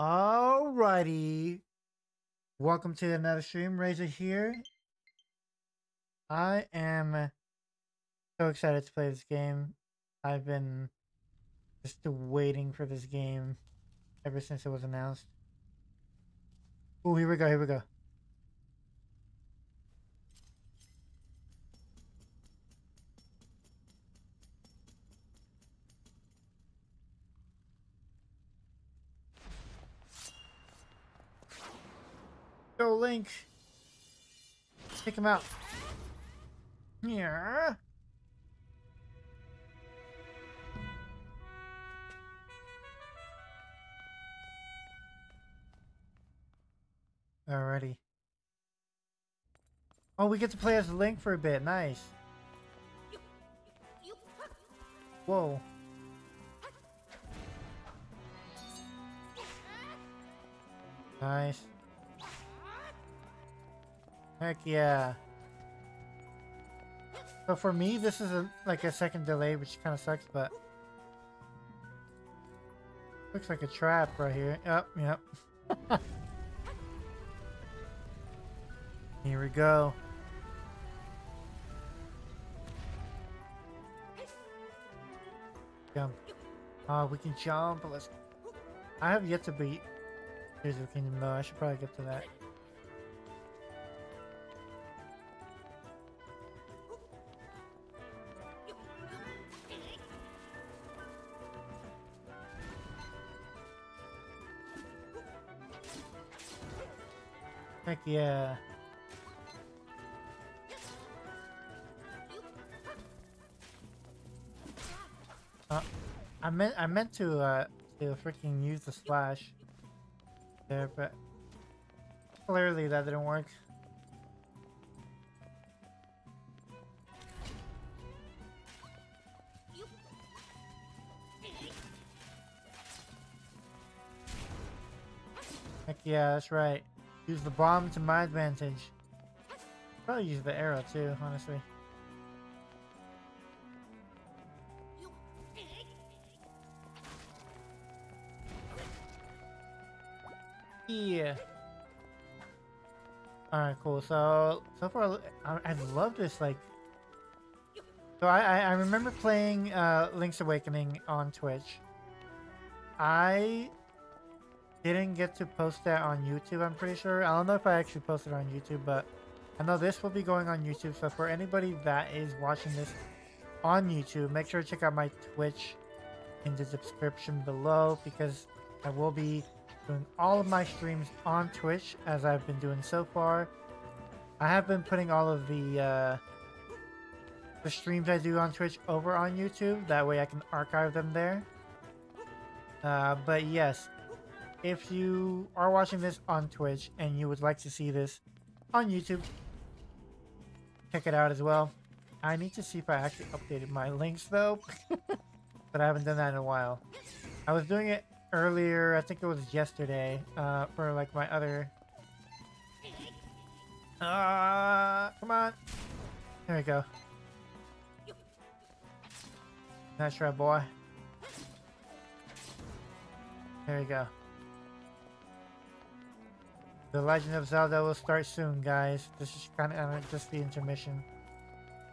Alrighty. Welcome to another stream. ReiZa here. I am so excited to play this game. I've been just waiting for this game ever since it was announced. Oh, here we go, here we go. Link. Take him out. Yeah. Alrighty. Oh, we get to play as Link for a bit. Nice. Whoa. Nice. Heck yeah. So for me, this is a, like a second delay, which kind of sucks, but... Looks like a trap right here. Yep, yep. Here we go. Jump. Oh, we can jump. Let's. I have yet to beat Tears of Kingdom though. I should probably get to that. Yeah. Uh, I meant I meant to uh to freaking use the slash there, but clearly that didn't work. Heck yeah, that's right. Use the bomb to my advantage. Probably use the arrow too, honestly. Yeah. Alright, cool. So, so far, I, I love this, like... So I, I, I remember playing uh, Link's Awakening on Twitch. I didn't get to post that on YouTube, I'm pretty sure. I don't know if I actually posted on YouTube, but I know this will be going on YouTube. So for anybody that is watching this on YouTube, make sure to check out my Twitch in the description below because I will be doing all of my streams on Twitch as I've been doing so far. I have been putting all of the uh, the streams I do on Twitch over on YouTube. That way I can archive them there. Uh, but yes, if you are watching this on Twitch and you would like to see this on YouTube, check it out as well. I need to see if I actually updated my links though, but I haven't done that in a while. I was doing it earlier, I think it was yesterday, uh, for like my other... Uh, come on. There we go. Nice try, boy. There we go. The Legend of Zelda will start soon, guys. This is kind of uh, just the intermission.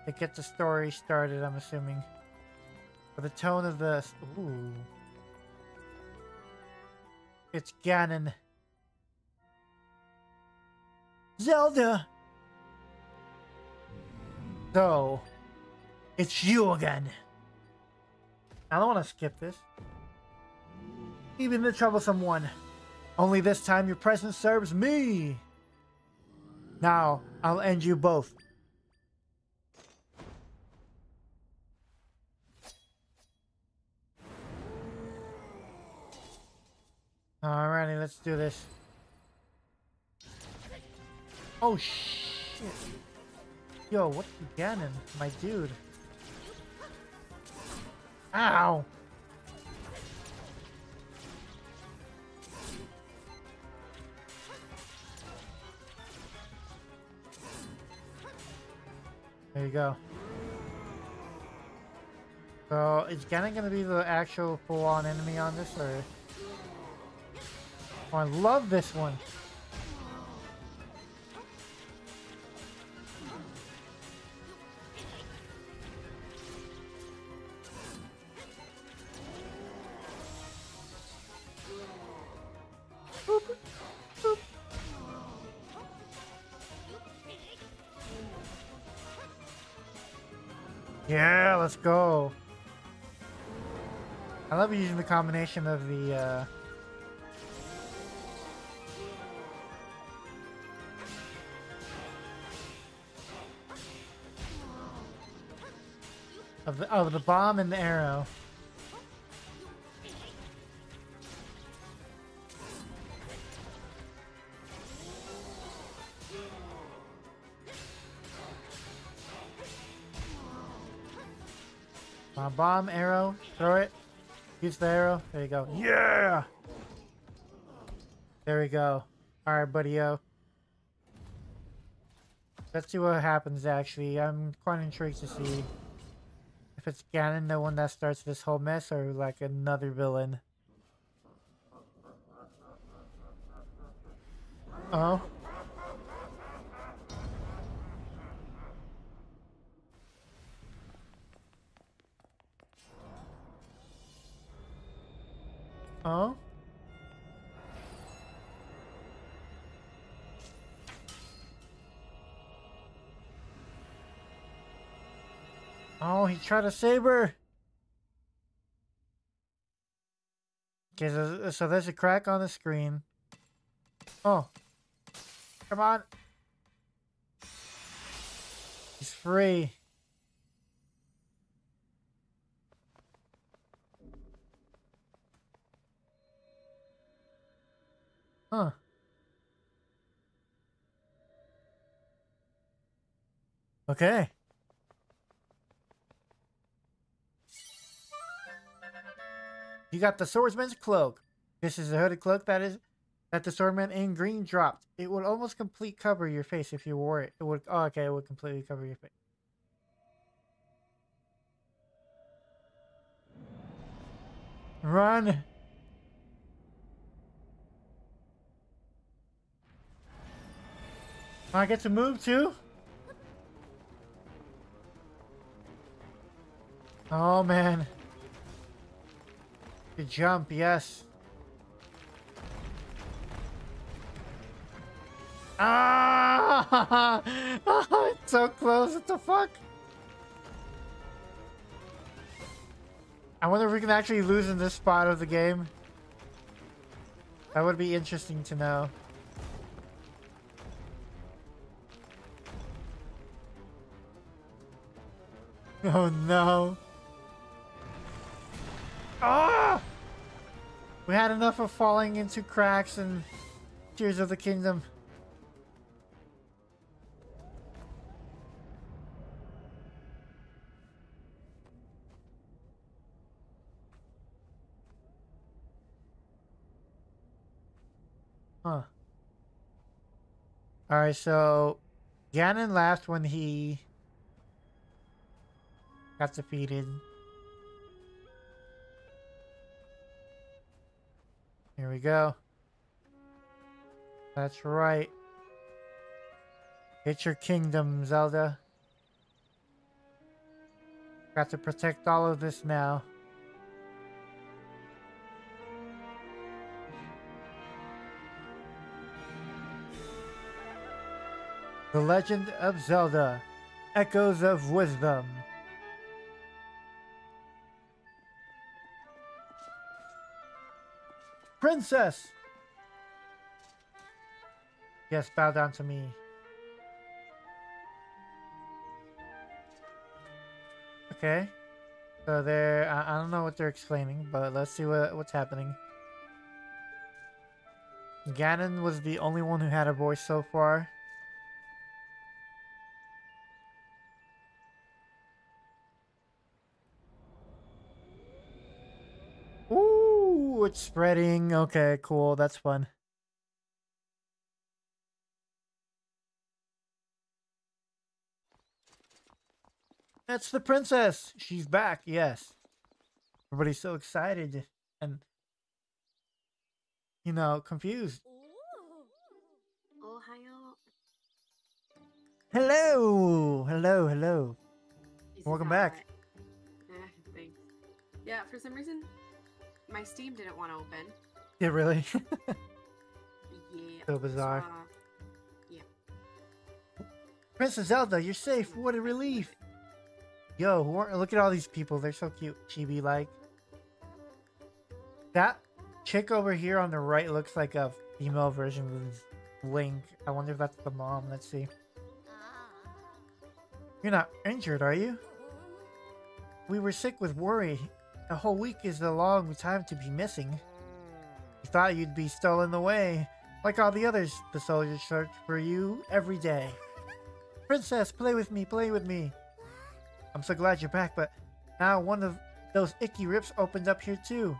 To get the story started, I'm assuming. But the tone of the... Ooh. It's Ganon. Zelda! So, it's you again. I don't want to skip this. Even the troublesome one. Only this time your presence serves me. Now, I'll end you both. Alrighty, let's do this. Oh shit. Yo, what's Ganon, my dude? Ow! There you go. So, is Ganon gonna be the actual full-on enemy on this, or...? Oh, I love this one. Let's go. I love using the combination of the uh, of the of the bomb and the arrow. Bomb, arrow, throw it. Use the arrow. There you go. Yeah! There we go. Alright, buddy-o. Let's see what happens, actually. I'm quite intrigued to see if it's Ganon, the one that starts this whole mess, or like another villain. Oh? Oh? Oh, he tried to save her. Okay, so, so there's a crack on the screen. Oh. Come on. He's free. Huh. Okay. You got the swordsman's cloak. This is a hooded cloak that is that the swordman in green dropped. It would almost complete cover your face if you wore it. It would oh, okay, it would completely cover your face. Run! I get to move too? Oh man. The jump, yes. Ah! it's so close. What the fuck? I wonder if we can actually lose in this spot of the game. That would be interesting to know. Oh no. Ah! We had enough of falling into cracks and Tears of the Kingdom. Huh. Alright, so Ganon laughed when he got defeated. Here we go. That's right. It's your kingdom, Zelda. Got to protect all of this now. The Legend of Zelda Echoes of Wisdom. Princess! Yes, bow down to me. Okay. So they're, I, I don't know what they're explaining, but let's see what what's happening. Ganon was the only one who had a voice so far. It's spreading. Okay, cool. That's fun. That's the princess. She's back. Yes. Everybody's so excited. And you know, confused. Hello, hello, hello. Welcome back. Ah, thanks. Yeah, for some reason, my Steam didn't want to open. Yeah, really? Yeah. So bizarre. uh, Princess Zelda, you're safe. What a relief. Yo, look at all these people. They're so cute. Chibi like. That chick over here on the right looks like a female version of Link. I wonder if that's the mom. Let's see. You're not injured, are you? We were sick with worry. A whole week is a long time to be missing. We thought you'd be stolen away. Like all the others, the soldiers search for you every day. Princess, play with me, play with me. I'm so glad you're back, but now one of those icky rips opened up here too.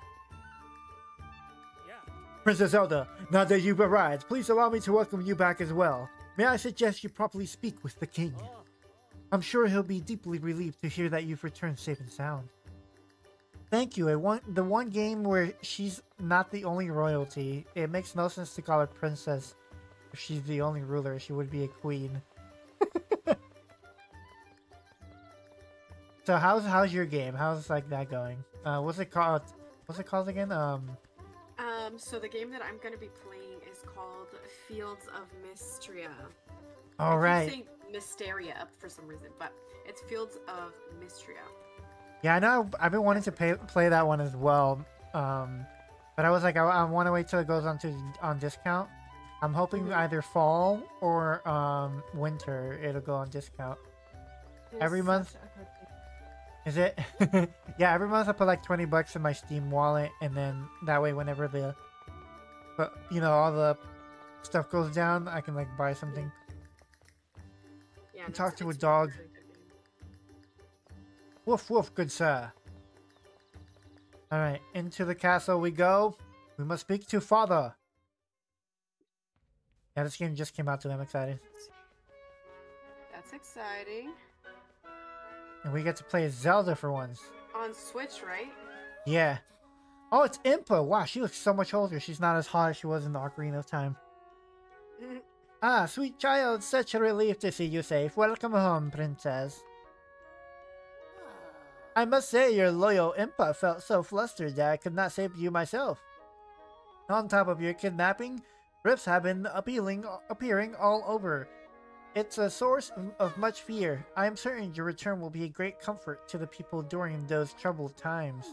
Yeah. Princess Zelda, now that you've arrived, please allow me to welcome you back as well. May I suggest you properly speak with the king? Oh. I'm sure he'll be deeply relieved to hear that you've returned safe and sound. Thank you. I want the one game where she's not the only royalty. It makes no sense to call her princess if she's the only ruler. She would be a queen. so how's how's your game? How's like that going? Uh, what's it called? What's it called again? Um, Um, so the game that I'm going to be playing is called Fields of Mystria. all I keep right. saying Mysteria for some reason, but it's Fields of Mystria. Yeah, I know. I've been wanting to pay, play that one as well. Um, but I was like, I, I want to wait till it goes on to on discount. I'm hoping Mhm. either fall or um winter it'll go on discount. Every month? Is it? yeah, every month I put like 20 bucks in my Steam wallet, and then that way, whenever the, but you know, all the stuff goes down, I can like buy something. Yeah, talk to a dog. really good game. Woof woof, good sir. All right, into the castle we go. We must speak to father. Yeah, this game just came out today. I'm excited, That's exciting. and we get to play Zelda for once. On Switch, right? Yeah. Oh, it's Impa. Wow, she looks so much older. She's not as hot as she was in the Ocarina of Time. Ah, sweet child, such a relief to see you safe. Welcome home, princess. I must say, your loyal Impa felt so flustered that I could not save you myself. On top of your kidnapping, rifts have been appealing, appearing all over. It's a source of much fear. I am certain your return will be a great comfort to the people during those troubled times.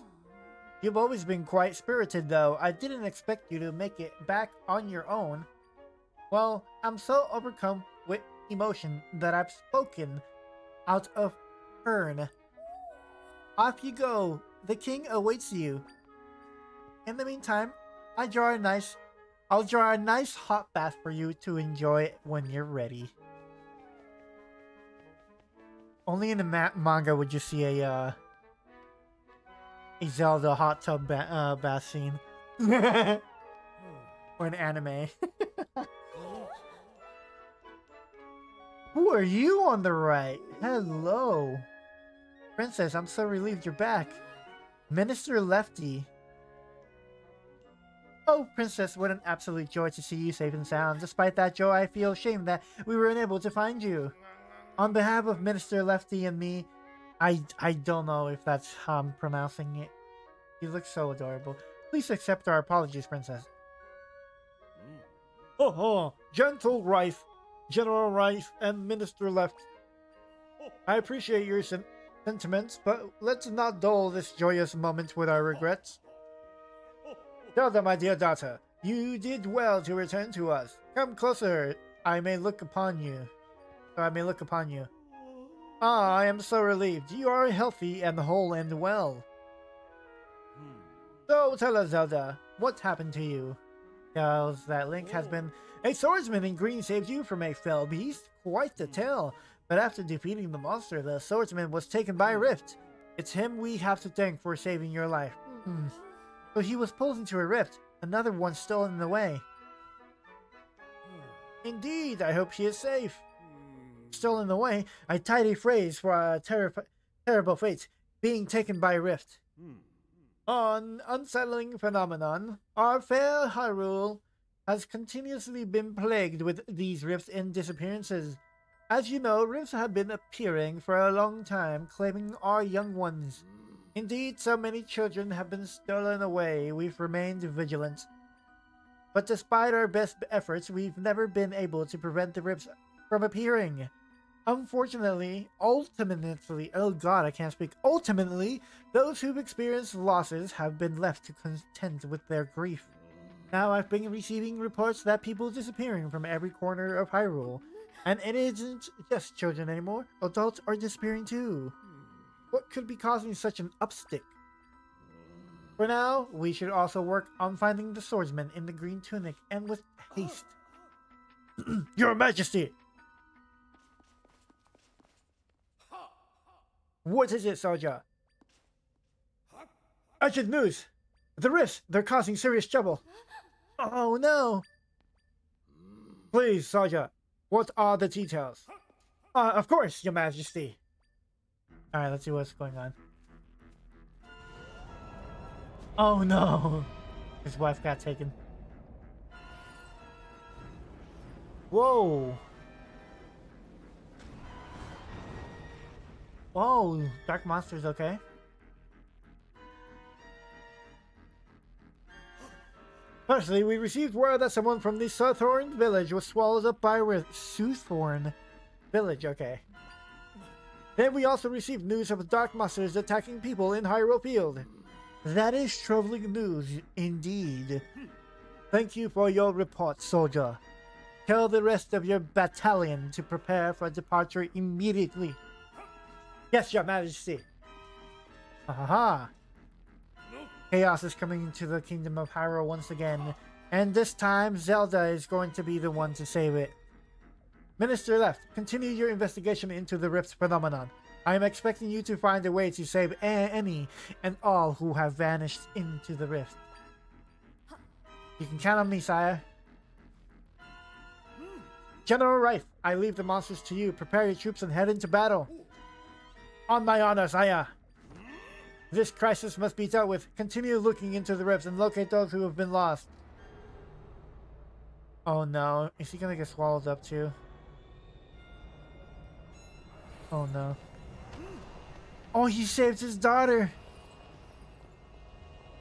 You've always been quite spirited, though. I didn't expect you to make it back on your own. Well, I'm so overcome with emotion that I've spoken out of turn. Off you go. The king awaits you. In the meantime, I draw a nice I'll draw a nice hot bath for you to enjoy when you're ready. Only in the ma- manga would you see a uh, a Zelda hot tub ba- uh, bath scene. or an anime. Who are you on the right? Hello. Princess, I'm so relieved you're back. Minister Lefte. Oh, Princess, what an absolute joy to see you safe and sound. Despite that joy, I feel shame that we were unable to find you. On behalf of Minister Lefte and me, I, I don't know if that's how I'm pronouncing it. You look so adorable. Please accept our apologies, Princess. Oh, oh, gentle Rife, General Rife, and Minister Lefte. I appreciate your sen- sentiments, but let's not dull this joyous moment with our regrets. Zelda, my dear daughter, you did well to return to us. Come closer, I may look upon you. So I may look upon you. Ah, I am so relieved. You are healthy and whole and well. So tell us, Zelda, what happened to you? Tells that Link has been a swordsman in green saved you from a fell beast. Quite the tale. But after defeating the monster, the swordsman was taken by a rift. It's him we have to thank for saving your life. Hmm. So he was pulled into a rift. Another one stolen in the way. Hmm. Indeed, I hope she is safe. Hmm. Stolen away, I tied a tidy phrase for a terri- terrible fate, being taken by a rift. An unsettling phenomenon, our fair Hyrule has continuously been plagued with these rifts and disappearances. As you know, rifts have been appearing for a long time, claiming our young ones. Indeed, so many children have been stolen away, we've remained vigilant. But despite our best efforts, we've never been able to prevent the rifts from appearing. Unfortunately, ultimately, oh god, I can't speak. Ultimately, those who've experienced losses have been left to contend with their grief. Now I've been receiving reports that people disappearing from every corner of Hyrule. And it isn't just children anymore, adults are disappearing too. What could be causing such an upstick? For now, we should also work on finding the swordsman in the green tunic and with haste. Your Majesty! What is it, soldier? Urgent news! The rifts, they're causing serious trouble. Oh no! Please, soldier, what are the details? Uh, of course, your majesty. Alright, let's see what's going on. Oh no! His wife got taken. Whoa! Oh, Dark Monster's okay. Firstly, we received word that someone from the Suthorn village was swallowed up by a Suthorn village, okay. Then we also received news of dark monsters attacking people in Hyrule Field. That is troubling news indeed. Thank you for your report, soldier. Tell the rest of your battalion to prepare for departure immediately. Yes, your majesty. Aha. Chaos is coming into the kingdom of Hyrule once again, and this time Zelda is going to be the one to save it. Minister Lefte, continue your investigation into the Rift phenomenon. I am expecting you to find a way to save any and all who have vanished into the Rift. You can count on me, sire. General Rife, I leave the monsters to you. Prepare your troops and head into battle. On my honor, sire. This crisis must be dealt with. Continue looking into the rifts and locate those who have been lost. Oh no. Is he gonna get swallowed up too? Oh no. Oh, he saved his daughter.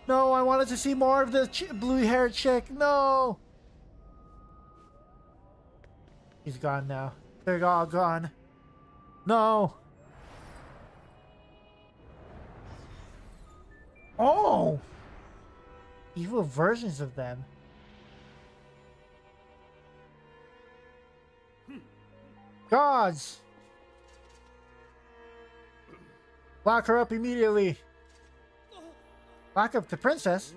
No, I wanted to see more of the blue-haired chick. No. He's gone now. They're all gone. No. Oh! Evil versions of them. Gods! Lock her up immediately. Lock up the princess?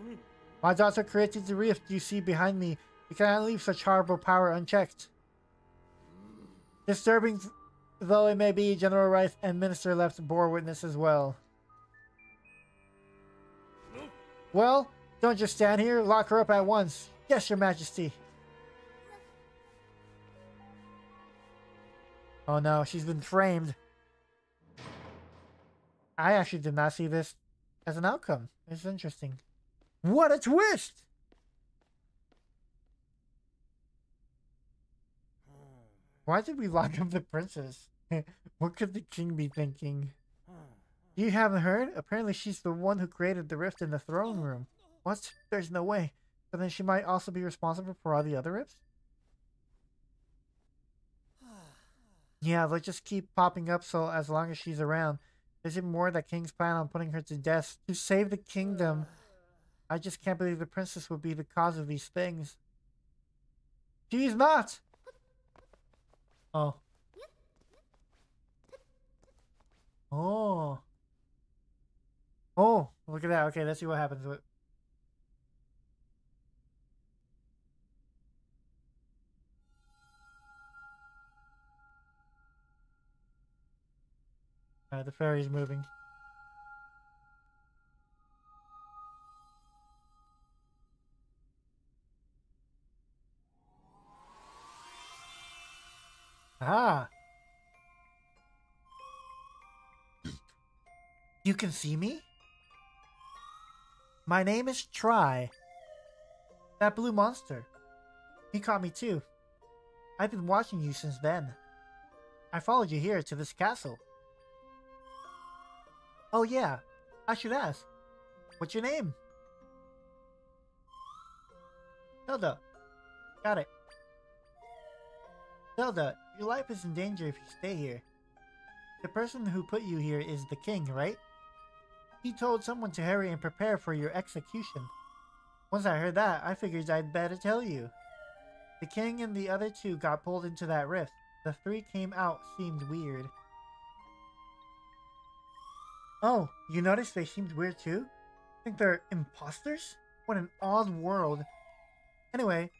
My daughter created the rift you see behind me. You cannot leave such horrible power unchecked. Disturbing though it may be, General Rife and Minister Lefte bore witness as well. Well, don't just stand here. Lock her up at once. Yes, your majesty. Oh no, she's been framed. I actually did not see this as an outcome. It's interesting. What a twist! Why did we lock up the princess? what could the king be thinking? You haven't heard? Apparently she's the one who created the rift in the throne room. What? There's no way. But then she might also be responsible for all the other rifts? Yeah, they'll just keep popping up so as long as she's around. Is it more that King's plan on putting her to death to save the kingdom? I just can't believe the princess would be the cause of these things. She's not! Oh. Oh. Oh, look at that. Okay, let's see what happens with Uh, the ferry's moving. Ah! You can see me? My name is Tri. That blue monster. He caught me too. I've been watching you since then. I followed you here to this castle. Oh yeah, I should ask. What's your name? Zelda. Got it. Zelda, your life is in danger if you stay here. The person who put you here is the king, right? He told someone to hurry and prepare for your execution. Once I heard that, I figured I'd better tell you. The king and the other two got pulled into that rift. The three came out seemed weird. Oh, you noticed they seemed weird too? Think they're imposters? What an odd world. Anyway,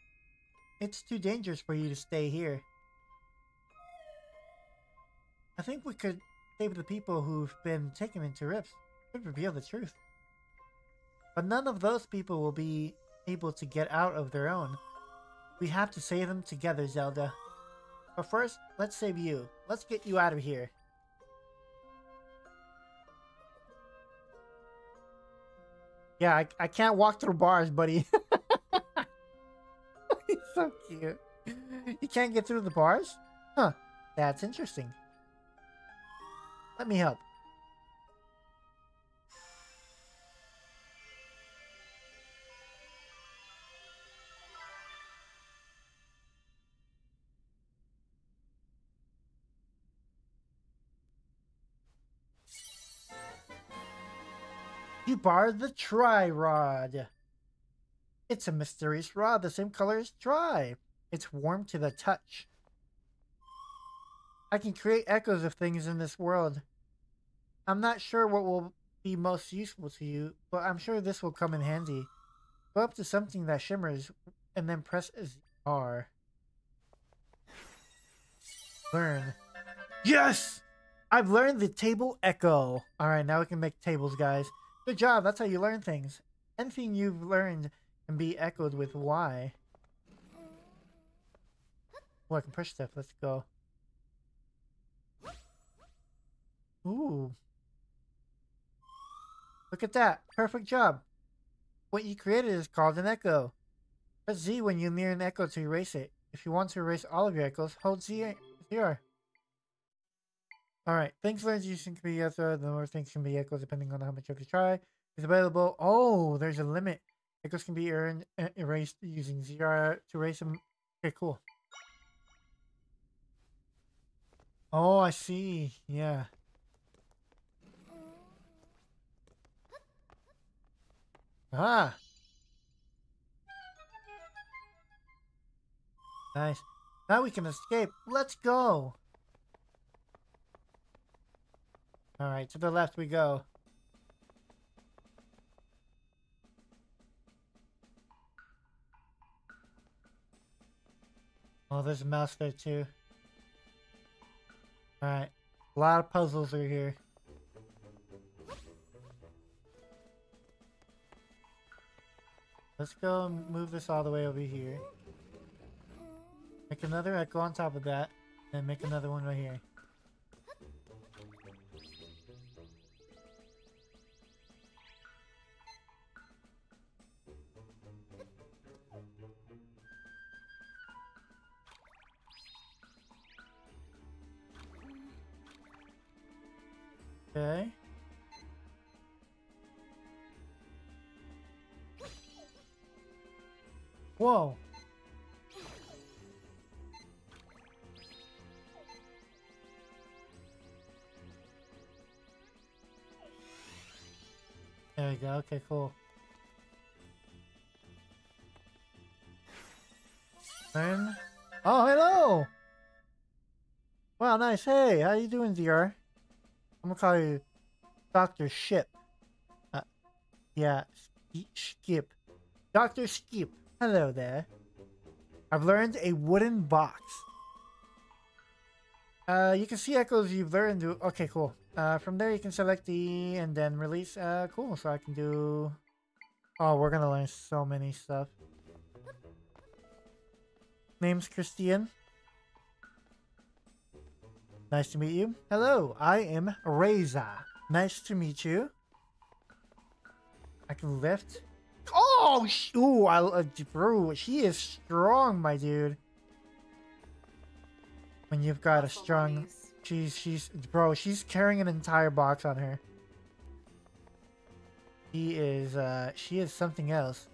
it's too dangerous for you to stay here. I think we could save the people who've been taken into rifts. Could reveal the truth. But none of those people will be able to get out of their own. We have to save them together, Zelda. But first, let's save you. Let's get you out of here. Yeah, I, I can't walk through bars, buddy. He's so cute. You can't get through the bars? Huh, that's interesting. Let me help. Borrowed the Tri-Rod. It's a mysterious rod, the same color as Tri. It's warm to the touch. I can create echoes of things in this world. I'm not sure what will be most useful to you, but I'm sure this will come in handy. Go up to something that shimmers, and then press R. Learn. Yes! I've learned the table echo. Alright, now we can make tables, guys. Good job, that's how you learn things. Anything you've learned can be echoed with Y. Oh, I can push stuff. Let's go. Ooh. Look at that. Perfect job. What you created is called an echo. Press Z when you near an echo to erase it. If you want to erase all of your echoes, hold Z here. Alright, thanks learned using can be echoed. The more things can be echoed depending on how much of you try. It's available. Oh, there's a limit. Echoes can be earned, erased using ZR to erase them. Okay, cool. Oh, I see. Yeah. Ah! Nice. Now we can escape. Let's go! Alright, to the left we go. Oh, there's a mouse there too. Alright. A lot of puzzles are here. Let's go and move this all the way over here. Make another echo on top of that. And make another one right here. Okay. Whoa. There we go. Okay, cool. Then, oh, hello. Wow, nice. Hey, how you doing, DR? I'm gonna call you Dr. Ship. Uh, yeah, Skip. Dr. Skip. Hello there. I've learned a wooden box. Uh, you can see echoes you've learned. To, okay, cool. Uh, from there you can select the and then release. Uh, cool. So I can do. Oh, we're gonna learn so many stuff. Name's Christian. Nice to meet you. Hello, I am ReiZa. Nice to meet you. I can lift. Oh, sh- ooh, I, uh, bro, she is strong, my dude. When you've got a strong, she's she's bro, she's carrying an entire box on her. She is uh, she is something else.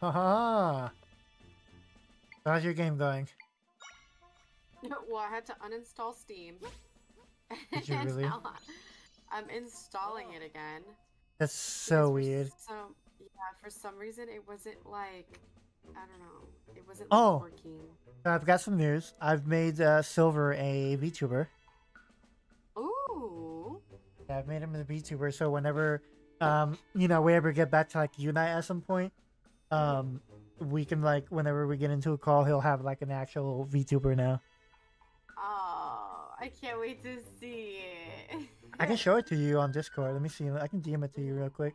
Haha. How's your game going? well, I had to uninstall Steam. Did you really? I'm installing it again. That's so weird. So yeah, for some reason it wasn't like I don't know. It wasn't like, Oh. working. I've got some news. I've made uh, Silver a VTuber. Ooh. Yeah, I've made him a VTuber. So whenever, um, you know, we ever get back to like Unite at some point, um, we can like whenever we get into a call, he'll have like an actual VTuber now. Oh, I can't wait to see it. I can show it to you on Discord. Let me see. I can DM it to you real quick.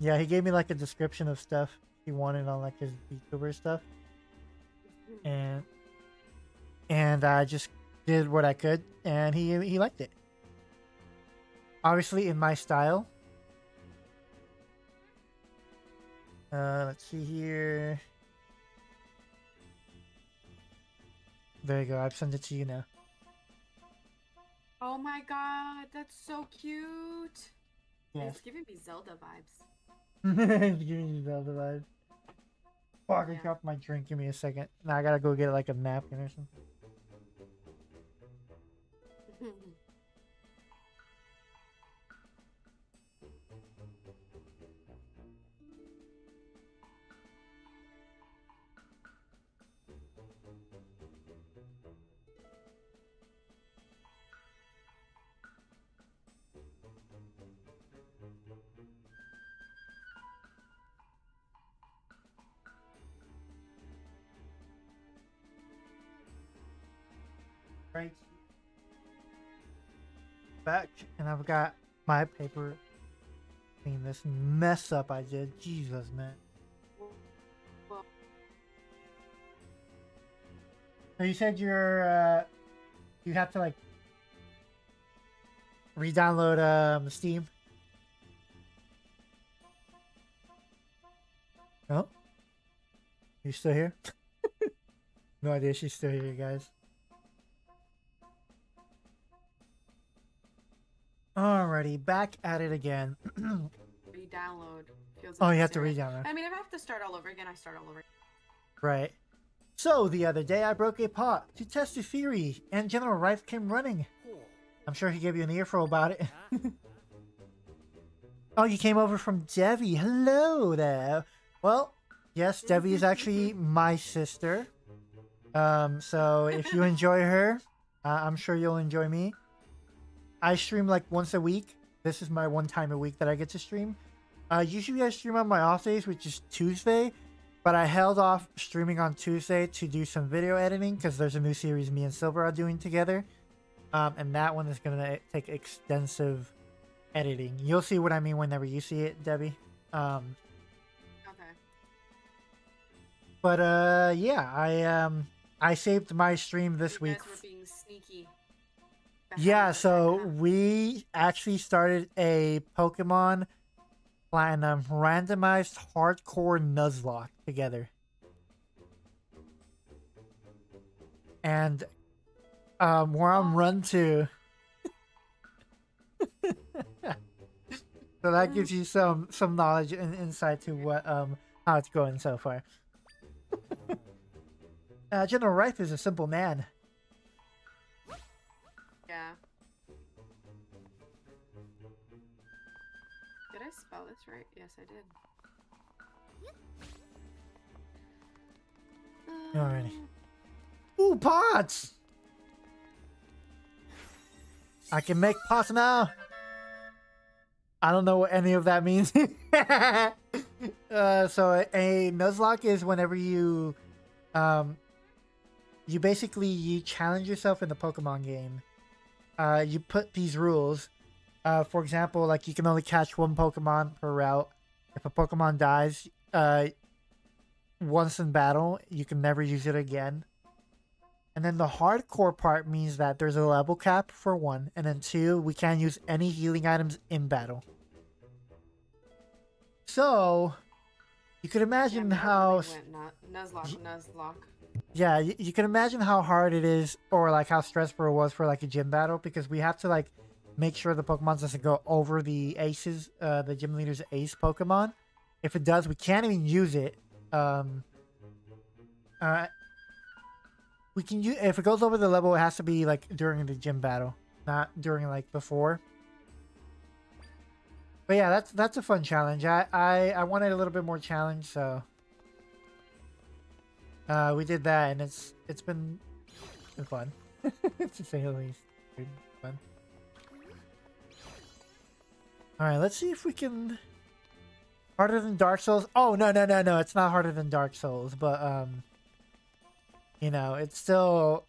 Yeah, he gave me like a description of stuff he wanted on like his VTuber stuff, and and I just did what I could, and he he liked it. Obviously, in my style. Uh, let's see here. There you go. I've sent it to you now. Oh my god, that's so cute. Yes. It's giving me Zelda vibes. it's giving me Zelda vibes. Fuck, I Yeah. dropped my drink. Give me a second. Now I gotta go get like a napkin or something. Right. Back, and I've got my paper. Clean this mess up I did. Jesus, man. So you said you're, uh, you have to like re-download um, Steam. Oh, you still here? no idea she's still here, guys. Alrighty, back at it again. re-download. Feels oh, you have to re-download. I mean, if I have to start all over again, I start all over. Right. So the other day I broke a pot to test a theory, and General Rife came running. I'm sure he gave you an earful about it. oh, you came over from Devi. Hello there. Well, yes, Devi is actually my sister. Um, so if you enjoy her, uh, I'm sure you'll enjoy me. I stream like once a week. This is my one time a week that I get to stream. Uh, usually I stream on my off days, which is Tuesday. But I held off streaming on Tuesday to do some video editing because there's a new series me and Silver are doing together. Um, and that one is going to take extensive editing. You'll see what I mean whenever you see it, Debbie. Um, Okay. but uh, yeah, I um, I saved my stream this you week. guys were being sneaky. Yeah, so we actually started a Pokemon Platinum randomized hardcore Nuzlocke together. And um, we're on run two. so that gives you some some knowledge and insight to what um how it's going so far. uh, General Rife is a simple man. Yeah. Did I spell this right? Yes, I did. Alrighty. Um, Ooh, pots! I can make pots now. I don't know what any of that means. uh, so a, a Nuzlocke is whenever you, um, you basically you challenge yourself in the Pokemon game. Uh, you put these rules. Uh, for example, like you can only catch one Pokemon per route. If a Pokemon dies, uh, once in battle, you can never use it again. And then the hardcore part means that there's a level cap for one, and then two, we can't use any healing items in battle. So, you could imagine Yeah, how, went Nuzlocke, Nuzlocke. Yeah, you, you can imagine how hard it is, or like how stressful it was for like a gym battle, because we have to like make sure the Pokemon doesn't go over the aces, uh, the gym leader's ace Pokemon. If it does, we can't even use it. Um, uh, we can use if it goes over the level, it has to be like during the gym battle, not during like before. But yeah, that's that's a fun challenge. I I, I wanted a little bit more challenge, so uh, we did that, and it's it's been, been fun to say the least. Been fun. All right, let's see if we can harder than Dark Souls. Oh no no no no! It's not harder than Dark Souls, but um, you know, it's still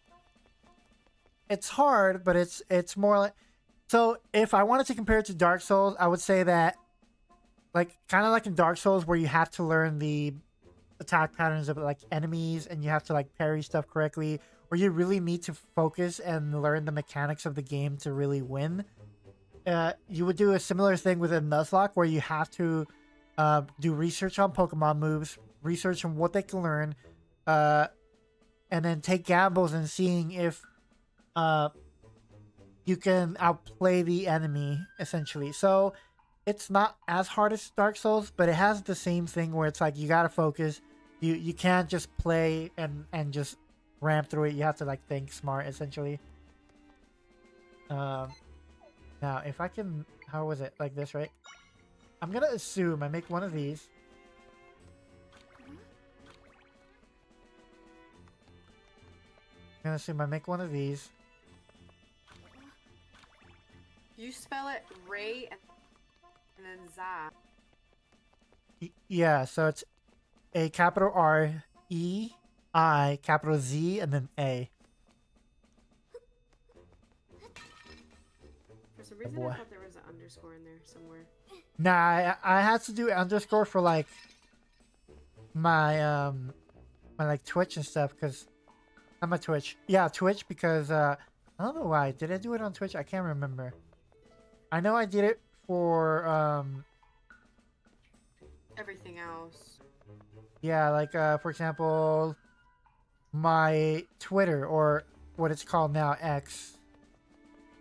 it's hard, but it's it's more like so. If I wanted to compare it to Dark Souls, I would say that like kind of like in Dark Souls, where you have to learn the attack patterns of like enemies, and you have to like parry stuff correctly, or you really need to focus and learn the mechanics of the game to really win. Uh, you would do a similar thing with a Nuzlocke, where you have to uh, do research on Pokemon moves, research on what they can learn, uh, and then take gambles and seeing if uh, you can outplay the enemy, essentially. So it's not as hard as Dark Souls, but it has the same thing where it's like you gotta focus. You you can't just play and and just ramp through it. You have to like think smart, essentially. Um, now if I can, how was it like this, right? I'm gonna assume I make one of these. I'm gonna assume I make one of these. You spell it Ray and, and then Za. Yeah, so it's a capital R E I capital Z and then A. For some reason, boy. I thought there was an underscore in there somewhere. Nah, I, I had to do underscore for like my um my like Twitch and stuff because I'm a Twitch. Yeah, Twitch because uh I don't know why. Did I do it on Twitch? I can't remember. I know I did it for um Everything else. yeah, like uh for example my Twitter or what it's called now X.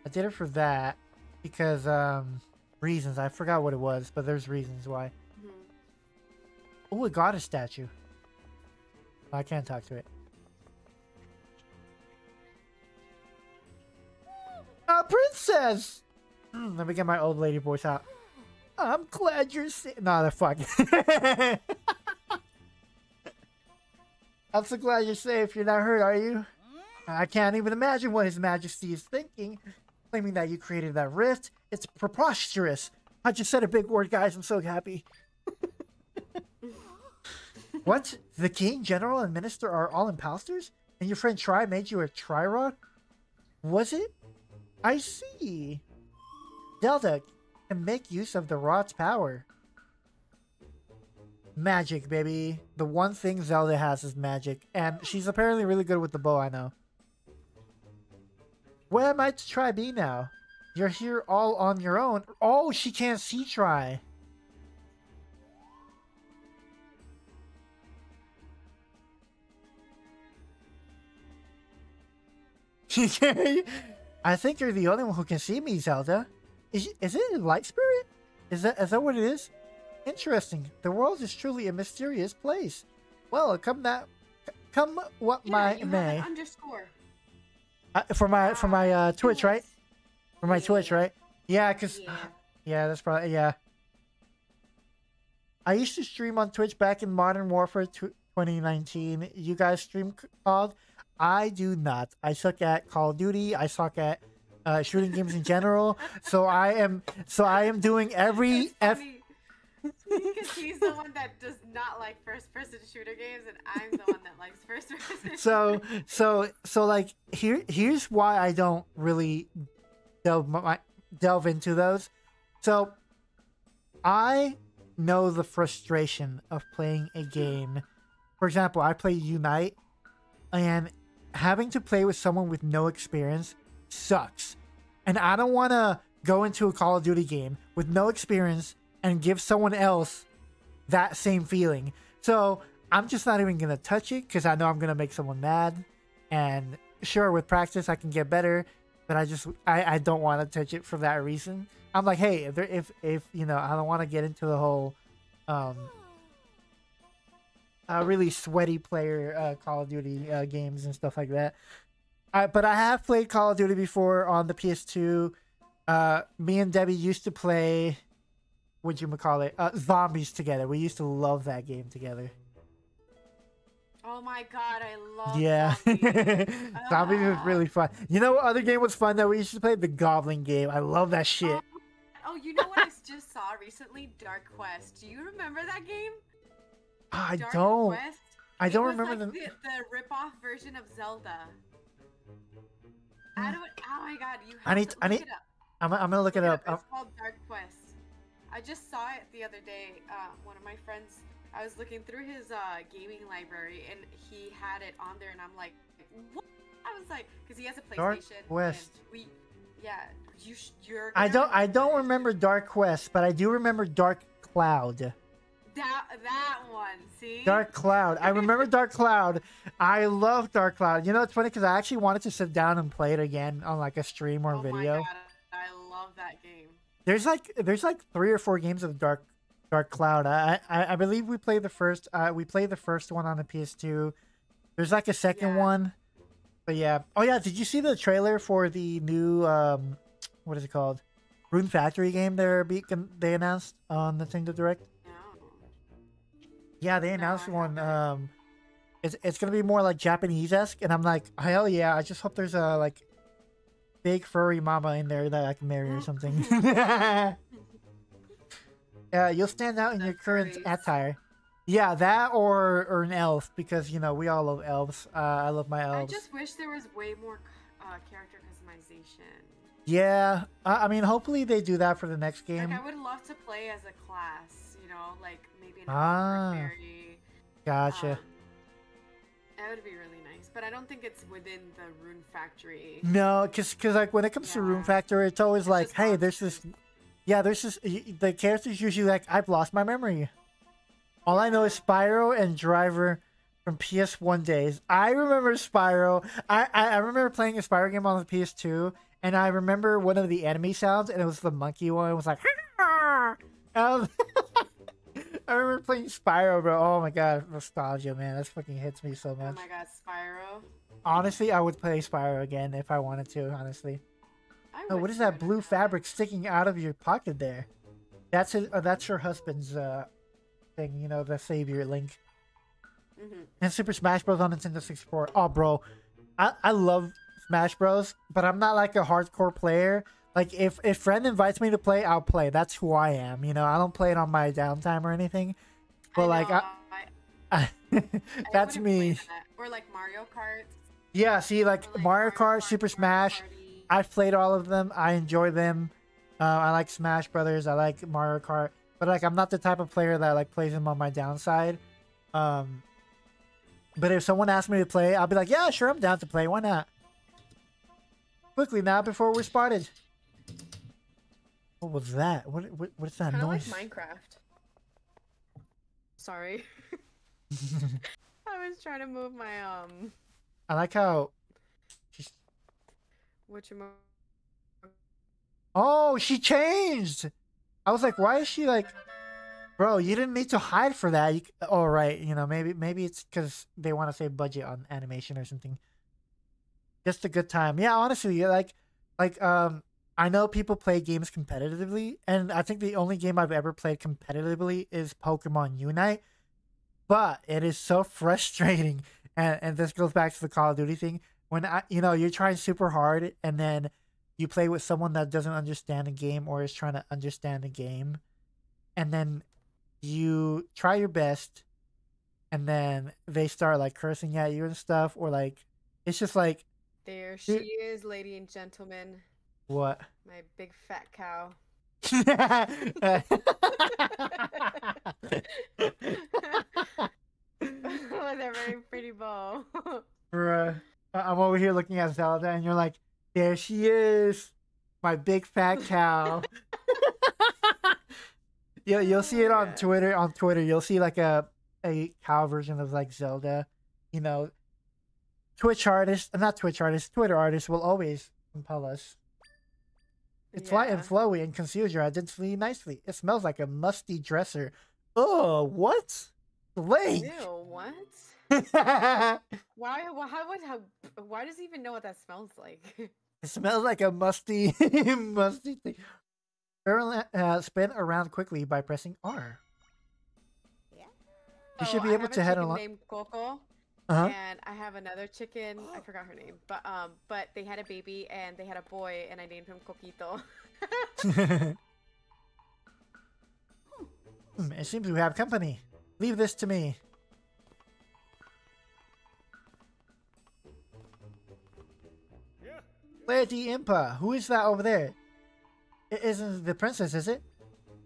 I did it for that because um reasons. I forgot what it was, but there's reasons why. Mhm. Oh, it got a statue. I can't talk to it. A princess! Hmm, Let me get my old lady voice out. I'm glad you're safe. Nah, the fuck. I'm so glad you're safe. You're not hurt, are you? I can't even imagine what His Majesty is thinking, claiming that you created that rift. It's preposterous. I just said a big word, guys. I'm so happy. What? The king, general, and minister are all imposters? And your friend Tri made you a Trirod? Was it? I see. Zelda can make use of the rod's power. Magic, baby. The one thing Zelda has is magic. And she's apparently really good with the bow, I know. Where am I to try be now? You're here all on your own. Oh, she can't see Tri. I think you're the only one who can see me, Zelda. Is, is it a light spirit? Is that is that what it is? Interesting. The world is truly a mysterious place. Well, come that, come what Yeah, my you have may. an underscore. Uh, for my for my uh, Twitch, right? For my Twitch, right? Yeah, cause Yeah. yeah, that's probably yeah. I used to stream on Twitch back in Modern Warfare 2019. You guys stream c- COD? I do not. I suck at Call of Duty. I suck at uh, shooting games in general. So I am so I am doing every F. because he's the one that does not like first-person shooter games, and I'm the one that likes first-person. So so so like here here's why I don't really delve my delve into those. So I know the frustration of playing a game for example, I play Unite, and having to play with someone with no experience sucks. And I don't want to go into a Call of Duty game with no experience and give someone else that same feeling. So I'm just not even gonna touch it because I know I'm gonna make someone mad. And sure, with practice I can get better, but I just I, I don't want to touch it for that reason. I'm like, hey, if if if you know, I don't want to get into the whole um really sweaty player uh, Call of Duty uh, games and stuff like that. I, but I have played Call of Duty before on the PS2. Uh, me and Debbie used to play, what you call it, uh, zombies together. We used to love that game together. Oh my god, I love Yeah, zombies. zombies was Ah. really fun. You know what other game was fun that we used to play? The Goblin game. I love that shit. Oh, you know what I just saw recently? Dark Quest. Do you remember that game? I Dark don't. Quest? I don't remember like the. the, the rip-off version of Zelda. I don't. Oh my god, you. Have I need- To I need- It up. I'm, I'm gonna look it up. It's called Dark Quest. I just saw it the other day. Uh, one of my friends. I was looking through his uh, gaming library and he had it on there, and I'm like, what? I was like, because he has a PlayStation. Dark Quest. We, yeah, you. sh- You're. I don't. I don't remember Dark Quest, but I do remember Dark Cloud. That that one. See. Dark Cloud. I remember Dark Cloud. I love Dark Cloud. You know, it's funny because I actually wanted to sit down and play it again on like a stream or oh video. my god, I love that game. There's like there's like three or four games of Dark Dark Cloud. I I, I believe we played the first. Uh, we played the first one on the PS2. There's like a second Yeah. one. But yeah. Oh yeah. Did you see the trailer for the new um, what is it called? Rune Factory game they're be- they announced on Nintendo Direct. Yeah, they announced one. Um, it's it's gonna be more like Japanese esque, and I'm like, hell yeah! I just hope there's a like big furry mama in there that I can marry or something. yeah, you'll stand out in The your current furries. attire. Yeah, that or or an elf because you know we all love elves. Uh, I love my elves. I just wish there was way more uh, character customization. Yeah, I, I mean, hopefully they do that for the next game. Like I would love to play as a class, you know, like Ah. Gotcha. um, that would be really nice, but I don't think it's within the Rune Factory. No, because cause, like when it comes to Rune Factory, it's always It's like, hey, there's this, yeah, there's this. The characters usually like, I've lost my memory. All I know is Spyro and Driver from PS1 days. I remember Spyro. I, I I remember playing a Spyro game on the PS2, and I remember one of the enemy sounds, and it was the monkey one. It was like, was- I remember playing Spyro, bro. Oh my god, nostalgia, man. That fucking hits me so much. Oh much. my god, Spyro. Honestly, I would play Spyro again if I wanted to. Honestly. Oh, what is that blue fabric sticking out of your pocket there? That's his, uh, that's your husband's uh thing, you know, the savior link. Mhm. And Super Smash Bros on Nintendo 64. Oh, bro, I I love Smash Bros, but I'm not like a hardcore player. Like if if friend invites me to play, I'll play. That's who I am. You know, I don't play it on my downtime or anything. But like, I, I, I that's me. that. Or like Mario Kart. Yeah, see, like, like, Mario Kart, Super Mario Smash. Party. I've played all of them. I enjoy them. Uh, I like Smash Brothers. I like Mario Kart. But like, I'm not the type of player that like plays them on my downside. Um, but if someone asks me to play, I'll be like, yeah, sure, I'm down to play. Why not? Quickly now, before we're spotted. What was that? What what what's that Kind of like noise? Minecraft. Sorry. I was trying to move my um I like how. She's... which Oh, she changed. I was like, why is she like, bro? You didn't need to hide for that. You, oh, right. You know, maybe maybe it's because they want to save budget on animation or something. Just a good time. Yeah, honestly, like, like um, I know people play games competitively, and I think the only game I've ever played competitively is Pokemon Unite. But it is so frustrating, and and this goes back to the Call of Duty thing. When I, you know, you're trying super hard, and then you play with someone that doesn't understand the game or is trying to understand the game and then you try your best and then they start like cursing at you and stuff or like it's just like there she is, lady and gentlemen. What My big fat cow. with a very pretty bow. Bruh. I'm over here looking at Zelda, and you're like, there she is, my big fat cow. you'll, you'll see it on Twitter. On Twitter, you'll see like a a cow version of like Zelda. You know, Twitch artists, not Twitch artists, Twitter artists will always compel us. It's light and Yeah. flowy and conceals your identity nicely. It smells like a musty dresser. Oh, what? Link. Ew, what? Why? Why? Would? How? Why does he even know what that smells like? It smells like a musty, musty thing. Uh, spin around quickly by pressing R. Yeah. You should Oh, be able to head along. Named Coco, Uh and I have another chicken. I forgot her name, but um, but they had a baby and they had a boy, and I named him Coquito. Hmm, it seems we have company. Leave this to me. Lady Impa, who is that over there? It isn't the princess, is it?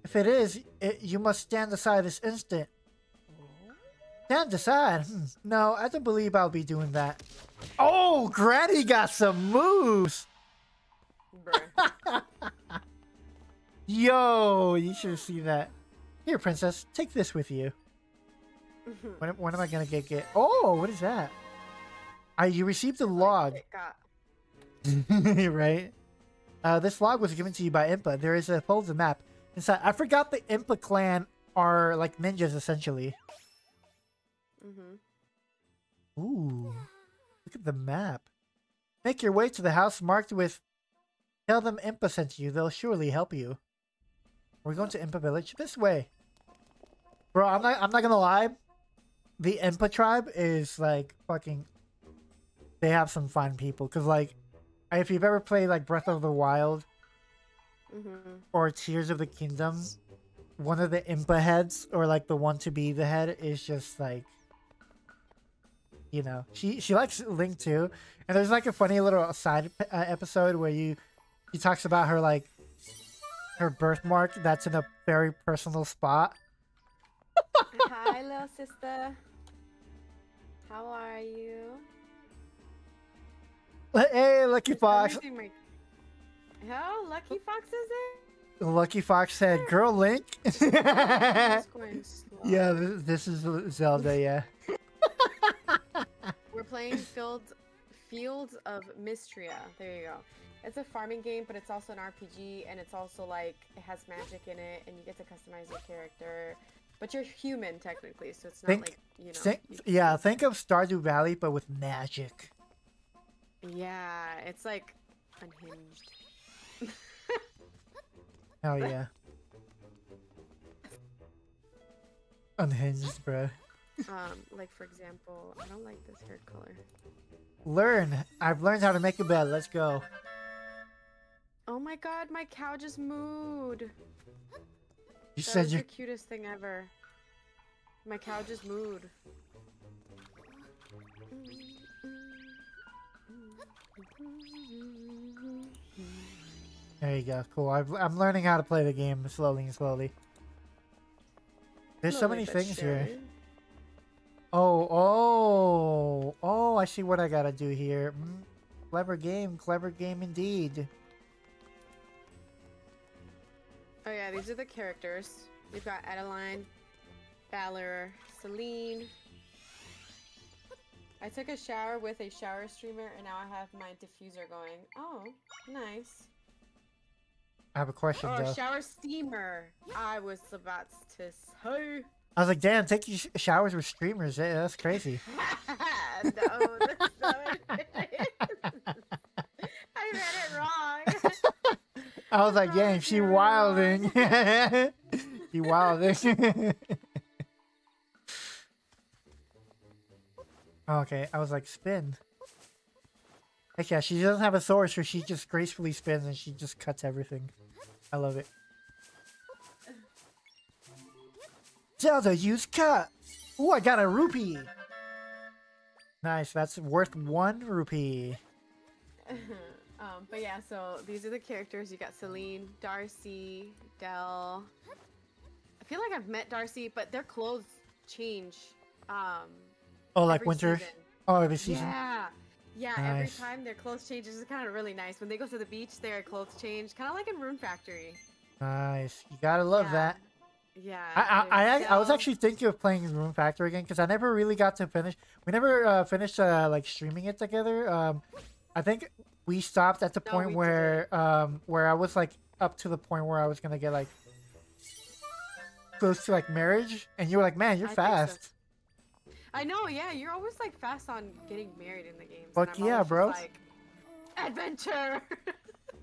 If it is, it, you must stand aside this instant. Stand aside? Hmm, No, I don't believe I'll be doing that. Oh, Granny got some moves! Yo, you should see that. Here, princess, take this with you. When, when am I gonna get get? Oh, what is that? I you received a log, right? Uh, this log was given to you by Impa. There is a folded map inside. I forgot the Impa clan are like ninjas essentially. Mhm. Ooh, look at the map. Make your way to the house marked with. Tell them Impa sent you. They'll surely help you. We're going to Impa village this way, bro. I'm not. I'm not gonna lie. The Impa tribe is like fucking. They have some fine people, cause like, if you've ever played like Breath of the Wild Mhm. or Tears of the Kingdom, one of the Impa heads, or like the one to be the head, is just like, you know, she she likes Link too, and there's like a funny little side uh, episode where you, she talks about her like, her birthmark that's in a very personal spot. Hi, little sister. How are you? Hey, Lucky Fox! Hell, Lucky Fox is there? Lucky Fox said, "Girl, Link." It's going slow. yeah, this is Zelda. Yeah. Playing Field Fields of Mistria. There you go. It's a farming game, but it's also an RPG, and it's also like it has magic in it, and you get to customize your character. But you're human technically, so it's not Think- like you know. Think, you- yeah, think of Stardew Valley, but with magic. yeah, it's like unhinged. Hell yeah. Unhinged, bro. Um, like for example, I don't like this hair color. Learn. I've learned how to make a bed. Let's go. Oh my god, my cow just mooed. You That said was you. the cutest thing ever. My cow just mooed. There you go. Cool. I've, I'm learning how to play the game slowly and slowly. There's so many things here. Oh, oh, oh! I see what I gotta do here. Mm, clever game, clever game indeed. Oh yeah, these are the characters. We've got Adeline, Valor, Celine. I took a shower with a shower streamer and now I have my diffuser going. Oh, nice. I have a question Oh, though. shower steamer. I was about to say. I was like, damn, taking sh- showers with streamers. eh, that's crazy. no, that's not what it is. I read it wrong. I was like, damn, she wilding. she wilding. okay, I was like, spin. Heck yeah, she doesn't have a sword, so she just gracefully spins and she just cuts everything. I love it. Zelda, use cut. Oh, I got a rupee. Nice, that's worth one rupee. um, but yeah, so these are the characters. You got Celine, Darcy, Dell. I feel like I've met Darcy, but their clothes change. Um, Oh, like winter. season. Oh, every season. Yeah. Yeah, every time their clothes changes is kind of really nice. When they go to the beach, their clothes change, kind of like in Rune Factory. Nice. You gotta love Yeah. that. Yeah. I, I, I, I was actually thinking of playing Rune Factory again because I never really got to finish. We never uh, finished uh, like streaming it together. Um, I think we stopped at the No, point where um where I was like up to the point where I was gonna get like close to like marriage, and you were like, "Man, you're I think so. fast." I know, yeah. You're always like fast on getting married in the games. Fuck yeah, bro. Like, adventure.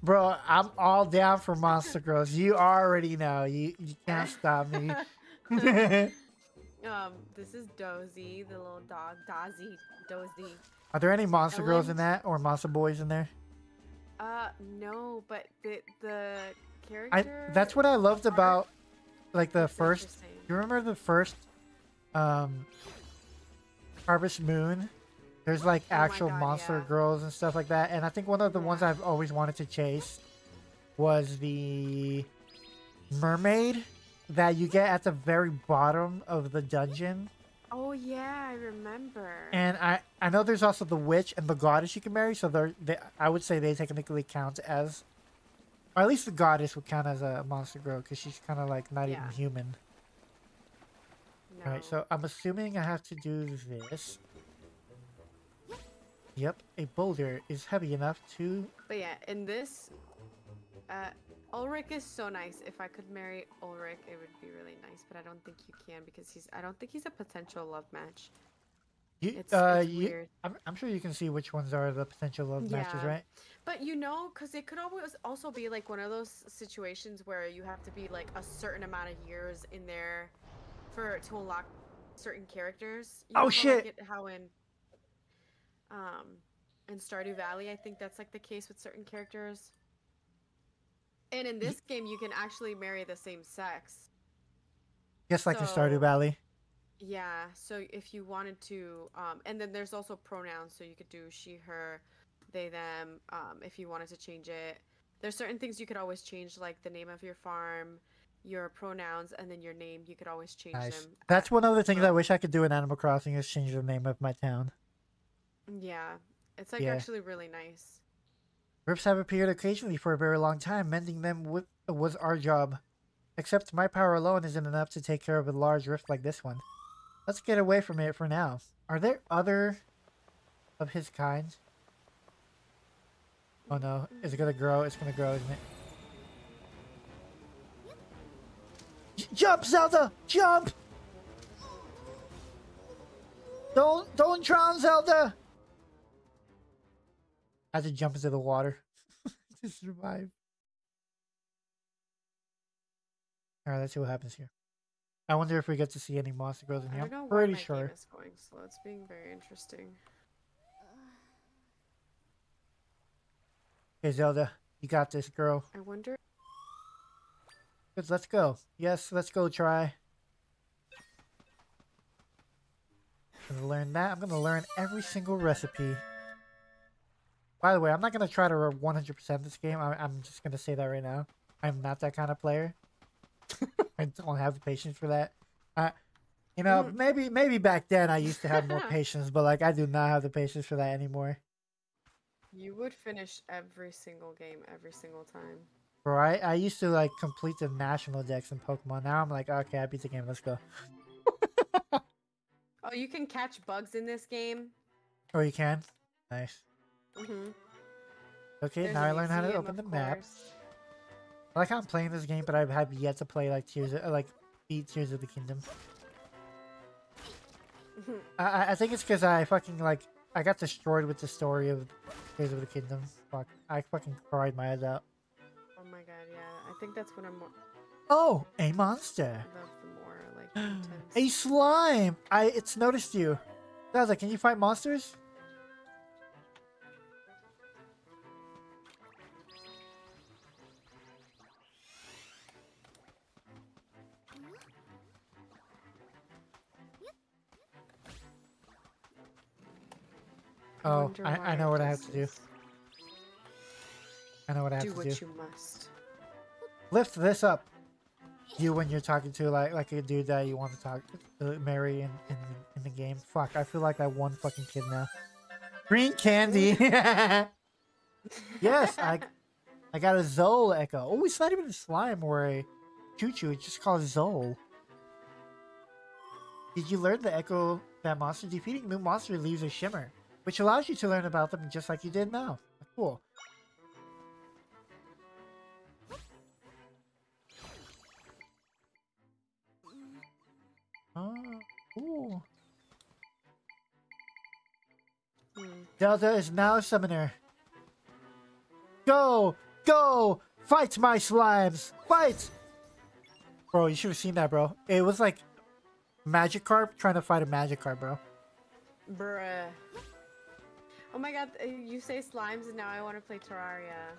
Bro, I'm all down for Monster Girls. You already know. You you can't stop me. um, this is Dozy, the little dog. Dozy, Dozy. Are there any Monster Girls in that or Monster Boys in there? Uh, no, but the the character. I that's what I loved about like the first. You remember the first um Harvest Moon? There's like Oh actual God, monster yeah. girls and stuff like that. And I think one of the ones I've always wanted to chase was the mermaid that you get at the very bottom of the dungeon. Oh yeah, I remember. And I I know there's also the witch and the goddess you can marry, so they're they, I would say they technically count as or at least the goddess would count as a monster girl because she's kind of like not even human. no. Alright, so I'm assuming I have to do this. Yep, a boulder is heavy enough to... But yeah, in this, uh, Olric is so nice. If I could marry Olric, it would be really nice. But I don't think you can because he's. I don't think he's a potential love match. You, It's, uh, it's you, weird. I'm, I'm sure you can see which ones are the potential love matches, right? But you know, because it could always also be like one of those situations where you have to be like a certain amount of years in there for to unlock certain characters. You Oh, know shit. Like it, how in um in Stardew Valley, I think that's like the case with certain characters. And in this game, you can actually marry the same sex. Just like in Stardew Valley. Yeah, so if you wanted to, um, and then there's also pronouns, so you could do she, her, they, them, um, if you wanted to change it. There's certain things you could always change, like the name of your farm, your pronouns, and then your name. You could always change Nice. them. That's one of the things I um, wish I could do in Animal Crossing is change the name of my town. Yeah, it's like Yeah. actually really nice. Rifts have appeared occasionally for a very long time. Mending them with, was our job. Except my power alone isn't enough to take care of a large rift like this one. Let's get away from it for now. Are there other of his kind? Oh no, is it gonna grow? It's gonna grow, isn't it? J- jump, Zelda! Jump! Don't, don't drown, Zelda! I had to jump into the water to survive. Alright, let's see what happens here. I wonder if we get to see any monster girls in here. I'm pretty sure. is going slow. It's being very interesting. Hey Zelda, you got this, girl. I wonder. Good, let's go. Yes, let's go try. I'm gonna learn that. I'm gonna learn every single recipe. By the way, I'm not gonna try to 100% this game. I, I'm just gonna say that right now. I'm not that kind of player. I don't have the patience for that. Uh, you know, Mhm. maybe maybe back then I used to have more patience, but like I do not have the patience for that anymore. You would finish every single game every single time. I, I used to like complete the national Dex in Pokemon. Now I'm like, okay, I beat the game. Let's go. Oh, you can catch bugs in this game. Oh, you can. Nice. Mm-hmm. Okay, now I learned how to open the map. I like how I'm playing this game, but I have yet to play like Tears, of, like beat Tears of the Kingdom. I I- I think it's because I fucking like I got destroyed with the story of Tears of the Kingdom. Fuck, I fucking cried my eyes out. Oh my god, yeah. I think that's when I'm Oh, a monster, more like a slime. I it's noticed you. Zaza, can you fight monsters? Oh, I, I know what I have to do. I know what I have Do to what do. What you must. Lift this up. you when you're talking to like like a dude that you want to talk to marry in, in in the game. Fuck, I feel like I one fucking kid now. Green candy. yes, I I got a Zol Echo. Oh, it's not even a slime or a Chuchu. It's just called Zol. Did you learn the Echo that monster defeating new monster leaves a shimmer, which allows you to learn about them just like you did now. Cool. Oh, cool. Zelda is now a summoner. Go! Go! Fight my slimes! Fight! Bro, you should have seen that, bro. It was like Magikarp trying to fight a Magikarp, bro. Bruh. Oh my god, uh, you say slimes and now I want to play Terraria.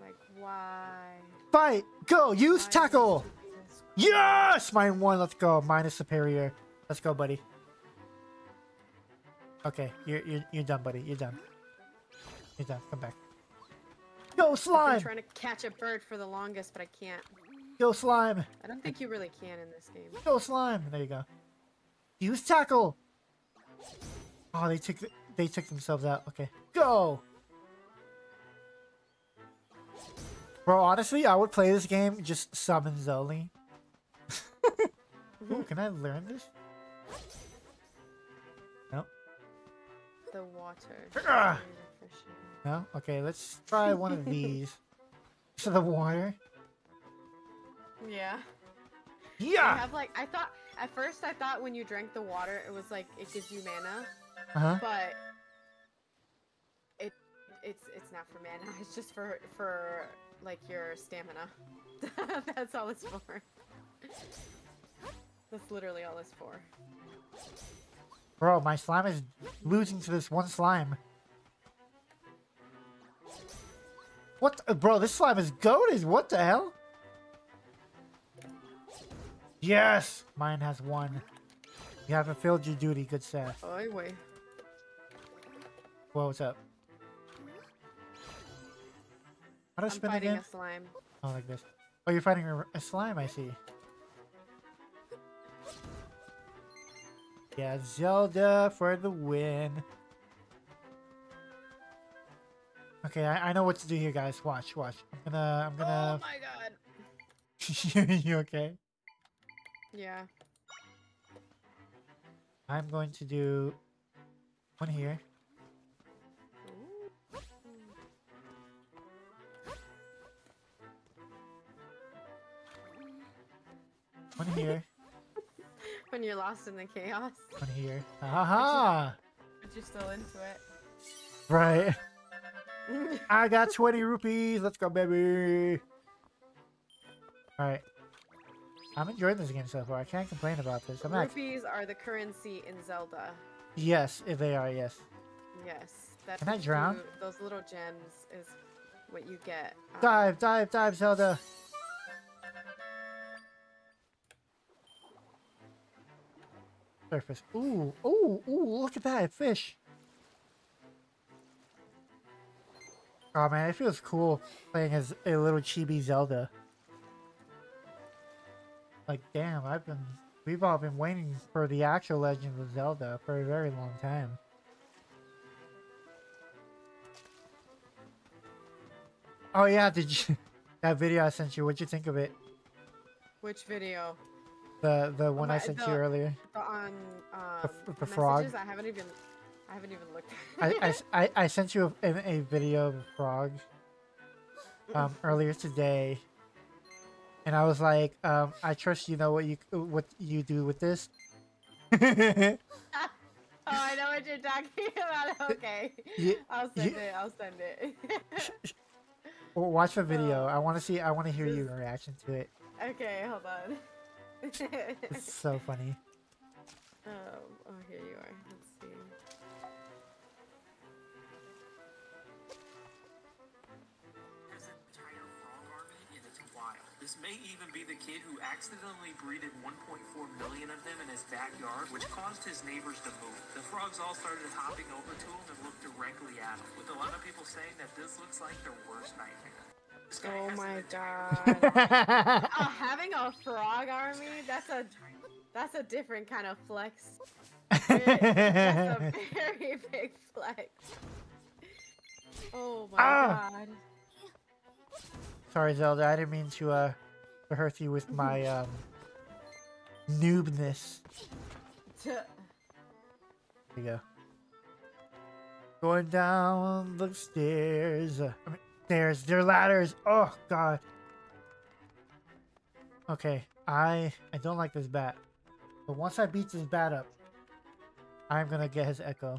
Like, why? Fight! Go! Use Why tackle! would you do this? Yes! Mine one, let's go. Mine is superior. Let's go, buddy. Okay, you're, you're, you're done, buddy. You're done. You're done. Come back. Go, slime! trying to catch a bird for the longest, but I can't. Go, slime! I don't think you really can in this game. Go, slime! There you go. Use tackle! Oh, they took they took themselves out. Okay, go! Bro, honestly, I would play this game just summons only. Ooh, can I learn this? Nope. The water. Ah. No? Okay, let's try one of these. So the water. Yeah. I Yeah! have like I thought at first I thought when you drank the water it was like it gives you mana, Uh-huh. but it it's it's not for mana. It's just for for like your stamina. That's all it's for. That's literally all it's for. Bro, my slime is losing to this one slime. What? the- bro, this slime is goaded. What the hell? Yes! Mine has one. You haven't filled your duty, good sir. Oh wait. Whoa, what's up? How do I I'm spin fighting again? a slime. Oh, like this. Oh, you're fighting a, slime, I see. Yeah, Zelda for the win. Okay, I, I know what to do here, guys. Watch, watch. I'm gonna, I'm gonna. Oh my god. you okay? Yeah. I'm going to do one here. One here. When you're lost in the chaos, one here. Aha! but you're still into it. Right. I got 20 rupees. Let's go, baby. Alright. I'm enjoying this game so far. I can't complain about this. I'm. Rupees are the currency in Zelda. Yes, if they are, yes. Yes. That Can I drown? Those little gems is what you get. um, Dive, dive, dive, Zelda. Surface. Ooh, ooh, ooh, look at that fish. Oh man, it feels cool playing as a little chibi Zelda. Like, damn, I've been, we've all been waiting for the actual Legend of Zelda for a very long time. Oh yeah, did you, that video I sent you, what'd you think of it? Which video? The, the one I my- sent you earlier? The on um, f- the frog? messages? I haven't even. I haven't even looked. I, I I, I sent you a, a video of a frog um, earlier today, and I was like, um, I trust you know what you what you do with this. oh, I know what you're talking about. Okay. Ye- I'll send ye- it. I'll send it. Well, Watch the video. Oh. I want to see. I want to hear your reaction to it. okay, hold on. It's so funny. um, oh, here you are. This may even be the kid who accidentally breeded 1.4 million of them in his backyard, which caused his neighbors to move. The frogs all started hopping over to him and looked directly at him, with a lot of people saying that this looks like their worst nightmare. This guy Oh my god. Oh, having a frog army, that's a that's a different kind of flex. That's a very big flex. Oh my Ah. god. Sorry, Zelda. I didn't mean to uh to hurt you with my um noobness. There you go. Going down the stairs. uh, I mean, stairs. They're ladders. Oh god. Okay, I I don't like this bat, but once I beat this bat up, I'm gonna get his echo.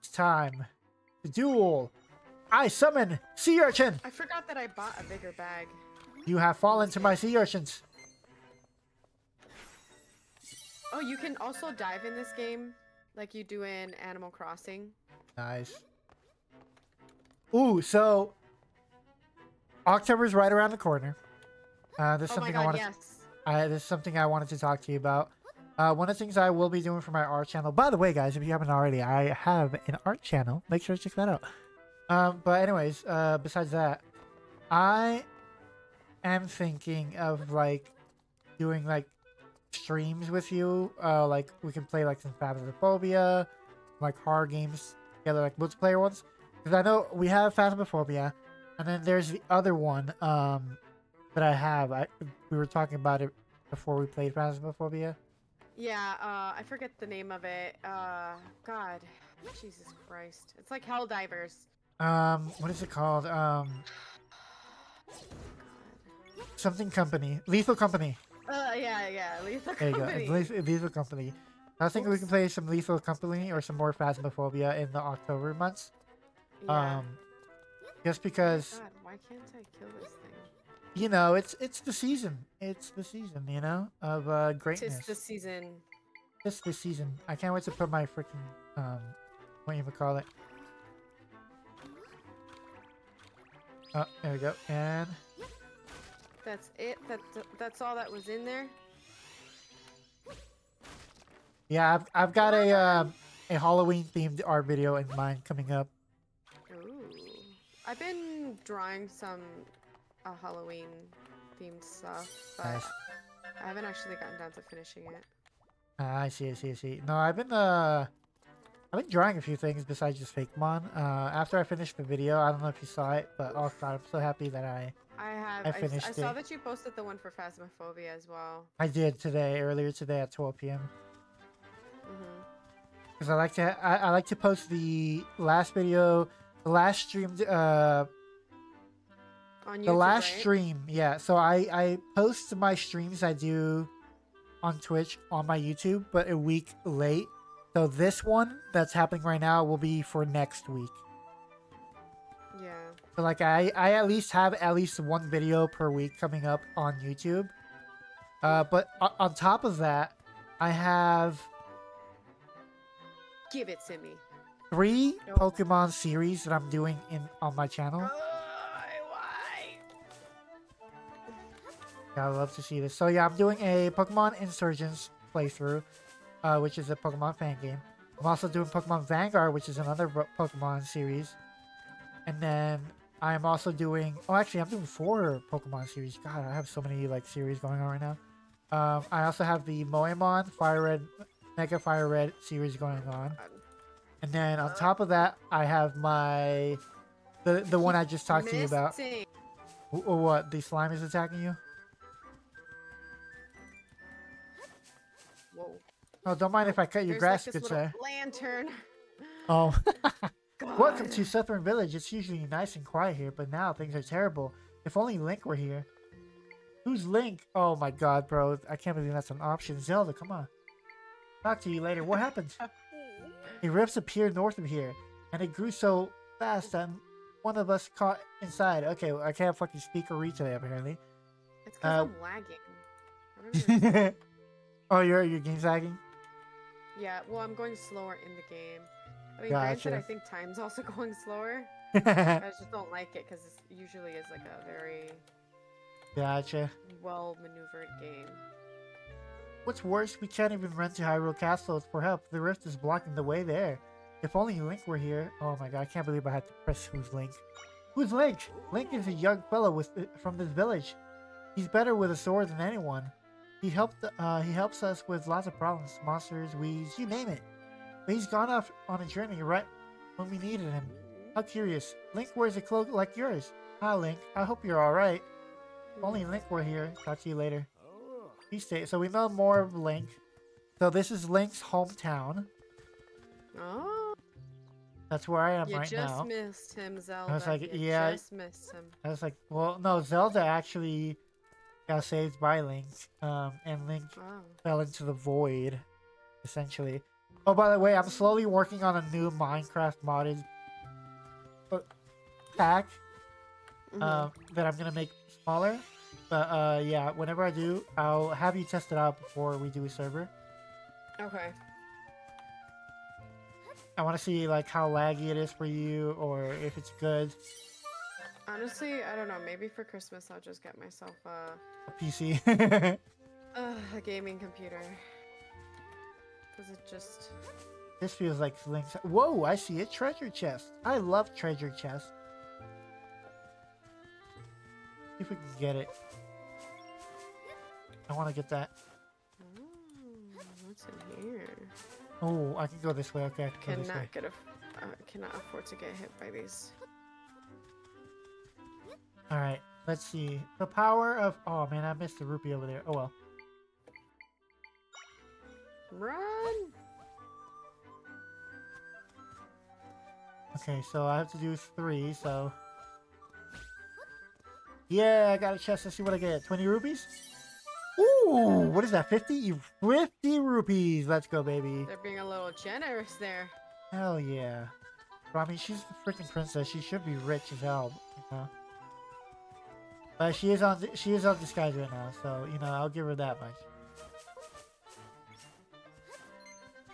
It's time. The duel. I summon sea urchin. I forgot that I bought a bigger bag. You have fallen to my sea urchins. Oh, you can also dive in this game like you do in Animal Crossing. Nice. Ooh, so October's right around the corner. Uh, this is Oh something I god, wanted. yes. I, this is something I wanted to talk to you about. Uh, one of the things I will be doing for my art channel. By the way, guys, if you haven't already, I have an art channel. Make sure to check that out. Um, but anyways, uh, besides that, I am thinking of like doing like streams with you. Uh, like we can play like some Phasmophobia, like horror games together, like multiplayer ones. Because I know we have Phasmophobia, and then there's the other one um, that I have. I we were talking about it before we played Phasmophobia. Yeah, uh, I forget the name of it. Uh, God, Jesus Christ. It's like Helldivers. Um, what is it called? Um, something company, Lethal Company. Uh, yeah, yeah, Lethal There you go, Company. Lethal, Lethal Company. I think we can play some Lethal Company or some more Phasmophobia in the October months. Yeah. Um, just Oh my because God, why can't I kill this thing? you know it's it's the season. It's the season, you know, of uh, Tis greatness. the season. It's the season. I can't wait to put my freaking um, what you call it. Oh, there we go. And That's it. That that's all that was in there. yeah, I've I've got a um, a Halloween themed art video in mind coming up. Ooh. I've been drawing some uh, Halloween themed stuff, but Nice. I haven't actually gotten down to finishing it. Ah, I see, I see, I see. No, I've been uh, I've been drawing a few things besides just Fakemon. Uh, after I finished the video, I don't know if you saw it, but oh god, I'm so happy that I I have. I I, finished I saw it. that you posted the one for Phasmophobia as well. I did today, earlier today at 12 p.m. hmm Because I like to I, I like to post the last video, the last streamed uh On YouTube, the last right? stream yeah so i i post my streams i do on twitch on my youtube but a week late so this one that's happening right now will be for next week Yeah. so like i i at least have at least one video per week coming up on youtube uh but on top of that i have Give it to me. three pokemon series that i'm doing in on my channel why? Yeah, I love to see this. So yeah, I'm doing a Pokemon Insurgence playthrough, uh, which is a Pokemon fan game. I'm also doing Pokemon Vanguard, which is another Pokemon series. And then I'm also doing. Oh, actually, I'm doing four Pokemon series. God, I have so many like series going on right now. Um, I also have the Moemon Fire Red, Mega Fire Red series going on. And then on top of that, I have my the the one I just talked to you about. Missing. Wh- wh- What? The slime is attacking you? Oh, don't mind if I cut your There's grass, like good sir. lantern. Oh, welcome to Suthorn Village. It's usually nice and quiet here, but now things are terrible. If only Link were here. Who's Link? Oh my god, bro. I can't believe that's an option. Zelda, come on. Talk to you later. What happened? A rifts appeared north of here, and it grew so fast that one of us caught inside. Okay, well, I can't fucking speak or read today, apparently. It's because Uh, I'm lagging. I don't understand. oh, you're, you're game sagging? Yeah, well, I'm going slower in the game. I mean, granted, Gotcha. I think time's also going slower. I just don't like it because it usually is like a very gotcha. well maneuvered game. What's worse, we can't even run to Hyrule Castle for help. The rift is blocking the way there. If only Link were here. Oh my god, I can't believe I had to press who's Link. Who's Link? Link is a young fellow with uh, from this village. He's better with a sword than anyone. He helped. Uh, he helps us with lots of problems, monsters, weeds, you name it. But he's gone off on a journey right when we needed him. How curious. Link wears a cloak like yours. Hi, Link. I hope you're all right. If only Link were here. Talk to you later. He stay. So we know more of Link. So this is Link's hometown. Oh, That's where I am you right now. You just missed him, Zelda. I was like, you yeah. just missed him. I was like, well, no, Zelda actually got saved by Link, um, and Link Oh. fell into the void, essentially. Oh, by the way, I'm slowly working on a new Minecraft modded pack Mhm. uh, that I'm gonna make smaller. But uh, yeah, whenever I do, I'll have you test it out before we do a server. okay. I want to see like how laggy it is for you, or if it's good. Honestly, I don't know. Maybe for Christmas, I'll just get myself a, A PC. uh, a gaming computer. Because it just. this feels like Link's. Whoa! I see a treasure chest. I love treasure chests. See if we can get it. I want to get that. Oh, what's in here? Oh, I can go this way. Okay, I can go this way. Get a. Uh, cannot afford to get hit by these. All right, let's see. The power of. Oh man, I missed the rupee over there. Oh well. Run! Okay, so I have to do three. So. Yeah, I got a chest. Let's see what I get. 20 rupees? Ooh, what is that? 50? 50 rupees. Let's go, baby. They're being a little generous there. Hell yeah. Bro, I mean, she's the freaking princess. She should be rich as hell, you know? But she is on she is on disguise right now, so, you know, I'll give her that much.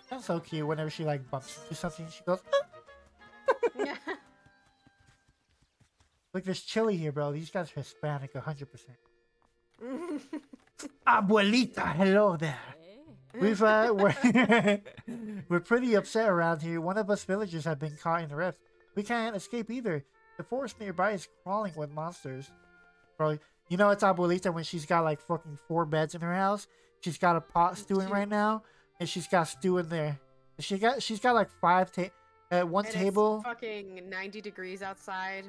That's so cute. Whenever she, like, bumps into something, she goes, "Ah!" Look, there's chili here, bro. These guys are Hispanic 100%. Abuelita, hello there. We've uh, we're we're pretty upset around here. One of us villagers have been caught in the rift. We can't escape either. The forest nearby is crawling with monsters. Bro, you know it's Abuelita when she's got like fucking four beds in her house. She's got a pot stewing right now, and she's got stew in there. She got she's got like five ta- at one And table. It's fucking 90 degrees outside.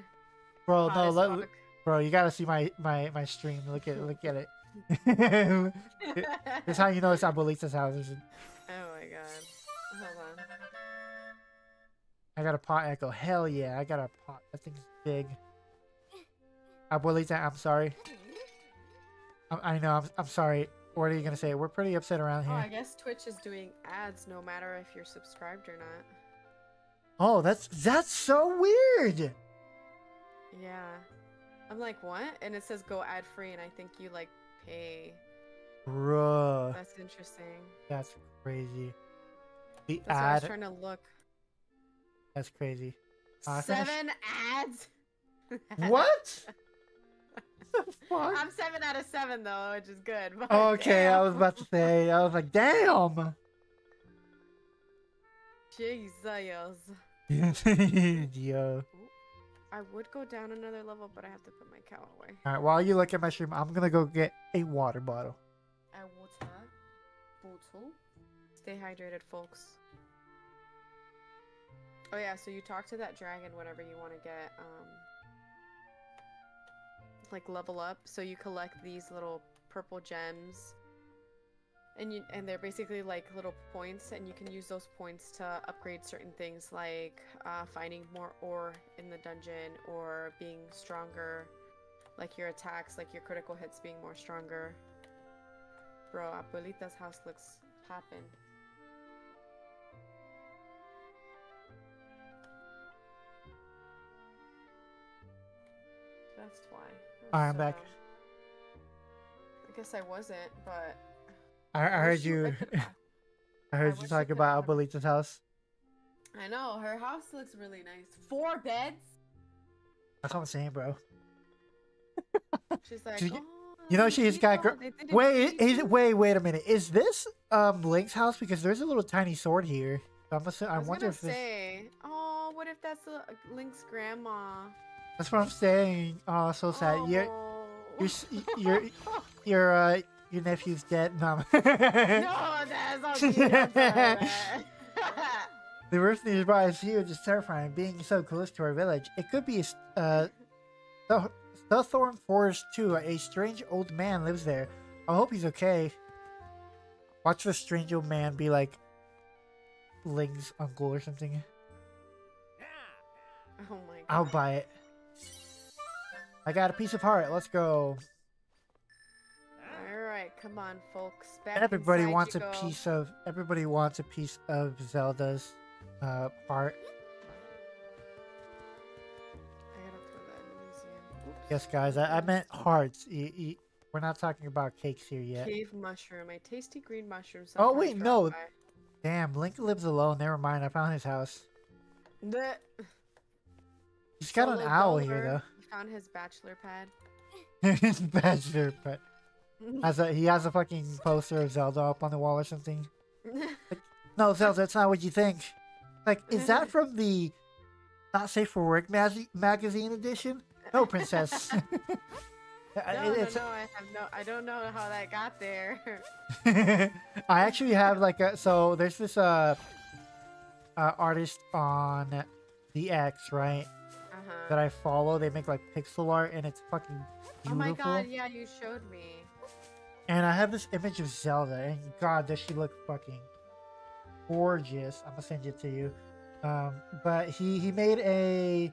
Bro, hot no, as let, fuck. bro, you gotta see my my my stream. Look at look at it. That's how you know it's Abuelita's house. isn't? Oh my god. Hold on. I got a pot echo. Hell yeah, I got a pot. That thing's big. Abuelita, I'm sorry. I, I know, I'm, I'm sorry. What are you gonna say? We're pretty upset around here. Oh, I guess Twitch is doing ads no matter if you're subscribed or not. Oh, that's that's so weird. Yeah. I'm like, what? And it says go ad free, and I think you like pay. Bruh, That's interesting. that's crazy. The That's why I was trying to look. that's crazy. Uh, Seven ads. What? I'm seven out of seven though, which is good. Okay, I was about to say. I was like, damn. Jesus. Yo. I would go down another level, but I have to put my cow away. All right, while you look at my stream, I'm gonna go get a water bottle. A water bottle. Stay hydrated, folks. Oh yeah, so you talk to that dragon whenever you want to get um like level up. So you collect these little purple gems. And you and they're basically like little points and you can use those points to upgrade certain things like uh, finding more ore in the dungeon or being stronger like your attacks, like your critical hits being more stronger. Bro, Abuelita's house looks poppin'. That's why. Alright, I'm back. I guess I wasn't, but I, I heard you- I could- I heard you talk about Abuelita's house. I know her house looks really nice. Four beds. That's what I'm saying, bro. She's like, She- oh, you know she's got gr- Wait, is wait, wait a minute. Is this um Link's house? Because there's a little tiny sword here. I'm assu- I, I wonder gonna if this. say, oh, what if that's uh, Link's grandma? That's what I'm saying. Oh, so sad. Your Oh. your s- your your uh your nephew's dead. No. no, that's not cute. Don't. The roof nearby is huge. It's terrifying. Being so close to our village, it could be uh, Stu- Thorn Forest too. A strange old man lives there. I hope he's okay. Watch the strange old man be like Link's uncle or something. oh my god. I'll buy it. I got a piece of heart. Let's go. All right, come on, folks. Back Everybody wants a go. piece of. Everybody wants a piece of Zelda's uh, heart. I gotta throw that in the Yes, guys. I, I meant hearts. Y- y- we're not talking about cakes here yet. Cave mushroom, a tasty green mushroom. Oh, wait, no. by. Damn, Link lives alone. Never mind. I found his house. The He's got an owl here, He found his bachelor pad. his bachelor pad. Has a, he has a fucking poster of Zelda up on the wall or something. No, Zelda, that's not what you think. Like, is that from the Not Safe for Work mag- magazine edition? No, princess. no, I- no, it's- no, I have no. I don't know how that got there. I actually have like a so there's this uh, uh artist on the X right. That I follow. They make like pixel art and it's fucking beautiful. Oh my god, yeah, you showed me. And I have this image of Zelda, and God, does she look fucking gorgeous? I'm gonna send it to you. Um, but he he made a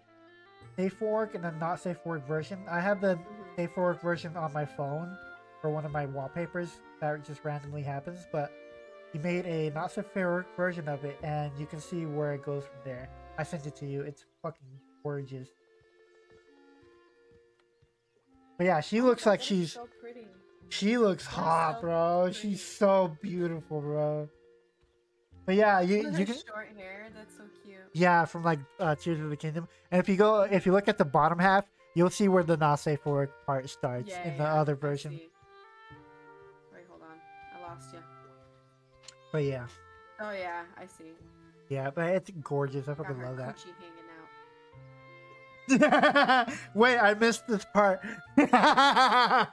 safe work and a not safe work version. I have the Mhm. safe work version on my phone for one of my wallpapers that just randomly happens. But he made a not safe for work version of it, and you can see where it goes from there. I sent it to you. It's fucking gorgeous. But yeah, she looks Oh, like she's so pretty. she looks That's hot, so bro. pretty. She's so beautiful, bro. But yeah, you you can short hair, that's so cute. yeah from like uh, Tears of the Kingdom. And if you go if you look at the bottom half, you'll see where the not safe for work part starts Yeah, in the yeah, other version. Wait, hold on. I lost you. But yeah, Oh yeah, I see. yeah, but it's gorgeous. I fucking love that. Coochie hanging out. Wait, I missed this part.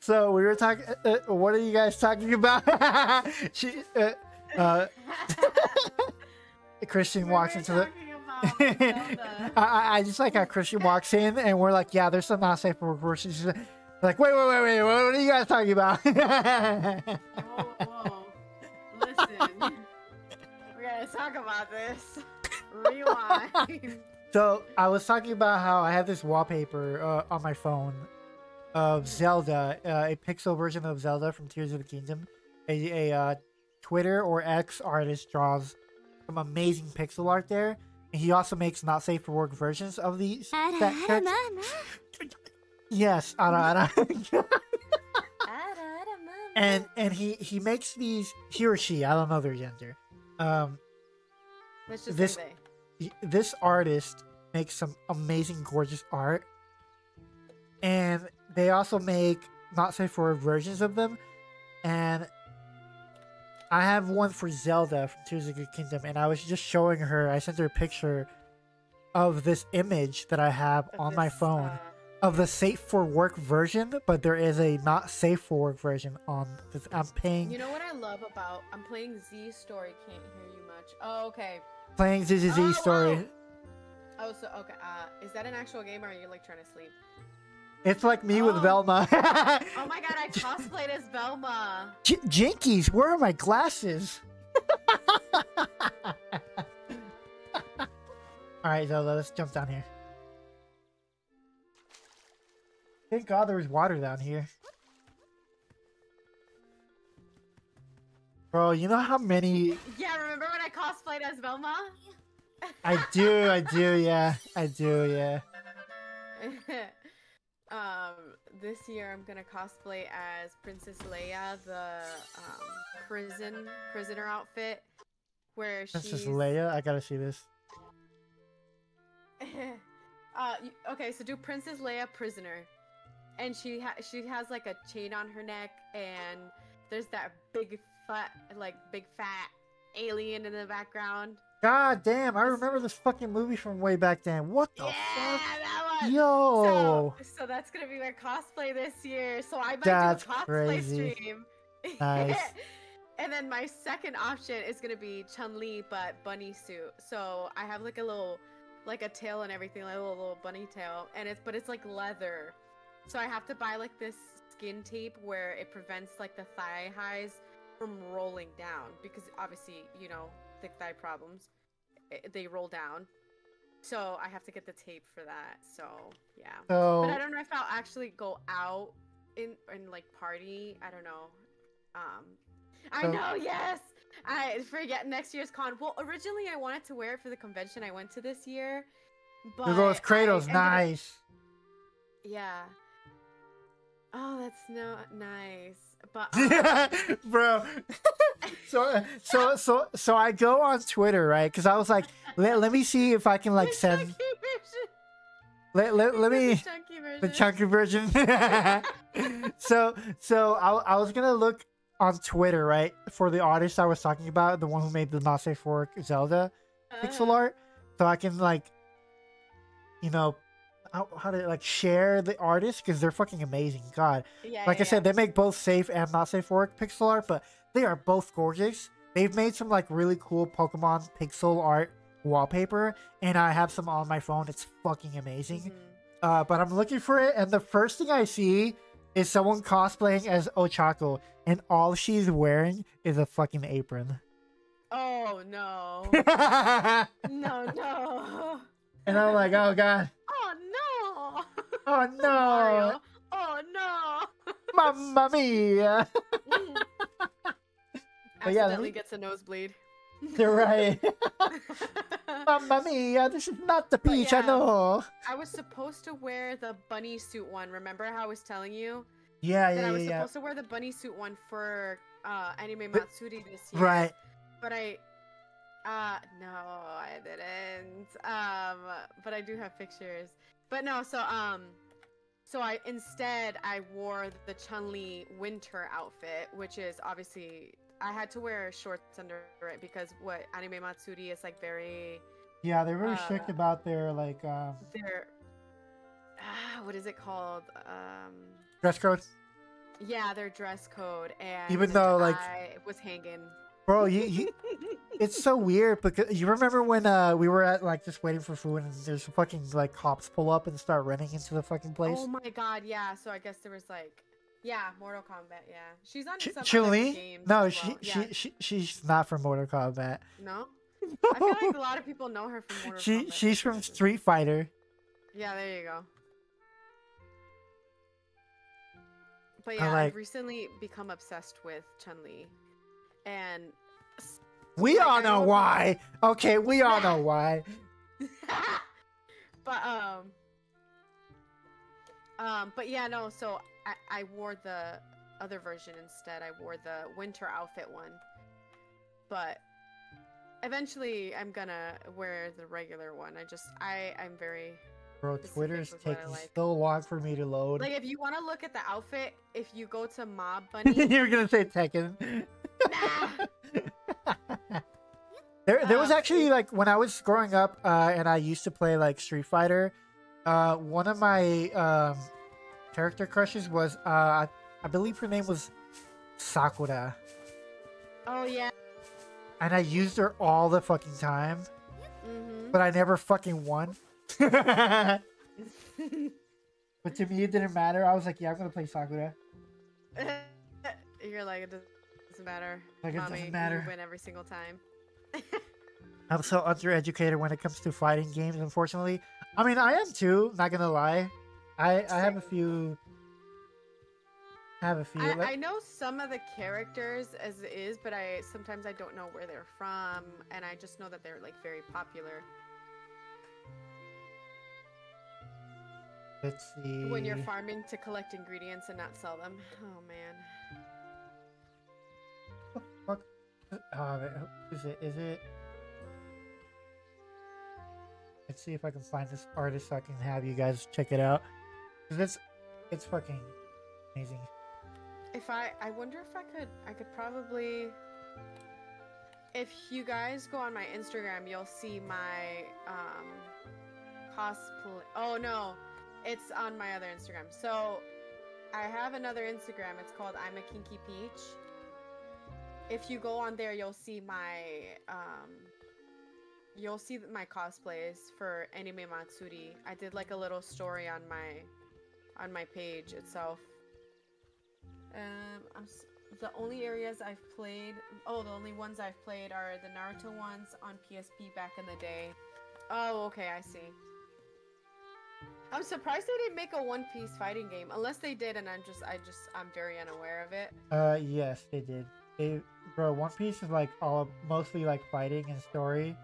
so we were talking. Uh, uh, what are you guys talking about? she, uh, uh, Christian We walks into the. talking about Zelda. I, I- I just like how Christian walks in and we're like, yeah, there's some not safe for work. She's like, wait, wait, wait, wait, what are you guys talking about? Talk about this. Rewind. so I was talking about how I have this wallpaper uh, on my phone of Zelda, uh, a pixel version of Zelda from Tears of the Kingdom. A, a uh, Twitter or X artist draws some amazing pixel art there. And he also makes not safe for work versions of these. that character- Yes, ara, ara. and and he he makes these he or she I don't know their gender. Um, Just this- this artist makes some amazing, gorgeous art, and they also make not safe for work versions of them. And I have one for Zelda from Tears of the Kingdom, and I was just showing her. I sent her a picture of this image that I have of on my phone uh, of the safe for work version, but there is a not safe for work version on. This. I'm paying you know what I love about I'm playing Z Story. Can't hear you much. Oh, okay. Playing ZZZ Oh, story. wow. Oh, so okay. Uh, is that an actual game or are you like trying to sleep? It's like me with Oh. Velma. Oh my god, I cosplayed as Velma. J- Jinkies, where are my glasses? Alright, Zelda, let's jump down here. Thank God there was water down here. Bro, you know how many Yeah, remember when I cosplayed as Velma? I do, I do, yeah. I do, yeah. um, this year I'm gonna cosplay as Princess Leia, the um, prison prisoner outfit, where Princess she's. Leia, I gotta see this. uh, okay, so do Princess Leia prisoner, and she ha- she has like a chain on her neck, and there's that big fat like big fat alien in the background. God damn, I remember this fucking movie from way back then. What the yeah, that one. Yo. So, so that's gonna be my cosplay this year. So I might That's do a cosplay crazy. stream. Nice. and then my second option is gonna be Chun Li, but bunny suit. So I have like a little, like a tail and everything, like a little, little bunny tail, and it's but it's like leather. So I have to buy like this skin tape where it prevents like the thigh highs from rolling down because obviously you know thick thigh problems, i they roll down. So I have to get the tape for that. So yeah. So But I don't know if I'll actually go out in and like party. I don't know. Um, I So- know. Yes. I forget next year's con. Well, originally I wanted to wear it for the convention I went to this year, but there goes I Kratos. up- Nice. yeah. Oh, that's no nice. But um, bro. so so so so I go on Twitter, right? Because I was like, let, let me see if I can like the send let, let, let The me chunky version. the chunky version. so so I, I was gonna look on Twitter, right, for the artist I was talking about, the one who made the Not Safe for Work Zelda pixel Uh-huh. art, so I can like, you know, how, how to like share the artists because they're fucking amazing. God, Yeah, like yeah, I said, yeah. they make both safe and not safe for work pixel art, but they are both gorgeous. They've made some like really cool Pokemon pixel art wallpaper, and I have some on my phone. It's fucking amazing. Mhm. Uh, but I'm looking for it, and the first thing I see is someone cosplaying as Ochako, and all she's wearing is a fucking apron. Oh no. no, no, And I'm like, oh god, Oh. Oh no. Oh no. mamma mia! Yeah, Accidentally me- gets a nosebleed. You're right. mamma mia, this is not the peach I know. I was supposed to wear the bunny suit one. Remember how I was telling you Yeah, that yeah, I was yeah. supposed to wear the bunny suit one for uh, Anime Matsuri this year. Right. But I, uh, no, I didn't. Um, but I do have pictures. But no, so um, so I instead I wore the Chun Li winter outfit, which is obviously I had to wear shorts under it because what Anime Matsuri is like very Yeah, they're very strict uh, about their like um they're ah, what is it called? Um, dress code. yeah, their dress code and Even though, like- I was hanging. Bro, you, you it's so weird because you remember when uh we were at like just waiting for food and there's fucking like cops pull up and start running into the fucking place. Oh my god, yeah. So I guess there was like, yeah, Mortal Kombat. Yeah, she's on Ch- some Chun-Li? No, she, well. she Yeah. she she's not from Mortal Kombat. No, I feel like a lot of people know her from Mortal She Kombat. she's from Street Fighter. Yeah, there you go. But yeah, like- I've recently become obsessed with Chun Li, and We Like, all know why. Okay, we all know why. but um, um, but yeah, no. So I I wore the other version instead. I wore the winter outfit one, but eventually I'm gonna wear the regular one. I just I I'm very Bro, Twitter's taking like. so long for me to load. like if you want to look at the outfit, if you go to Mob Bunny, You're gonna say Tekken. There, there was Um, actually like when I was growing up, uh, and I used to play like Street Fighter. Uh, one of my um, character crushes was, uh, I, I believe her name was Sakura, oh yeah, and I used her all the fucking time, hmm but I never fucking won. but to me, it didn't matter. I was like, yeah, I'm gonna play Sakura. You're like it doesn't matter. Like, it Mommy, doesn't matter. You win every single time. I'm so undereducated when it comes to fighting games. Unfortunately, I mean, I am too. Not gonna lie, I I have a few. I have a few. I, like- I know some of the characters as it is, but I sometimes I don't know where they're from, and I just know that they're like very popular. Let's see. When you're farming to collect ingredients and not sell them. Oh man. Oh, is it? Is it? Let's see if I can find this artist so I can have you guys check it out. Cause it's, it's fucking amazing. If I I wonder if I could I could probably if you guys go on my Instagram, you'll see my um cosplay. Oh no, it's on my other Instagram. So I have another Instagram. It's called I'm a Kinky Peach. If you go on there, you'll see my um you'll see my cosplays for Anime Matsuri. I did like a little story on my on my page itself. Um, I'm the only areas I've played. Oh, the only ones I've played are the Naruto ones on PSP back in the day. Oh, okay, I see. I'm surprised they didn't make a One Piece fighting game, unless they did, and I'm just, I just, I'm very unaware of it. Uh, yes, they did. They, bro, One Piece is like all mostly like fighting and story.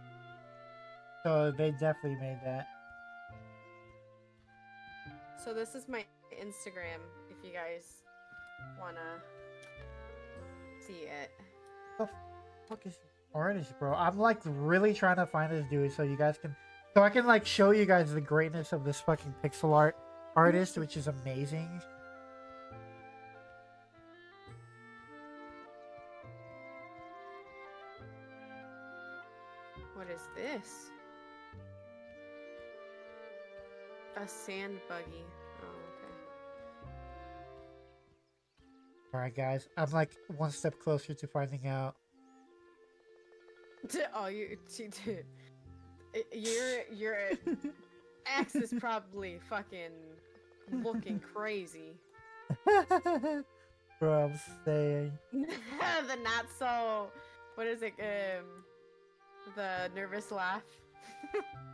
So they definitely made that. So this is my Instagram, if you guys wanna see it. Fuck is artist, bro? I'm like really trying to find this dude so you guys can, so I can like show you guys the greatness of this fucking pixel art artist, which is amazing. This? A sand buggy. Oh, okay. All right, guys, I'm like one step closer to finding out. Oh, you, your your ex is probably fucking looking crazy. bro, I'm saying. the not so. What is it? Um, the nervous laugh.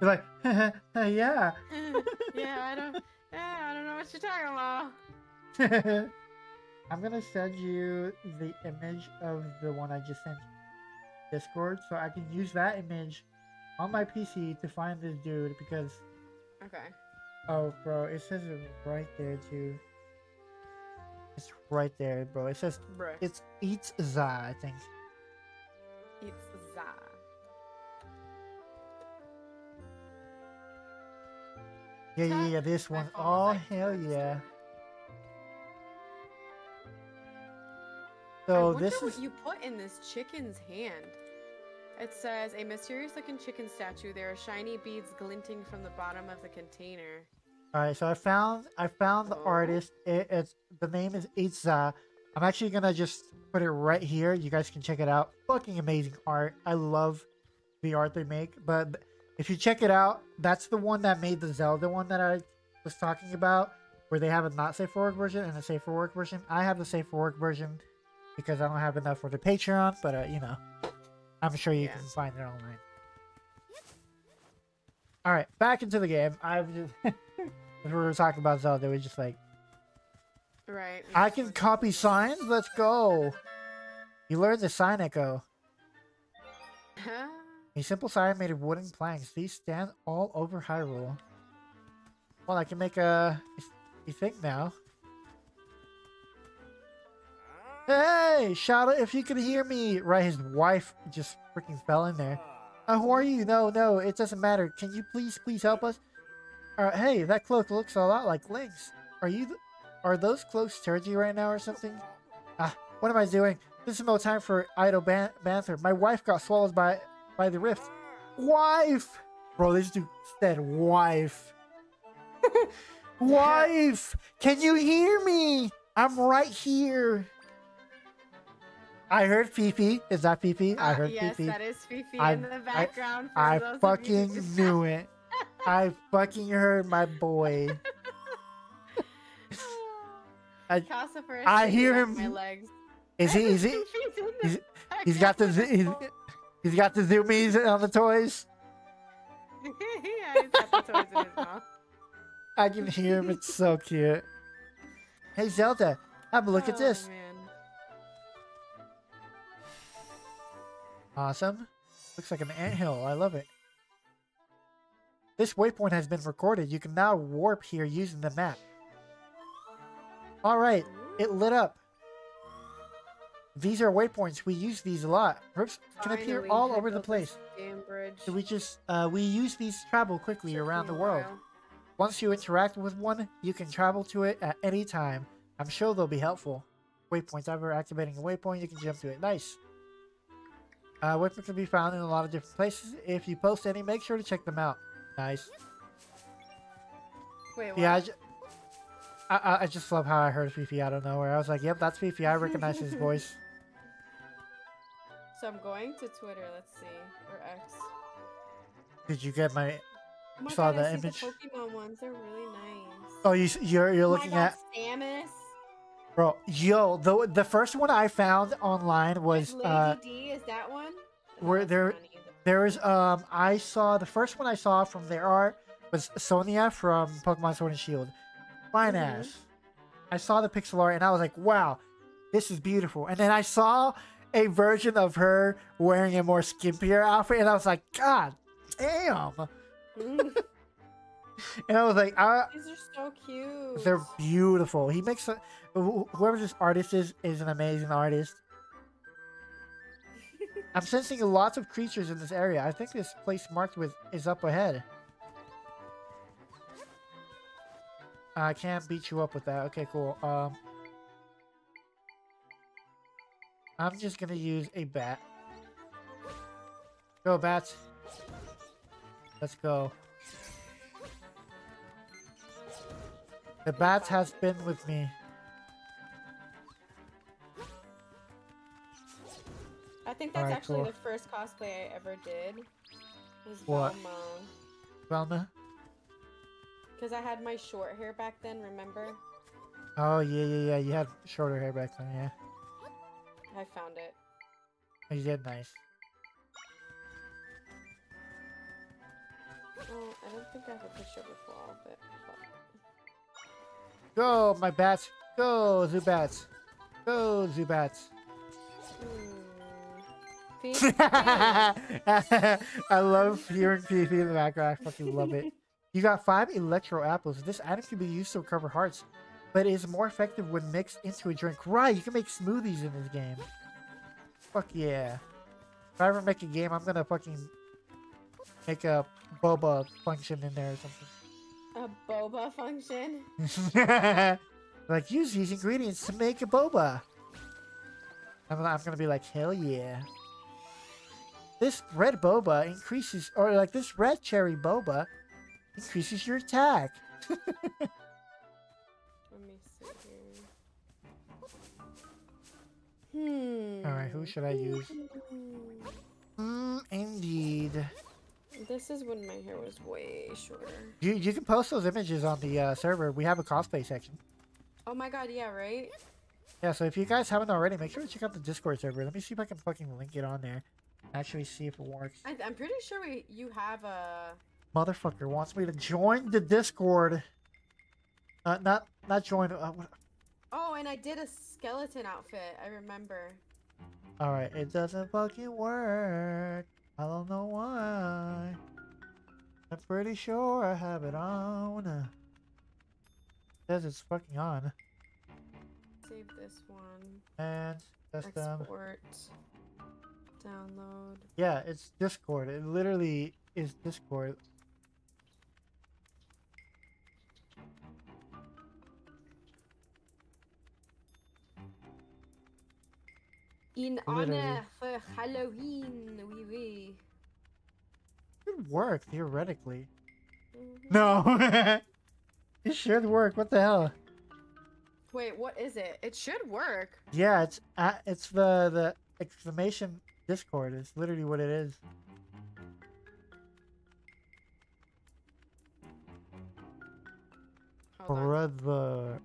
You're like, yeah. yeah, I don't. Yeah, I don't know what you're talking about. I'm gonna send you the image of the one I just sent you Discord, so I can use that image on my PC to find this dude because Okay. oh, bro, it says it right there too. It's right there, bro. It says Bruh. it's Eats Za, I think. Yeah, yeah, yeah. This one. Oh hell yeah! So this what is you put in this chicken's hand. It says a mysterious-looking chicken statue. There are shiny beads glinting from the bottom of the container. All right, so I found I found the Oh. artist. It, it's the name is Itza. I'm actually gonna just put it right here. You guys can check it out. Fucking amazing art. I love the art they make. But if you check it out, that's the one that made the Zelda one that I was talking about, where they have a not safe for work version and a safe for work version. I have the safe for work version because I don't have enough for the Patreon. But uh, you know, I'm sure you Yeah. can find it online. All right, back into the game. I've just. We were talking about Zelda, we just like, Right. I can copy signs? Let's go. You learned the sign echo. Huh? A simple sign made of wooden planks. These stand all over Hyrule. Well, I can make a, a thing now. Hey, shout out if you can hear me. Right, his wife just freaking fell in there. Uh, who are you? No, no, it doesn't matter. Can you please, please help us? Uh, hey, that cloak looks a lot like Link's. Are you, are those cloaks turgid right now or something? Ah, what am I doing? This is no time for idle ban- banter. My wife got swallowed by, by the rift. Wife! Bro, this dude said wife. wife! Can you hear me? I'm right here. I heard Fifi. Is that Fifi? I Uh, heard yes, Fifi. that is Fifi I- in the background. I you fucking knew it. I fucking heard my boy. I- I hear him- My legs. Is he? Is he? Fifi's in the He's, he's got the. z- He's, he's got the zoomies on the toys. yeah, he's got the toys in his mouth. I can hear him. It's so cute. Hey Zelda, have a look at Oh, this. Man. Awesome. Looks like an anthill. I love it. This waypoint has been recorded. You can now warp here using the map. Alright, it lit up. These are waypoints. We use these a lot. Groups can appear all over the place. this Damn bridge. So we just, uh, we use these to travel quickly around the world. while. Once you interact with one, you can travel to it at any time. I'm sure they'll be helpful. Waypoints. Ever activating a waypoint, you can jump to it. Nice. Uh, Whitman can be found in a lot of different places. If you post any, make sure to check them out. Nice. Wait, what? Yeah, I, ju- I, I- I just love how I heard Fifi out of nowhere. I was like, yep, that's Fifi. I recognize his voice. So I'm going to Twitter. Let's see, or X. Did you get my? Oh my Saw God, I image? The Pokemon ones, they're really nice. Oh, you you're you're Oh looking God, at Samus. bro. Yo, the the first one I found online was Lady uh D, is that one? Where there- there was um I saw the first one I saw from their art was Sonia from Pokemon Sword and Shield. Fine Mhm. ass. I saw the pixel art and I was like, wow, this is beautiful. And then I saw a version of her wearing a more skimpier outfit, and I was like, God damn. Mm, And I was like, I, These are so cute. they're beautiful. He makes a, wh- whoever this artist is is an amazing artist. I'm sensing lots of creatures in this area. I think this place marked with is up ahead. I can't beat you up with that. Okay, cool. Um, I'm just gonna use a bat. Go bats. Let's go. The bat has been with me. I think that's Alright, actually cool. the first cosplay I ever did. Was What? Velma. Velma. Because I had my short hair back then, remember? Oh yeah, yeah, yeah. You had shorter hair back then, yeah. I found it. You did nice. Oh, I don't think I have a picture of the full outfit. But... Go, my bats. Go, Zubats. Go, Zubats. Hmm. I love hearing Fifi in the background. I fucking love it. You got five electro apples. This item can be used to recover hearts, but it is more effective when mixed into a drink. Right, you can make smoothies in this game. Fuck yeah. If I ever make a game, I'm gonna fucking make a boba function in there or something. a boba function? like use these ingredients to make a boba. I'm, I'm gonna be like, hell yeah. This red boba increases, or like this red cherry boba increases your attack. Hmm. All right, who should I use? Hmm, indeed. This is when my hair was way shorter. You you can post those images on the uh, server. We have a cosplay section. Oh my god, yeah, right? Yeah, so if you guys haven't already, make sure to check out the Discord server. Let me see if I can fucking link it on there. Actually, see if it works. I, I'm pretty sure we you have a. Motherfucker wants me to join the Discord. Uh, not not join. Uh, what- Oh, and I did a skeleton outfit. I remember. all right, it doesn't fucking work. I don't know why. I'm pretty sure I have it on. It says it's fucking on. Save this one. And just um, Export. Download. yeah, it's Discord. It literally is Discord. In Literally. honor for Halloween, oui, oui. It would work theoretically. Mhm. No, it should work. What the hell? Wait, what is it? It should work. Yeah, it's uh, it's the the exclamation Discord. It's literally what it is. Brother.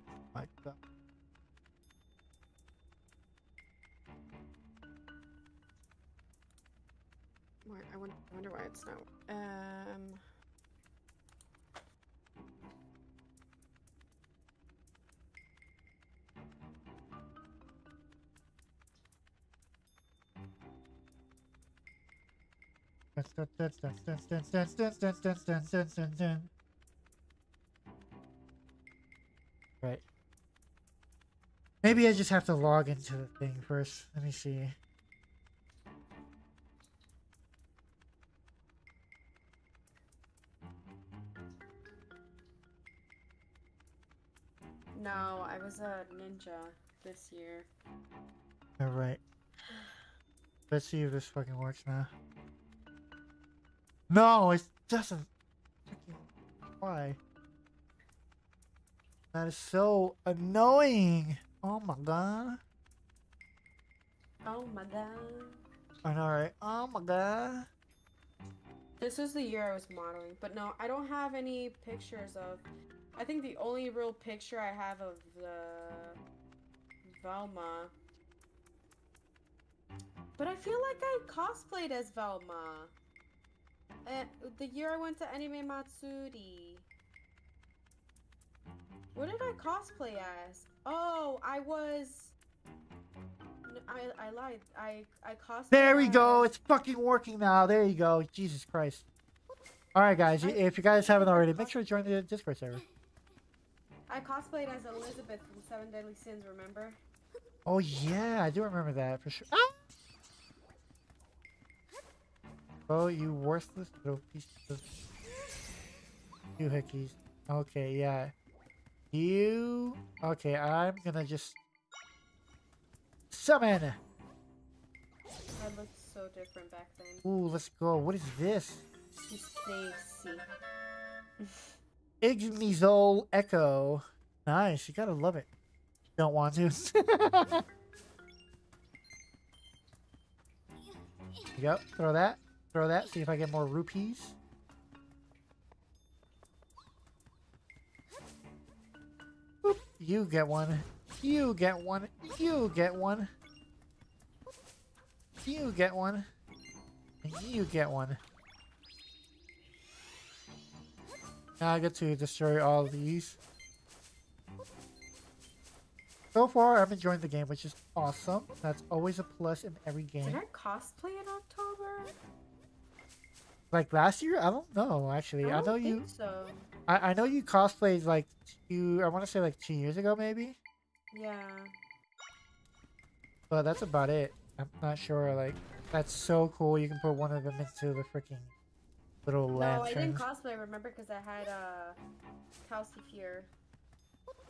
Why- I wonder why it's not. Um. Right. Maybe I just have to log into the thing first. Let me see. Was a ninja this year. All right. Let's see if this fucking works now. No, it doesn't. Why? That is so annoying. Oh my god. Oh my god. I know, right? Oh my god. This was the year I was modeling, but no, I don't have any pictures of. I think the only real picture I have of the Velma. But I feel like I cosplayed as Velma. And the year I went to Anime Matsuri. What did I cosplay as? Oh, I was. I I lied. I I cosplayed. There we go. It's fucking working now. There you go. Jesus Christ. All right, guys. y- If you guys haven't already, make sure to join the Discord server. I cosplayed as Elizabeth from Seven Deadly Sins, remember? Oh yeah, I do remember that for sure. Ah! Oh, you worthless little piece of you hickeys. Okay, yeah. You okay? I'm gonna just summon. I looked so different back then. Ooh, let's go. What is this? Ignizol Echo. Nice. You gotta love it. Don't want to. go. Throw that. Throw that. See if I get more rupees. Boop. You get one. You get one. You get one. You get one. You get one. Now I get to destroy all of these. So far, I'm enjoying the game, which is awesome. That's always a plus in every game. Did. I cosplay in October? Like last year, I don't know. Actually, I, don't know think you. So. I, I know you cosplayed like two. I want to say like two years ago, maybe. Yeah. But that's about it. I'm not sure. Like that's so cool. You can put one of them into the freaking little No, I didn't cosplay. Remember, because I had a uh, Calcifer.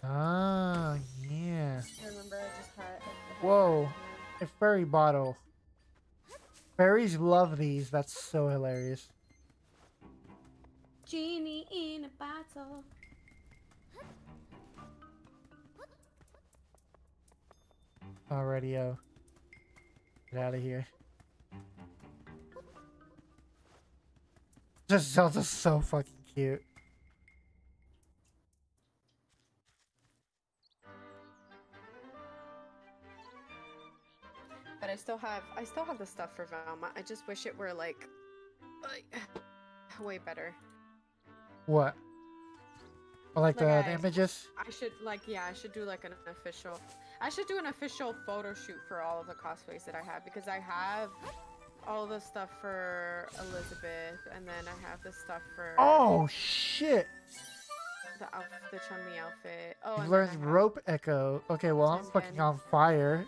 Ah, yeah. Remember, I just had. I Whoa. A fairy bottle. Fairies love these. That's so hilarious. Genie in a bottle. Alrighty, yo. Get out of here. Just Zelda's so fucking cute. But I still have. I still have the stuff for Velma. I just wish it were like, like, way better. What? Oh, like, Like the, I- the images? I should like yeah, I should do like an official I should do an official photo shoot for all of the cosplays that I have because I have all the stuff for Elizabeth and then I have the stuff for Oh shit! the outf- the Chun-Li outfit. Oh, You learned rope echo. Okay, well I'm fucking on fire.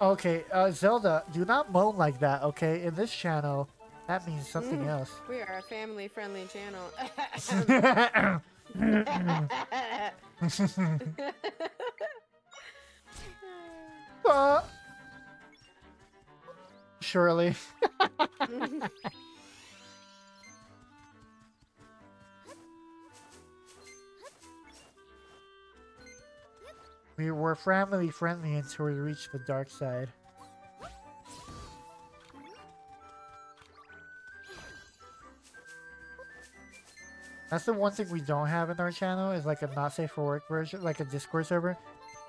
Okay, uh, Zelda, do not moan like that, okay? In this channel, that means something Mm. else. We are a family-friendly channel. Uh, Surely. We were family friendly until we reached the dark side. That's the one thing we don't have in our channel is like a not safe for work version, like a Discord server,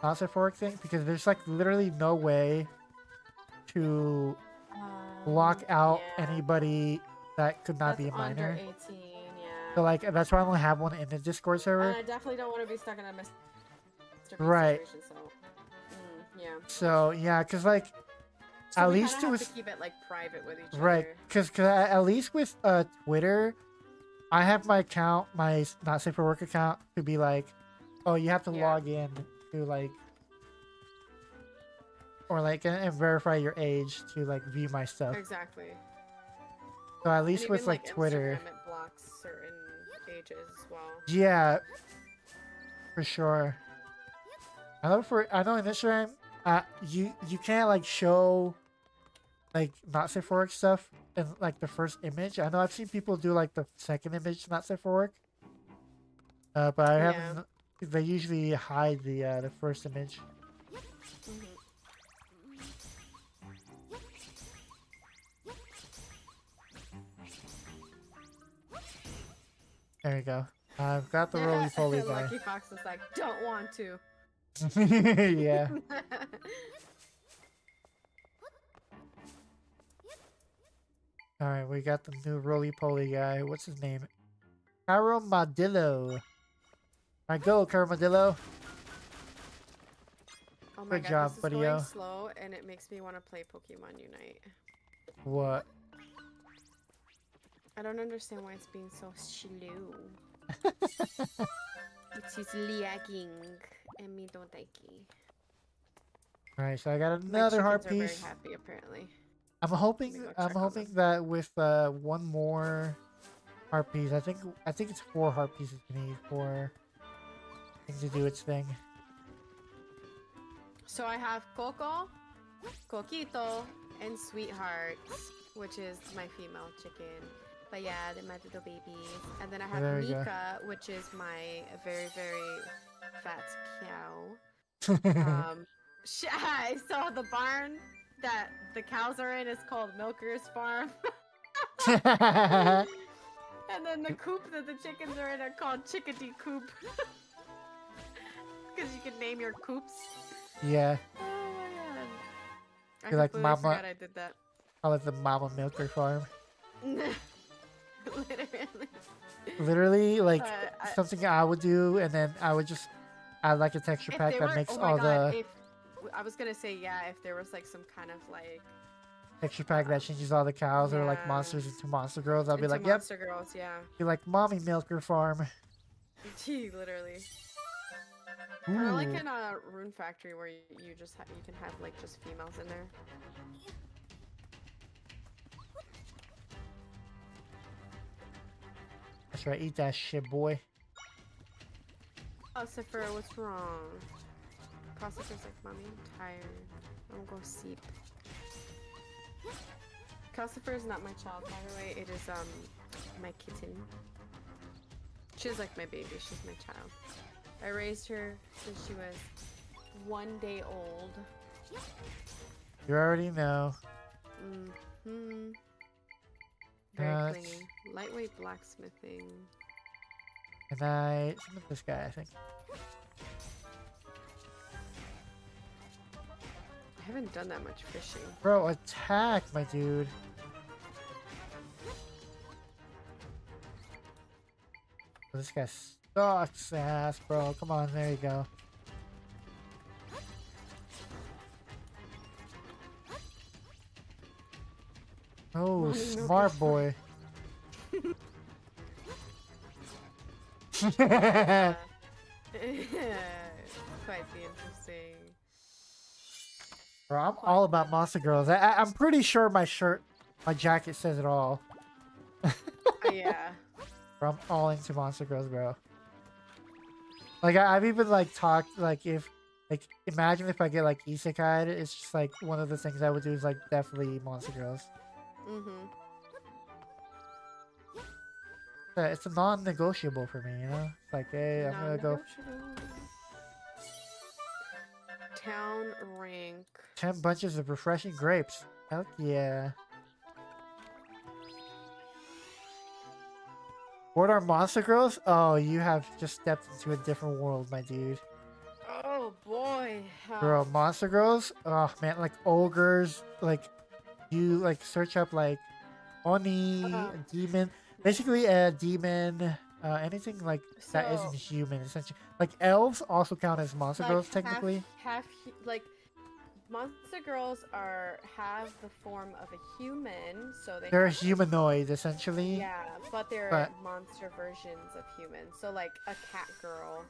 not safe for work thing, because there's like literally no way to block Um, out yeah. anybody that could not That's be a minor. 18, yeah. So like that's why I only have one in the Discord server. And I definitely don't want to be stuck in a Mr. Right. situation, so mm, yeah. So yeah, cause like So At least it was- to keep it like private with each right, other. cause, 'cause I- at least with uh Twitter, I have my account, my not safe for work account, to be like, oh, you have to Yeah. log in to like, or like and, and verify your age to like view my stuff. Exactly. So at And least with even, like Twitter, Instagram, it blocks certain ages as well. yeah, for sure. I know for I know Instagram, uh, you you can't like show like not work stuff in like the first image. I know I've seen people do like the second image not work. Uh, but I Yeah. haven't. They usually hide the uh, the first image. There we go. I've got the roly poly guy. Lucky Fox is like, don't want to. yeah. All right, we got the new roly poly guy. What's his name? Caromadillo. I go, Caromadillo. Oh my Good god, job, this is buddy-o. going slow, and it makes me want to play Pokemon Unite. What? I don't understand why it's being so slow. it is just lagging, and me don't like it. All right, so I got My another heart chickens are piece. Very happy, apparently. I'm hoping. I'm hoping that with uh, one more heart piece, I think. I think it's four heart pieces you need for to do its thing. So I have Coco, Coquito, and Sweethearts, which is my female chicken. But yeah, they're my little babies. And then I have There. Mika, which is my very, very fat cow. Um, sh- I saw the barn that the cows are in is called Milker's Farm. and then the coop that the chickens are in are called Chickadee Coop. Because you can name your coops. yeah, Oh my god. I You're like, "Mama." I did that. call it the Mama Milker Farm. Literally. Literally, like I- something I would do, and then I would just add like a texture pack that were- makes oh all god, the if, I was gonna say yeah, if there was like some kind of like texture pack that changes all the cows or like monsters into monster girls. I'll be into like, yep, Monster Girls, yeah. be like Mommy Milker Farm. Gee, literally. Of like in a Rune Factory where you, just ha- you can have like just females in there. That's right, eat that shit, boy. Oh, Sephiroth, what's wrong? Calcifer's like, mommy, I'm tired. I'm gonna go sleep. Calcifer is not my child, by the way. It is um my kitten. She's like my baby. She's my child. I raised her since she was one day old. You already know. Mm-hmm. Very That's- clingy. Lightweight blacksmithing. And I submit this guy, I think. I haven't done that much fishing. Bro, attack, my dude. This guy sucks ass, bro. Come on, there you go. Oh, smart boy. Quite the interesting. Bro, I'm all about monster girls. I, I'm pretty sure my shirt, my jacket says it all. Uh, yeah. Bro, I'm all into monster girls, bro. Like I, I've even like talked like if like imagine if I get like isekai, it's just like one of the things I would do is like definitely monster girls. Mm-hmm. It's a non-negotiable for me, you know. It's like hey, I'm gonna go Town rank. ten bunches of refreshing grapes. Heck yeah. What are monster girls? Oh, you have just stepped into a different world, my dude. Oh boy. Uh, Bro, monster girls? Oh man, like ogres, like you like search up like oni, Uh-huh. demon, basically a demon, uh, anything like that So- isn't human. Essentially, like elves also count as monster like, girls technically. Half, hu- like monster girls are have the form of a human, so they They're humanoid essentially. Yeah, but they're But- monster versions of humans. So like a cat girl,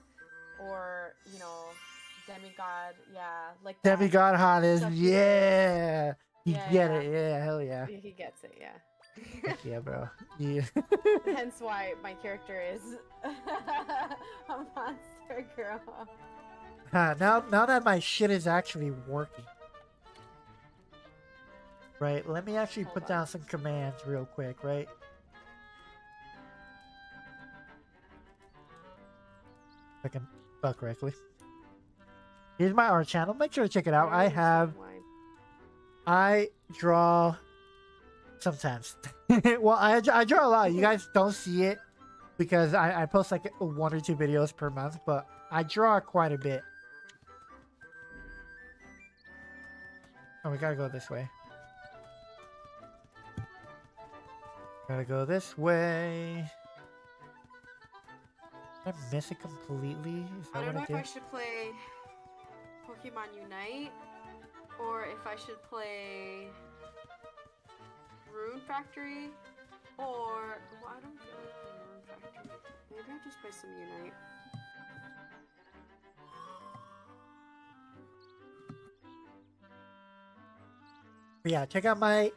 or you know, demigod. Yeah, like. Demigod hot is Stuff yeah. You Yeah, get yeah. it, yeah, hell yeah, He gets it. Yeah. Yeah, bro. Yeah. Hence why my character is a monster girl. Now, now that my shit is actually working. Right, let me actually Hold put on. down some commands real quick, right? If I can spell correctly. Here's my art channel. Make sure to check it out. I have. I draw sometimes. well, I, I draw a lot. You guys don't see it because I, I post like one or two videos per month, but I draw quite a bit. Oh, we gotta go this way. Gotta go this way. Did I miss it completely? I don't know what if I I should play Pokemon Unite or if I should play Rune Factory or well, I don't feel like playing Rune Factory. Maybe I'll just play some Unite. But yeah, check out my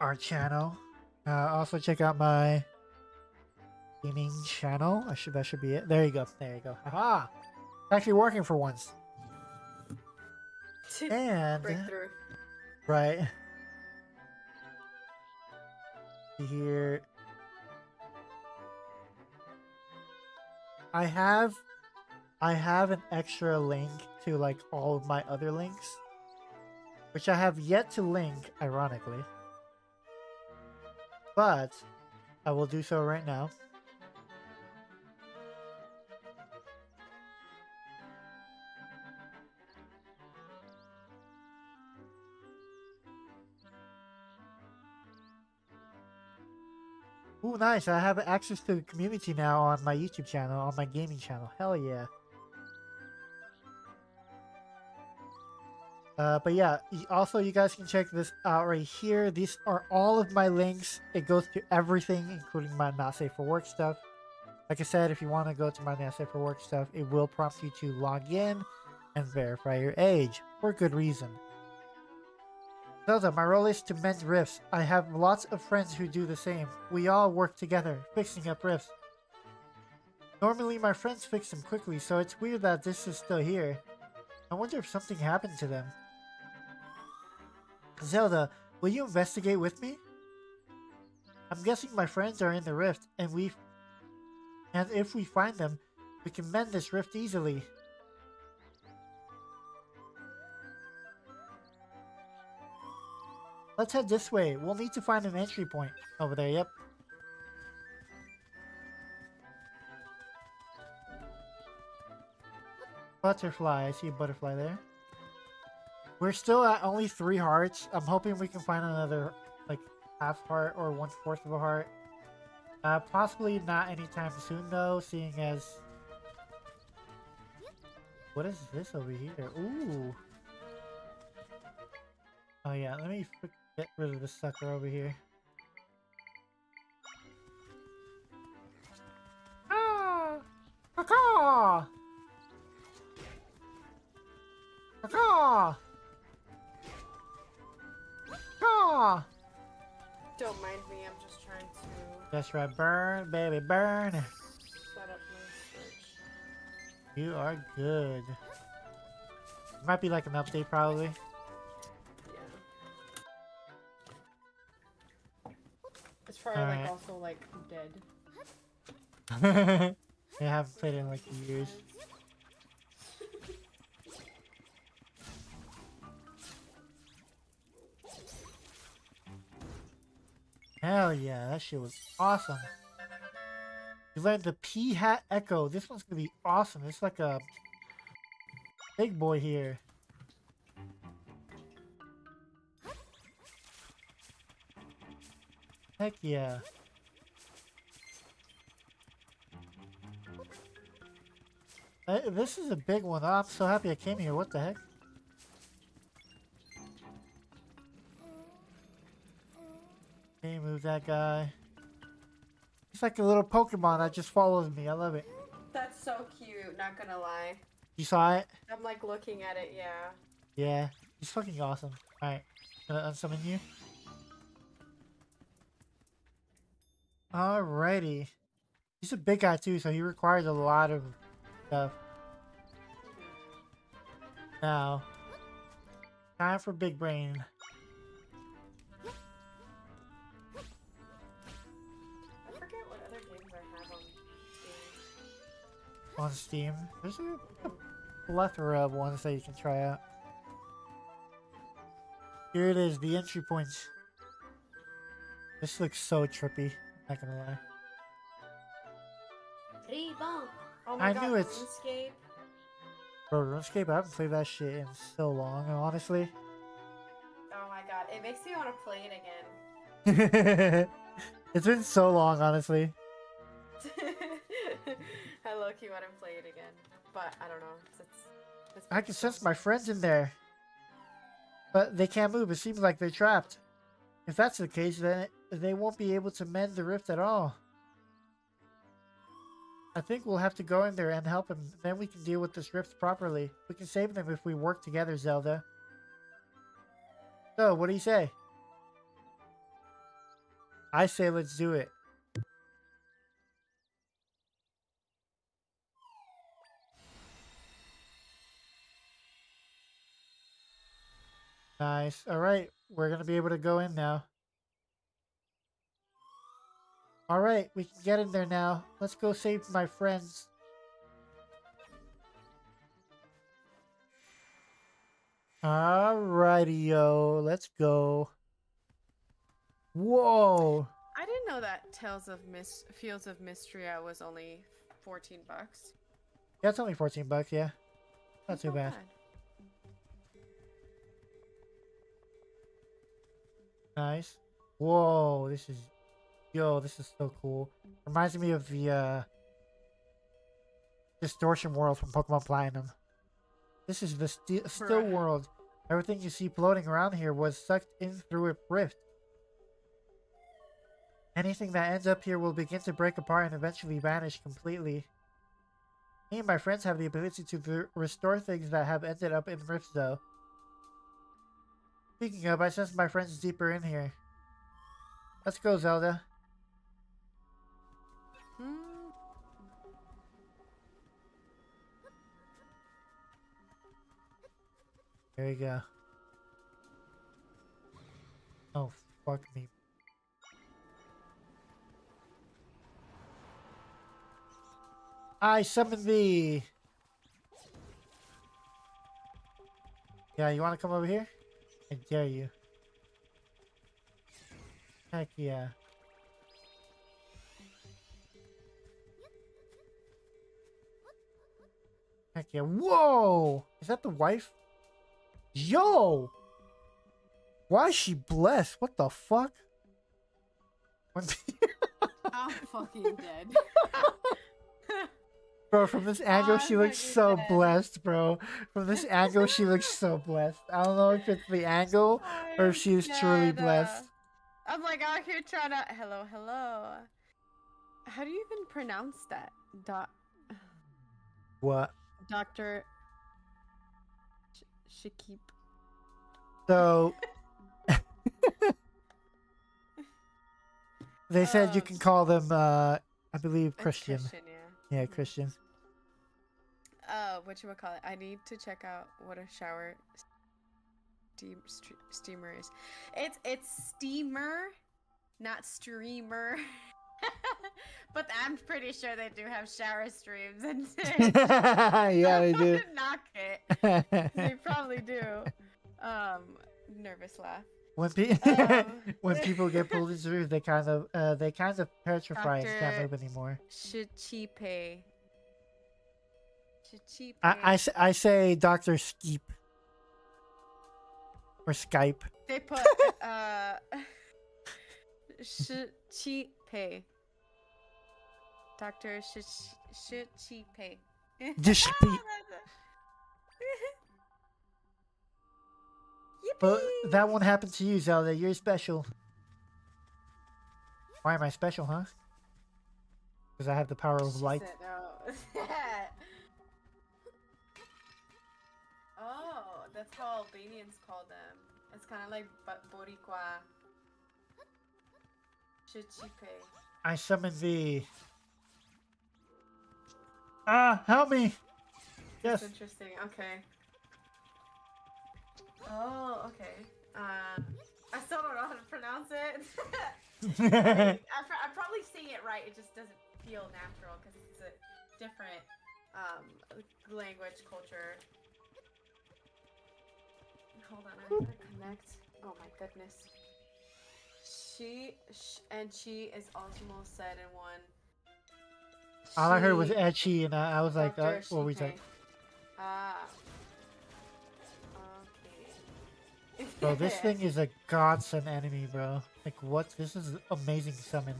art channel. Uh, also check out my gaming channel. I should that should be it. There you go. There you go. Haha. It's actually working for once. And Breakthrough. right here I have I have an extra link to like all of my other links which I have yet to link ironically but I will do so right now Ooh, nice. I have access to the community now on my YouTube channel, on my gaming channel. Hell yeah. Uh, but yeah, also you guys can check this out right here. These are all of my links. It goes to everything, including my not safe for work stuff. Like I said, if you want to go to my not safe for work stuff, it will prompt you to log in and verify your age for good reason. Zelda, my role is to mend rifts. I have lots of friends who do the same. We all work together, fixing up rifts. Normally my friends fix them quickly, so it's weird that this is still here. I wonder if something happened to them. Zelda, will you investigate with me? I'm guessing my friends are in the rift, and we... And if we find them, we can mend this rift easily. Let's head this way. We'll need to find an entry point. Over there, yep. Butterfly. I see a butterfly there. We're still at only three hearts. I'm hoping we can find another, like, half heart or one fourth of a heart. Uh, possibly not anytime soon, though, seeing as... What is this over here? Ooh. Oh yeah, let me get rid of this sucker over here. Ah! Caw! Caw! Don't mind me, I'm just trying to That's right, burn, baby, burn. set up my search. You are good. Might be like an update, probably. Yeah. It's probably like also like dead. I haven't played in like years. Hell yeah, that shit was awesome. You learned the Peahat Echo. This one's gonna be awesome. It's like a big boy here. Heck yeah. Uh, this is a big one. I'm so happy I came here. What the heck? That guy. It's like a little Pokemon that just follows me. I love it. That's so cute, not gonna lie. You saw it? I'm like looking at it, yeah. Yeah. He's fucking awesome. Alright. Gonna unsummon you. Alrighty. He's a big guy too, so he requires a lot of stuff. Now, time for big brain. On Steam. There's a plethora of ones that you can try out. Here it is, the entry points. This looks so trippy, not gonna lie. Oh I knew it's- RuneScape. Bro, RuneScape, I haven't played that shit in so long, honestly. Oh my god, it makes me want to play it again. it's been so long, honestly. I low key want to play it again, but I don't know. It's, it's, it's I can sense my friends in there. But they can't move. It seems like they're trapped. If that's the case, then they won't be able to mend the rift at all. I think we'll have to go in there and help him. Then we can deal with this rift properly. We can save them if we work together, Zelda. So, what do you say? I say let's do it. Nice. All right, we're gonna be able to go in now. All right, we can get in there now. Let's go save my friends. Alrighty, yo, let's go. Whoa! I didn't know that Tales of Mis- Fields of Mistria was only 14 bucks. Yeah, it's only 14 bucks, yeah. Not That's too bad. Nice. Whoa, this is... Yo, this is so cool. Reminds me of the, uh... Distortion world from Pokemon Platinum. This is the sti still world. Everything you see floating around here was sucked in through a rift. Anything that ends up here will begin to break apart and eventually vanish completely. Me and my friends have the ability to restore things that have ended up in rifts, though. Speaking of, I sense my friends deeper in here. Let's go, Zelda. There you go. Oh, fuck me. I summon thee! Yeah, you want to come over here? I dare you. Heck yeah. Heck yeah. Whoa! Is that the wife? Yo! Why is she blessed? What the fuck? When- I'm fucking dead. bro, from this angle, I'm she looks so dead. blessed, bro. From this angle, she looks so blessed. I don't know if it's the angle or if she is truly blessed. I'm like out here trying to. Hello, hello. How do you even pronounce that? Doc, What? Doctor. Sh- Shakib. So. they said you Um, can call them, uh, I believe, Christian. Christian, yeah. Christian. Uh, what you would call it? I need to check out what a shower steam stre- steamer is. It's it's steamer, not streamer. but I'm pretty sure they do have shower streams and yeah, they do. knock it. They probably do. Um, nervous laugh. When pe- Um, when people get pulled into roof, they kind of uh, they kind of petrify and can't move anymore. Shichipe. Shichipe. I, I, I say Doctor Skeep or Skype. They put uh Shichipe. Doctor Shichipe. Just speak. But that won't happen to you, Zelda. You're special. Why am I special, huh? Because I have the power of light. said no. oh, that's how Albanians call them. It's kind of like Boricua. Shichipe. I summon thee. Ah, help me! Yes. That's interesting. Okay. Oh, okay. Uh, I still don't know how to pronounce it. I, I probably say it right. It just doesn't feel natural because it's a different um, language culture. Hold on, I'm gonna connect. Oh my goodness. She sh- and she is Ultimo said in one. All I heard was She- etchy, and I, I was like, uh, what were we talking? Ah. Bro, this thing is a godsend enemy, bro. Like, what? This is amazing summon.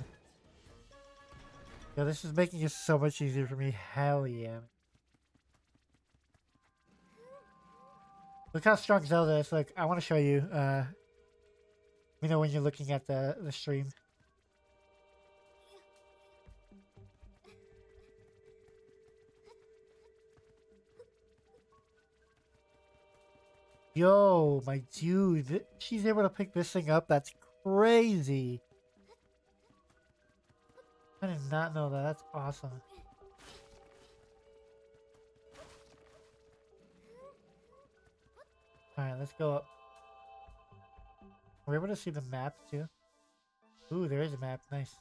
Yo, this is making it so much easier for me. Hell yeah. Look how strong Zelda is. Look, I want to show you. Uh, me know when you're looking at the, the stream. Yo, my dude, she's able to pick this thing up. That's crazy. I did not know that. That's awesome. Alright, let's go up. We're able to see the map too. Ooh, there is a map. Nice.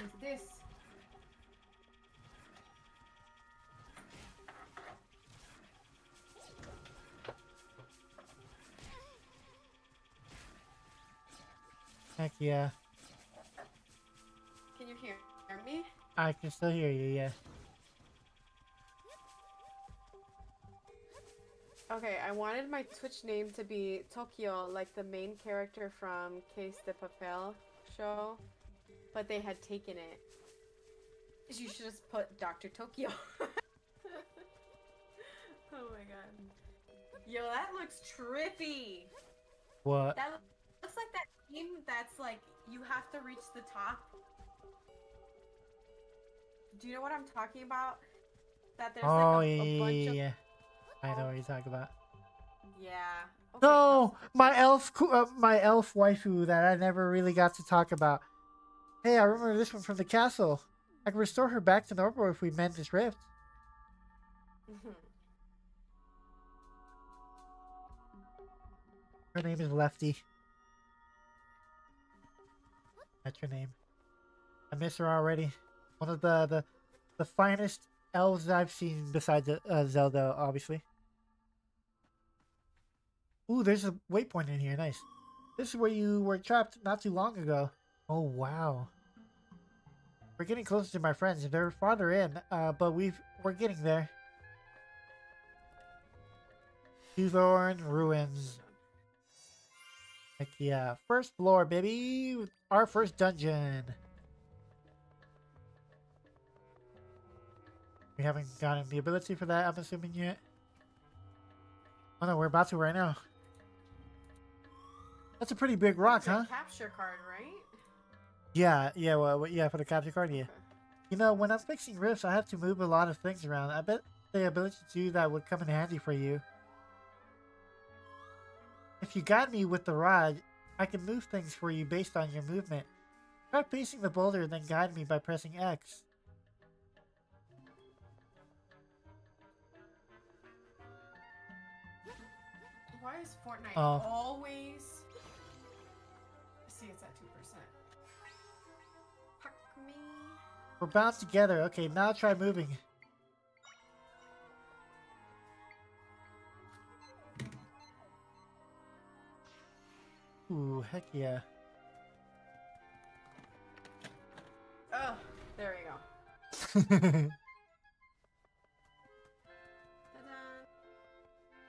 Is this? Heck yeah. Can you hear me? I can still hear you, yeah. Okay, I wanted my Twitch name to be Tokyo, like the main character from Casa de Papel show, but they had taken it. You should just put Dr. Tokyo. oh my god. Yo, that looks trippy. What? That loo- looks like that game that's like you have to reach the top. Do you know what I'm talking about? That there's oh, like a, yeah, a yeah, bunch yeah, of yeah. I know what you're talking about. yeah. Okay, No, my elf, coo- uh, my elf waifu that I never really got to talk about. Hey, I remember this one from the castle. I can restore her back to normal if we mend this rift. Mhm. Her name is Lefte. That's her name. I miss her already. One of the the, the finest elves I've seen besides uh, Zelda, obviously. Ooh, there's a waypoint in here. Nice. This is where you were trapped not too long ago. Oh wow. We're getting closer to my friends. They're farther in, uh, but we've we're getting there. Suthorn Ruins. Heck yeah. First floor, baby. Our first dungeon. We haven't gotten the ability for that, I'm assuming, yet. Oh no, we're about to right now. That's a pretty big rock, huh? Capture card, right? Yeah, yeah, well, yeah, for the capture card, yeah. Okay. You know, when I'm fixing rifts, I have to move a lot of things around. I bet the ability to do that would come in handy for you. If you guide me with the rod, I can move things for you based on your movement. Try placing the boulder, then guide me by pressing X. Why is Fortnite Oh. always? We're bound together. Okay, now try moving. Ooh, heck yeah. Oh, there we go. Ta-da.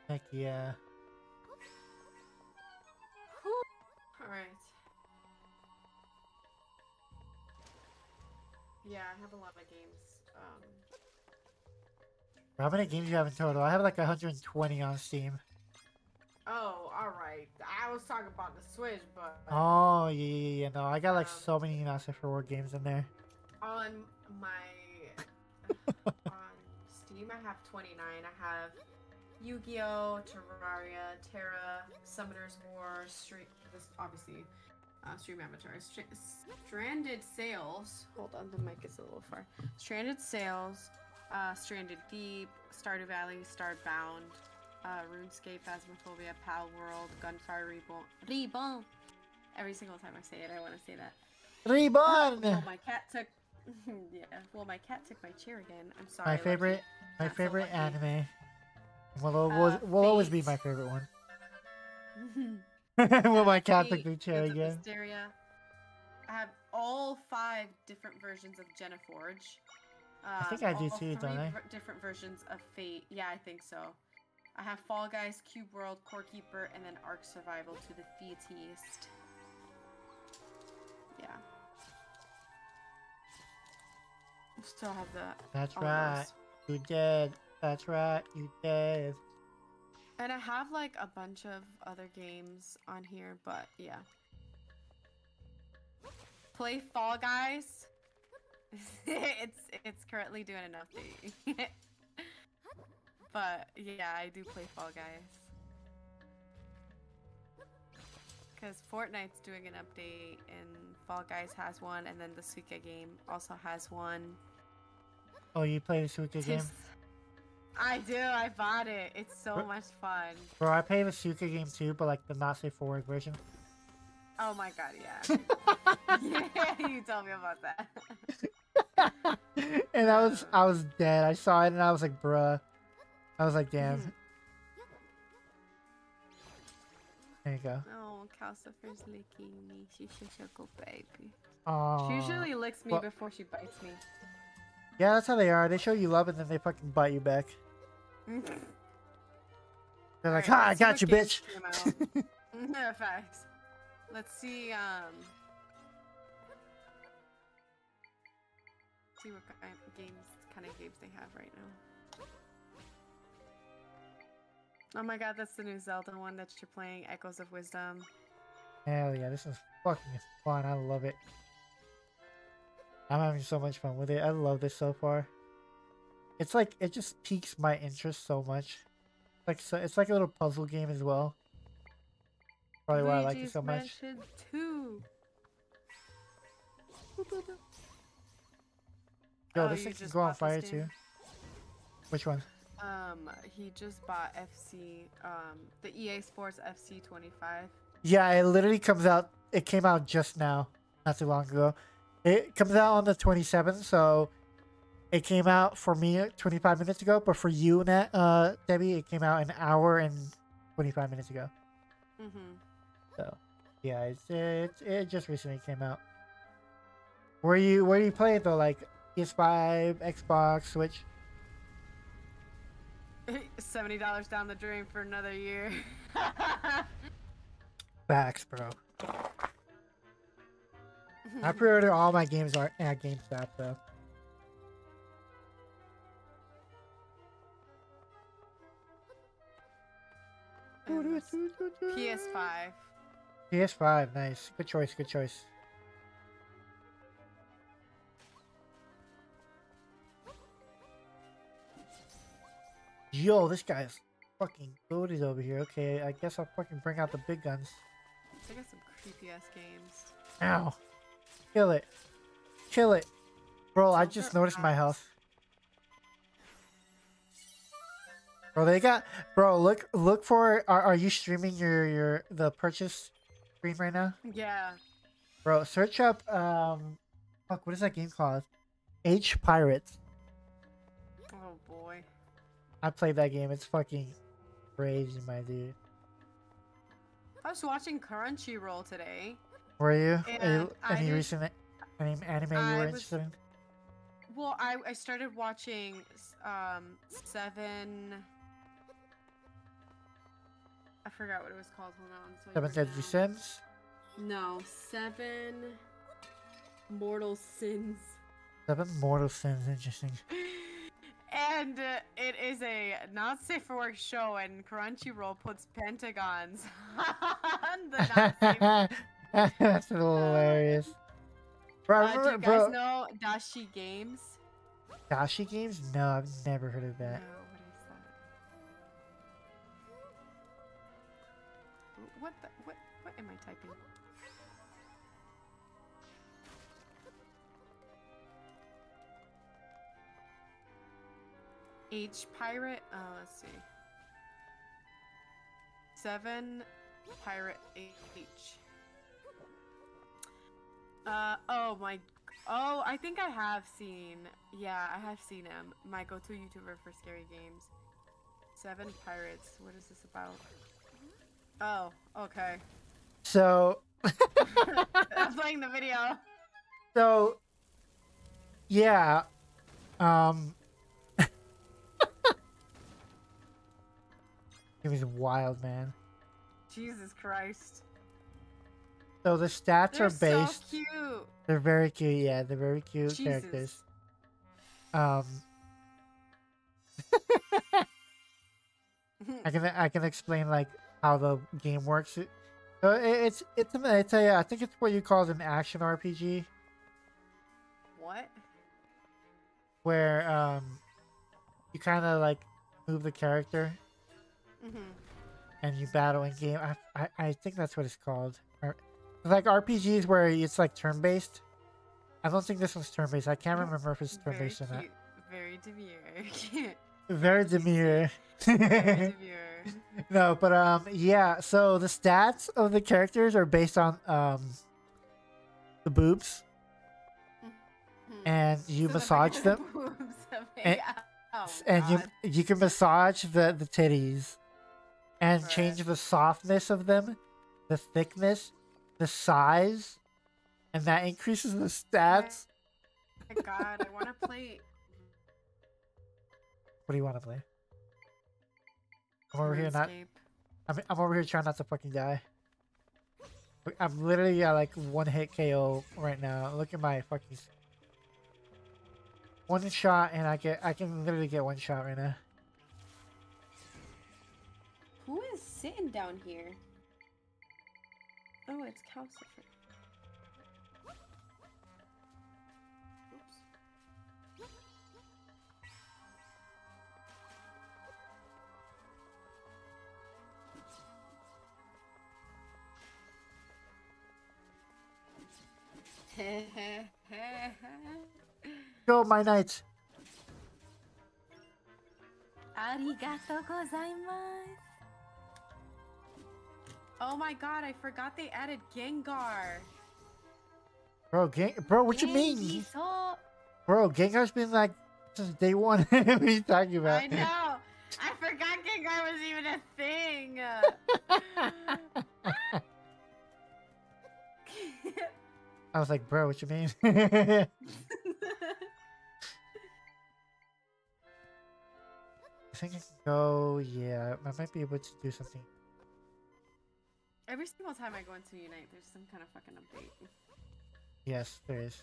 heck yeah. All Yeah, I have a lot of games. Um, How many games do you have in total? I have like 120 on Steam. oh, all right. I was talking about the Switch, but Oh, yeah, yeah, yeah. No, I got like Um, so many Safe for Work games in there. on my on Steam, I have 29. I have Yu-Gi-Oh, Terraria, Terra, Summoner's War, Street. This obviously uh, stream avatar. Stra- Stranded Sails. Hold on, the mic is a little far. Stranded Sails, uh, Stranded Deep, Stardew Valley, Starbound, uh, RuneScape, Phasmophobia, Pal World, Gunfire Reborn. Reborn! Every single time I say it, I want to say that. Reborn! Well, my cat took. yeah. Well, my cat took my chair again. I'm sorry. My favorite, my so favorite lucky. anime. Will, will, will always be my favorite one. Will my cat took Fate, the chair again? Mysteria. I have all five different versions of Jenna Forge. I think um, I do all too, don't I? different versions of Fate. Yeah, I think so. I have Fall Guys, Cube World, Core Keeper, and then Ark Survival to the Fiatist. Yeah. Still have the. That's all right. You did. That's right. You dead. And I have like a bunch of other games on here, but yeah. Play Fall Guys. it's it's currently doing an update. but yeah, I do play Fall Guys. Cause Fortnite's doing an update and Fall Guys has one and then the Suika game also has one. Oh, you play the Suika game? I do, I bought it. It's so What? much fun. Bro, I play the Suika game too, but like the not safe for work version. Oh my god, yeah. yeah, you told me about that. and I was I was dead. I saw it and I was like, bruh. I was like, damn. there you go. oh, Calcifer's licking me. She's a good baby. Oh. She usually licks me Well- before she bites me. Yeah, that's how they are. They show you love and then they fucking bite you back. They're like, ha, I got you, bitch. no facts. Let's see. Um. See what kind of games, kind of games they have right now. Oh my god, that's the new Zelda one that you're playing, Echoes of Wisdom. Hell yeah, this is fucking fun. I love it. I'm having so much fun with it. I love this so far. It's like it just piques my interest so much. Like so, it's like a little puzzle game as well. Probably why I like it so much. 2. Yo, Oh, this thing can go on fire too. Which one? Um, he just bought FC, um, the EA Sports FC 25. Yeah, it literally comes out. It came out just now, not too long ago. It comes out on the 27th, so it came out for me 25 minutes ago. But for you, Nat, uh, Debbie, it came out an hour and 25 minutes ago. Mm-hmm. So yeah, it's it, it just recently came out. Where you where do you play it though? Like PS5, Xbox, Switch? Seventy dollars down the drain for another year. Facts, bro. I pre-order all my games are at GameStop though. PS5. PS5, nice. Good choice, good choice. Yo, this guy's fucking loaded over here. Okay, I guess I'll fucking bring out the big guns. They got some creepy ass games. Ow. Kill it. Kill it. Bro, I just noticed my health. Bro, they got bro, look look for are, are you streaming your your the purchase screen right now? Yeah. Bro, search up um fuck what is that game called? H Pirates. Oh boy. I played that game. It's fucking crazy, my dude. I was watching Crunchyroll today. Were you? Are any recent any anime you I were was- interested in? Well, I, I started watching um seven. I forgot what it was called. Hold on. So Seven Deadly Sins? No, seven mortal sins. Seven Mortal Sins, interesting. And uh, it is a not safe for work show, and Crunchyroll puts pentagons on the not safe. That's hilarious. Bro, uh, do you guys bro. know Dashie Games? Dashie Games? No, I've never heard of that. No, what is that? What the, what what am I typing? H pirate. Uh, let's see. Seven pirate H. Uh oh my. Oh, I think I have seen. Yeah, I have seen him. My go-to YouTuber for scary games. Seven pirates. What is this about? Oh, okay. So, I'm playing the video. so, yeah, um, it was wild, man. Jesus Christ. So the stats They're are based. so cute. They're very cute. Yeah, they're very cute Jesus. characters. Um, I can I can explain like how the game works. So it, it's it's a, it's a I think it's what you call an action RPG what? where um you kind of like move the character Mm-hmm. and you battle in game. I, I I think that's what it's called. Like RPGs where it's like turn based. I don't think this one's turn based. I can't remember if it's turn based or not. Very demure. Very demure. Very demure. no, but um, yeah. So the stats of the characters are based on um the boobs, and you So massage them, boobs of And- Oh, and you you can massage the the titties, and Right. change the softness of them, the thickness, the size, and that increases the stats. Oh my God, I want to play. What do you want to play? I'm over here not. I'm, I'm over here trying not to fucking die. I'm literally at like one hit KO right now. Look at my fucking one shot, and I get I can literally get one shot right now. Who is sitting down here? Oh, it's Calcifer. Oops. Go, my knights. Oh my god, I forgot they added Gengar. Bro, Gang- bro, what you mean? Bro, Gengar's been like since day one. what are you talking about? I know. I forgot Gengar was even a thing. I was like, bro, what you mean? I think I can go. Yeah, I might be able to do something. Every single time I go into Unite, there's some kind of fucking update. Yes, there is.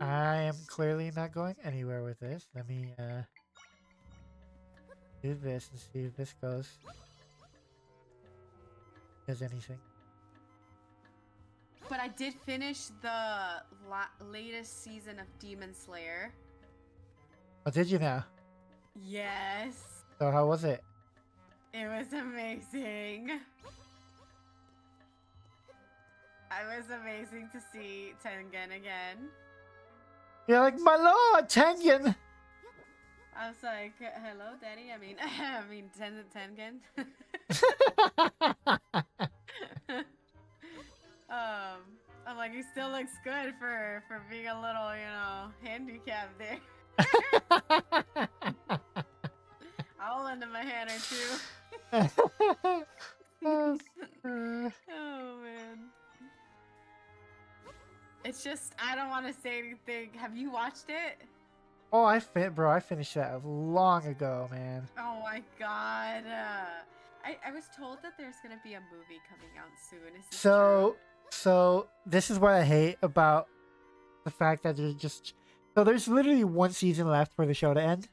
I am clearly not going anywhere with this. Let me uh do this and see if this goes. Does anything? But I did finish the la- latest season of Demon Slayer. Oh, did you now? Yes. So how was it? It was amazing. It was amazing to see Tengen again. You're like, my lord, Tengen! I was like, hello, Daddy. I mean, I mean, Ten Tengen. um, I'm like, he still looks good for for being a little, you know, handicapped there. I'll lend him a hand or two. oh man. It's just I don't want to say anything. Have you watched it? oh, I fin, bro. I finished that long ago, man. Oh my god. Uh, I I was told that there's gonna be a movie coming out soon. So, so this is what I hate about the fact that there's just so there's literally one season left for the show to end.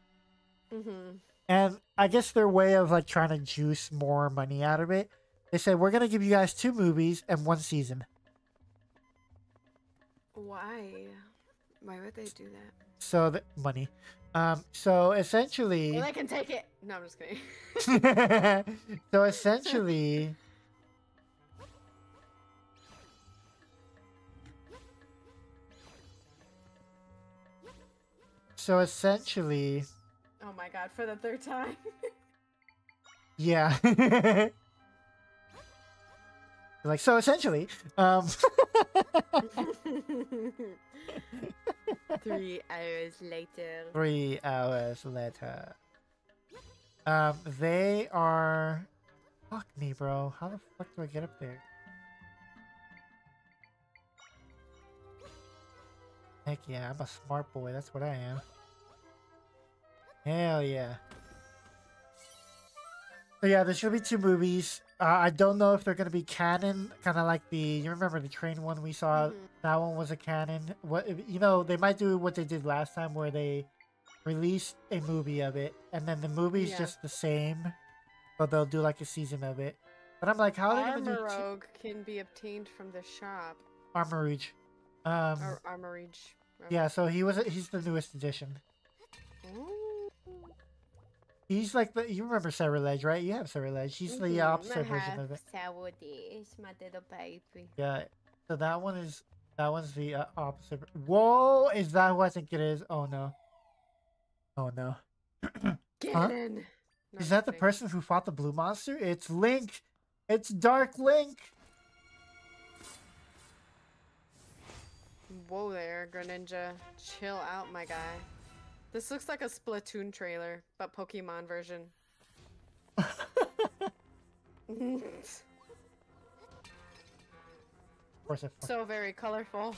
Mm-hmm. and I guess their way of like trying to juice more money out of it, they said we're gonna give you guys two movies and one season. Why? Why would they do that? So the money. Um. So essentially, Well, they can take it. No, I'm just kidding. so essentially, so essentially, Oh my god, for the third time. yeah. like so essentially, um Three hours later. three hours later. Um they are fuck me bro. How the fuck do I get up there? Heck yeah, I'm a smart boy, that's what I am. Hell yeah. So yeah, there should be two movies. Uh, I don't know if they're gonna be canon, kind of like the you remember the train one we saw. Mhm. That one was a canon. What you know they might do what they did last time, where they released a movie of it, and then the movie's Yeah. just the same, but they'll do like a season of it. But I'm like, how are they gonna do Armarouge can be obtained from the shop. Armarouge? Um, Or Armorage. yeah, so he was he's the newest edition. Ooh. He's like the you remember Ceruledge, right? You have Ceruledge. He's the Mhm, opposite I version of it. Sour days, my little baby. Yeah. So that one is that one's the uh, opposite. Whoa, is that who I think it is? Oh no. Oh no. Get Huh? in. No, is that the person who fought the blue monster? It's Link. It's Dark Link. Whoa there, Greninja. Chill out, my guy. This looks like a Splatoon trailer, but Pokemon version. Of course, I fuck- so very colorful.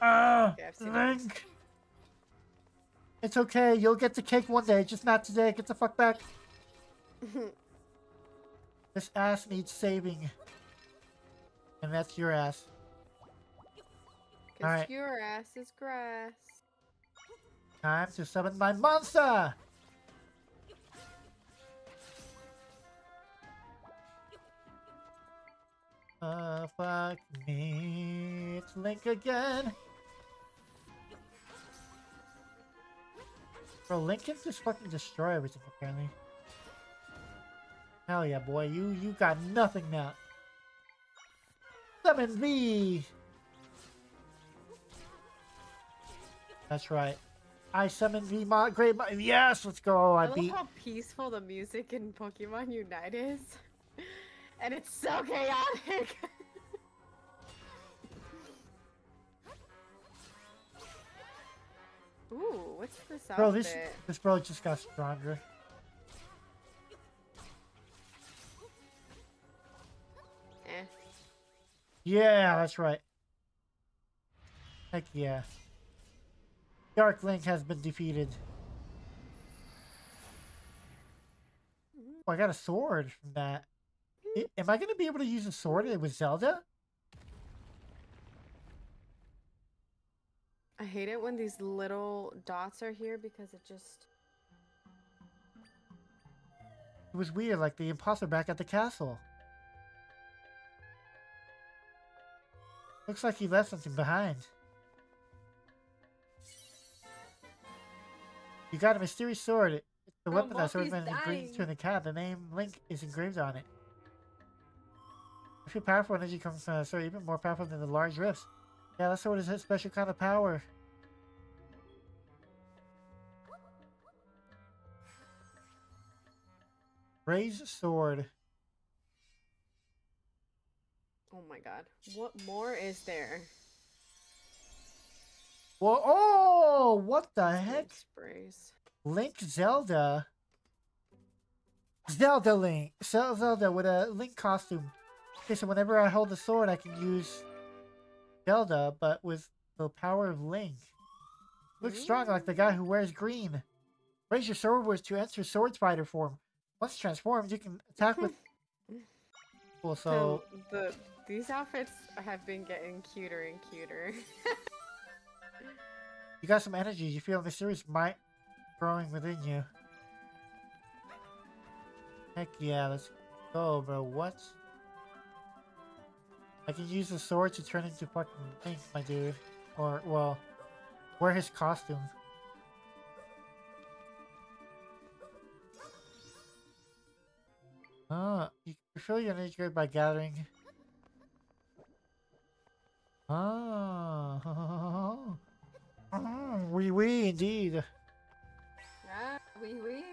Ah, Okay. Link. It's okay. You'll get the cake one day, just not today. Get the fuck back. This ass needs saving. And that's your ass. Cause Alright. your ass is grass. Time to summon my monster! Uh, fuck me. It's Link again. Bro, Link can just fucking destroy everything, apparently. Hell yeah, boy. You you got nothing now. Summon thee! That's right. I summon thee, my great. Mo- yes, let's go. I I love how peaceful the music in Pokemon Unite is. And it's so chaotic. Ooh, what's this outfit? Bro, this this bro just got stronger. Eh. Yeah, that's right. Heck yeah. Dark Link has been defeated. Oh, I got a sword from that. Am I gonna be able to use a sword with Zelda? I hate it when these little dots are here because it just. It was weird, like the imposter back at the castle. Looks like he left something behind. You got a mysterious sword. It's the Oh, weapon that sword Buffy's been engraved to in the cat. The name Link is engraved on it. I feel powerful energy comes from the sword, even more powerful than the large rifts. Yeah, that sword is a special kind of power. Raise sword. Oh my god. What more is there? Whoa, oh, what the heck? Sprays. Link Zelda. Zelda Link. Zelda with a Link costume. Okay, so whenever I hold the sword, I can use Zelda, but with the power of Link. Looks strong like the guy who wears green. Raise your sword was to enter sword spider form. Once transformed, you can attack with. Well, so the, the these outfits have been getting cuter and cuter. you got some energy. You feel mysterious might growing within you. Heck yeah, let's go, bro. What? I can use the sword to turn into fucking Link, my dude. Or, well, wear his costume. Ah, you refill your energy by gathering. Ah. Wee wee, indeed. Ah, wee wee.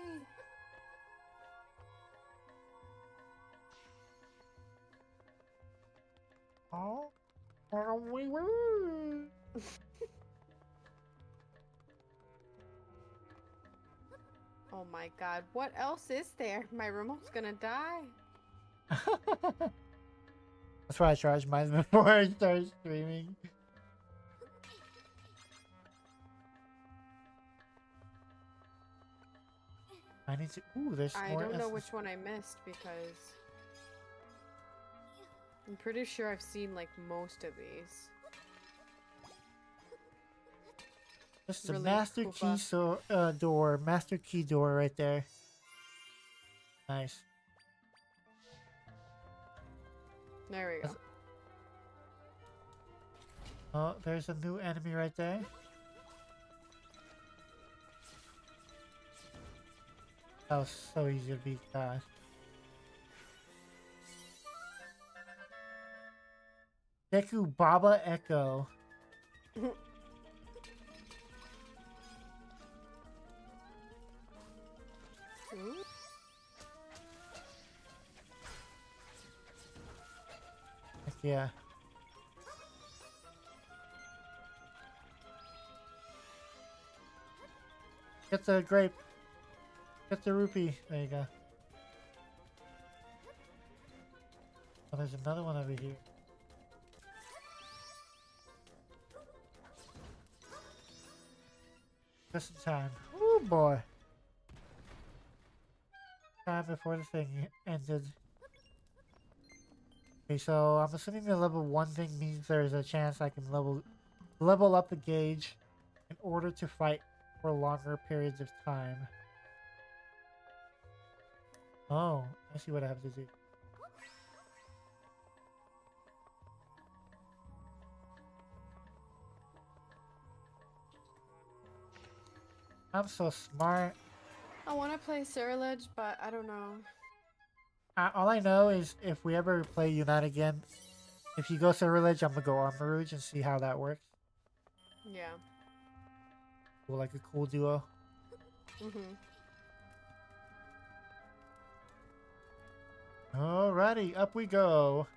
Oh. Wee wee. Oh my god, what else is there? My remote's gonna die. That's why I charge mine before I start streaming. I need to. Ooh, there's I more. don't know which one I missed because I'm pretty sure I've seen like most of these. Just the master key so uh, door, master key door right there. Nice. There we go. That's- Oh, there's a new enemy right there. That was so easy to beat, God. Deku Baba Echo. Yeah. Get the grape. Get the rupee. There you go. Oh, there's another one over here. Just in time. Oh boy. Time before the thing ended. Okay, so I'm assuming the level one thing means there's a chance I can level level up the gauge in order to fight for longer periods of time. Oh, I see what I have to do. I'm so smart. I want to play Ceruledge, but I don't know. Uh, all I know is if we ever play Unite again, if you go Ceruledge, I'm gonna go Armarouge and see how that works. Yeah. Well, like a cool duo. Mhm. Alrighty, up we go.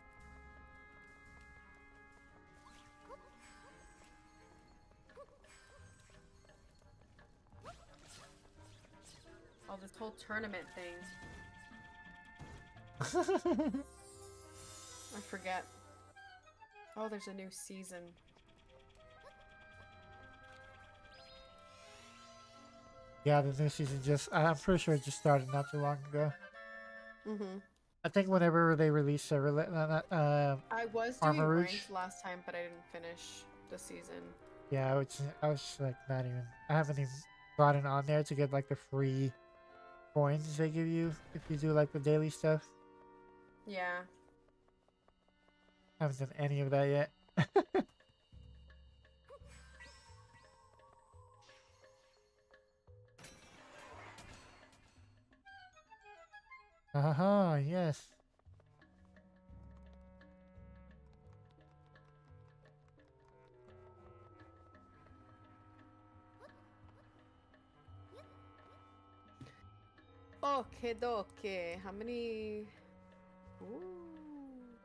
Oh, this whole tournament thing. I forget. Oh, there's a new season. yeah, the new season just, I'm pretty sure it just started not too long ago. Mhm. I think whenever they release Ceruledge, uh, uh, I was doing Armarouge? ranked last time, but I didn't finish the season. yeah, I was, I was like not even, I haven't even gotten on there to get like the free coins they give you if you do like the daily stuff. Yeah. I haven't done any of that yet. Aha, yes. Okay, okay. How many? Ooh.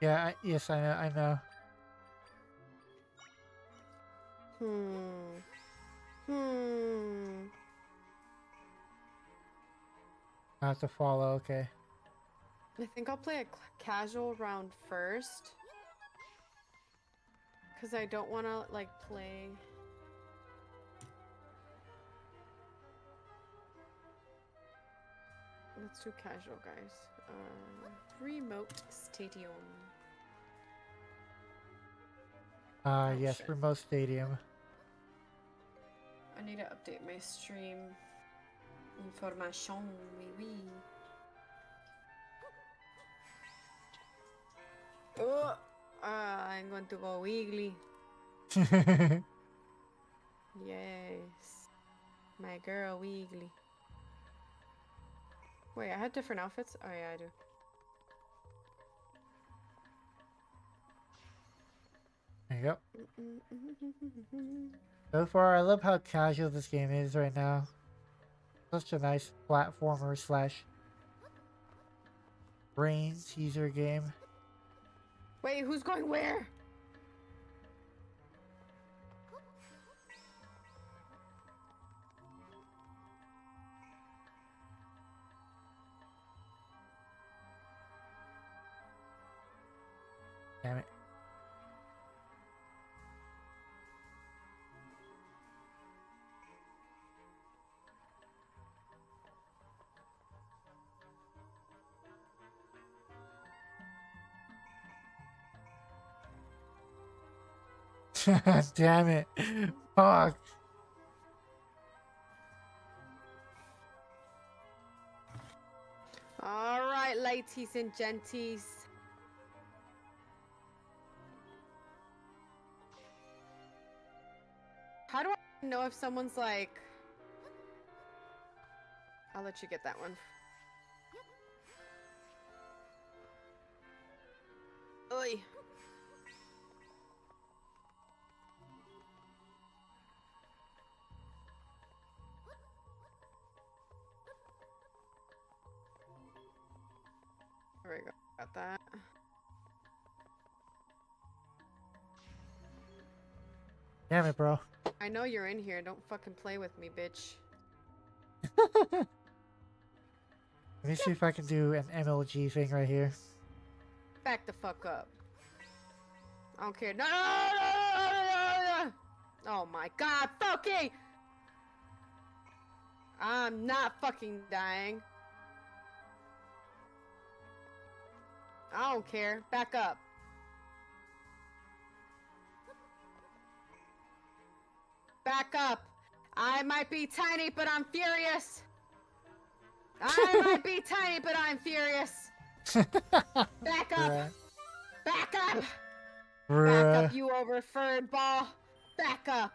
Yeah, I, yes, I know, I know. Hmm. Hmm. I have to follow, okay. I think I'll play a casual round first. Because I don't want to, like, play. Let's do casual, guys. Uh, remote stadium. Uh, Oh, yes, shit. remote stadium. I need to update my stream information. Oui, oui. Oh, ah, I'm going to go wiggly. Yes, my girl wiggly. Wait, I had different outfits? Oh yeah, I do. There you go. So far, I love how casual this game is right now. Such a nice platformer slash brain teaser game. Wait, who's going where? Damn it. Fuck. All right, ladies and genties. How do I know if someone's like... I'll let you get that one. Oi. We go. Got that. Damn it, bro. I know you're in here. Don't fucking play with me, bitch. Let me see if I can do an MLG thing right here. Back the fuck up. I don't care. No, no, no, no, no, no, no. Oh my god, fucking! I'm not fucking dying. I don't care. Back up. Back up. I might be tiny, but I'm furious. I might be tiny, but I'm furious. Back up. Back up. Back up, you overfurred ball. Back up.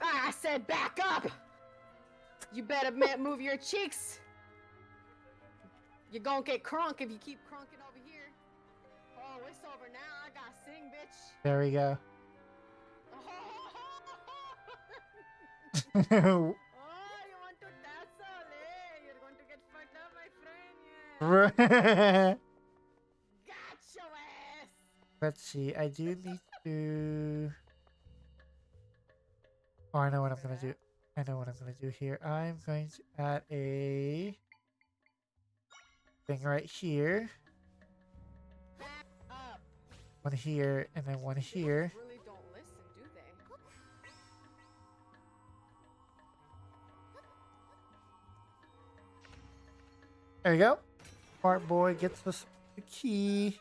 I said back up. You better move your cheeks. You're gonna get crunk if you keep crunking over here. Oh, it's over now. I gotta sing, bitch. There we go. Oh, you want to dance, ole? Eh? You're going to get fucked up, my friend. Yeah. Bruh. Got your ass. Let's see. I do need to. Oh, I know what I'm gonna do. I know what I'm gonna do here. I'm going to add a thing right here, one here, and then one here. Really listen. There you go. Fart boy gets the, the key.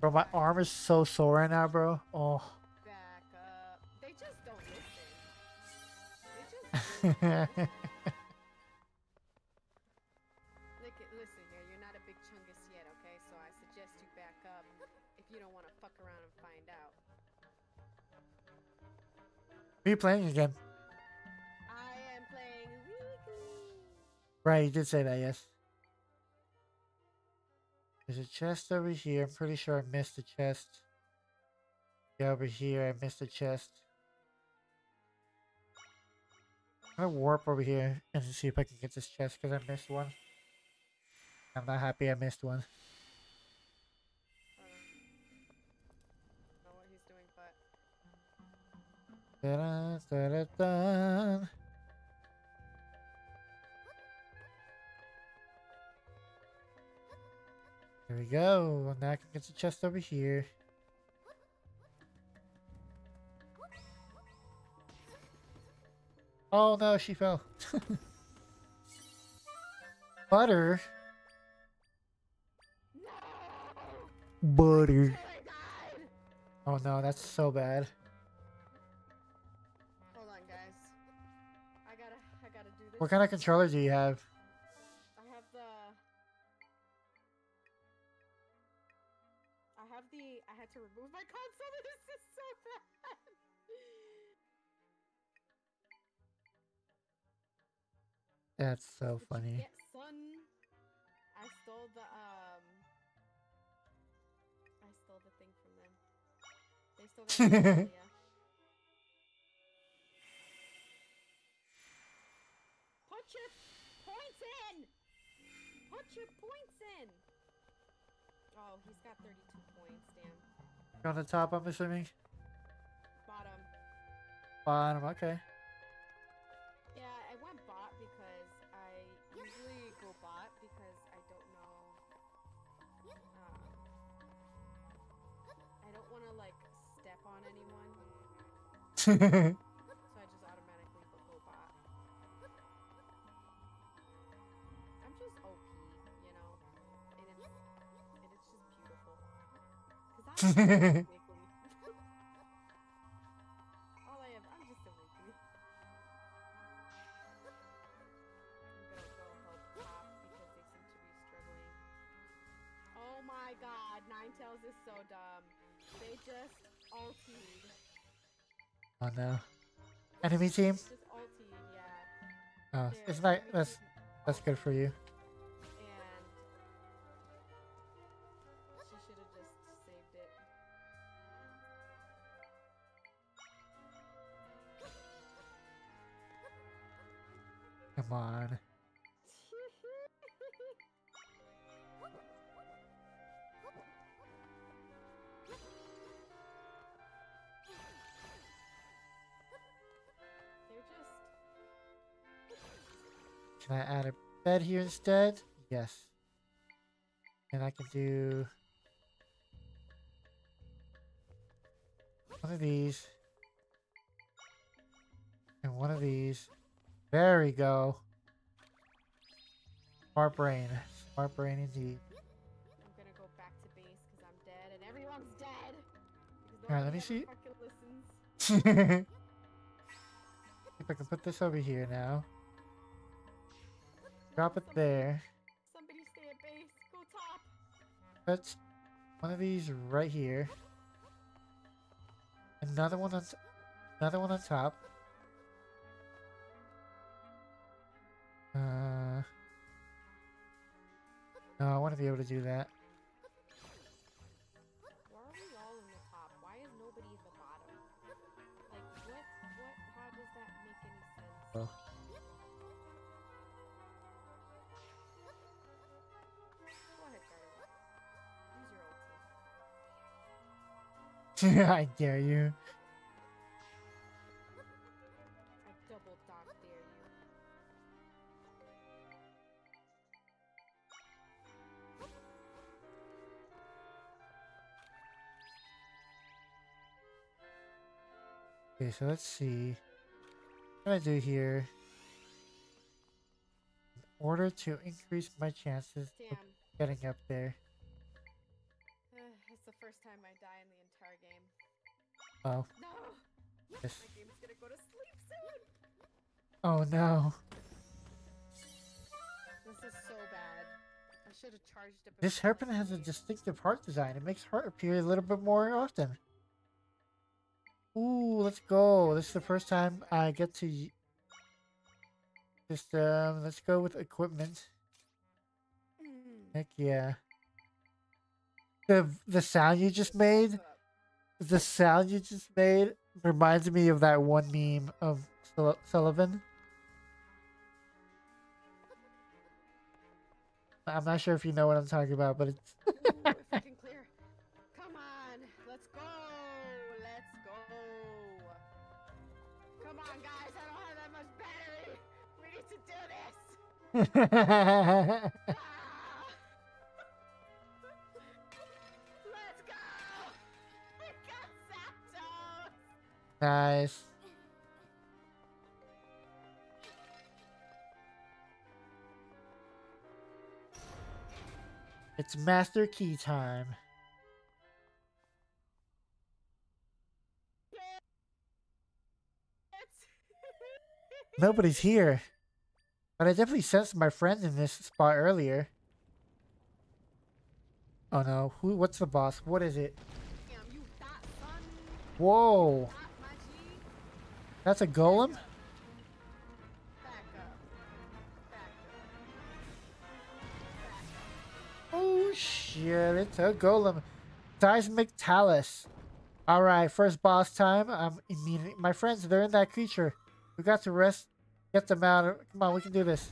Bro, my arm is so sore right now, bro. Oh. Back up. They just don't listen. They just Who are you playing again? I am playing weekly. Right, you did say that, yes. There's a chest over here. I'm pretty sure I missed the chest. Yeah, over here, I missed the chest. I'm gonna warp over here and see if I can get this chest because I missed one. I'm not happy I missed one. There we go. Now I can get the chest over here. Oh no, she fell. Butter. Butter. Oh no, that's so bad. What kind of controller do you have? I have the. I have the. I had to remove my console. This is so bad. That's so funny. get, son? I stole the um. I stole the thing from them. They stole that he's got 32 points. Damn. You're on the top, I'm assuming. Bottom. Bottom, okay. Yeah, I went bot because I usually go bot because I don't know. Um, I don't want to like step on anyone, oh no. Enemy team? Just ultied, yeah. Oh, it's not. enemy That's that's good for you. Come on. Can I add a bed here instead? Yes. And I can do one of these and one of these. There we go. Smart brain. Smart brain indeed. I'm gonna go back to base because I'm dead and everyone's dead. Alright, let me see. ever fucking listens. if I can put this over here now. Drop it there. Somebody stay at base. Go top. Put one of these right here. Another one on another one on top. Uh No, I want to be able to do that. Why are we Okay, so let's see. What can I do here? In order to increase my chances Damn. of getting up there. Uh, it's the first time I die in the entire game. Oh, No! yes. My game's gonna go to sleep soon! Oh no. This is so bad. I should have charged it. This hairpin has a distinctive heart design. It makes heart appear a little bit more often. Ooh, let's go. This is the first time I get to just um let's go with equipment. Mm. Heck yeah. The the sound you just made, the sound you just made reminds me of that one meme of Sul- Sullivan. I'm not sure if you know what I'm talking about, but it's nice. It's Master Key time. Nobody's here. But I definitely sensed my friend in this spot earlier. Oh no, who? What's the boss? What is it? Whoa! That's a golem? Oh shit, it's a golem. Seismic Talus. Alright, first boss time. I'm immediately- My friends, they're in that creature. We got to rest get them out. Come on, we can do this.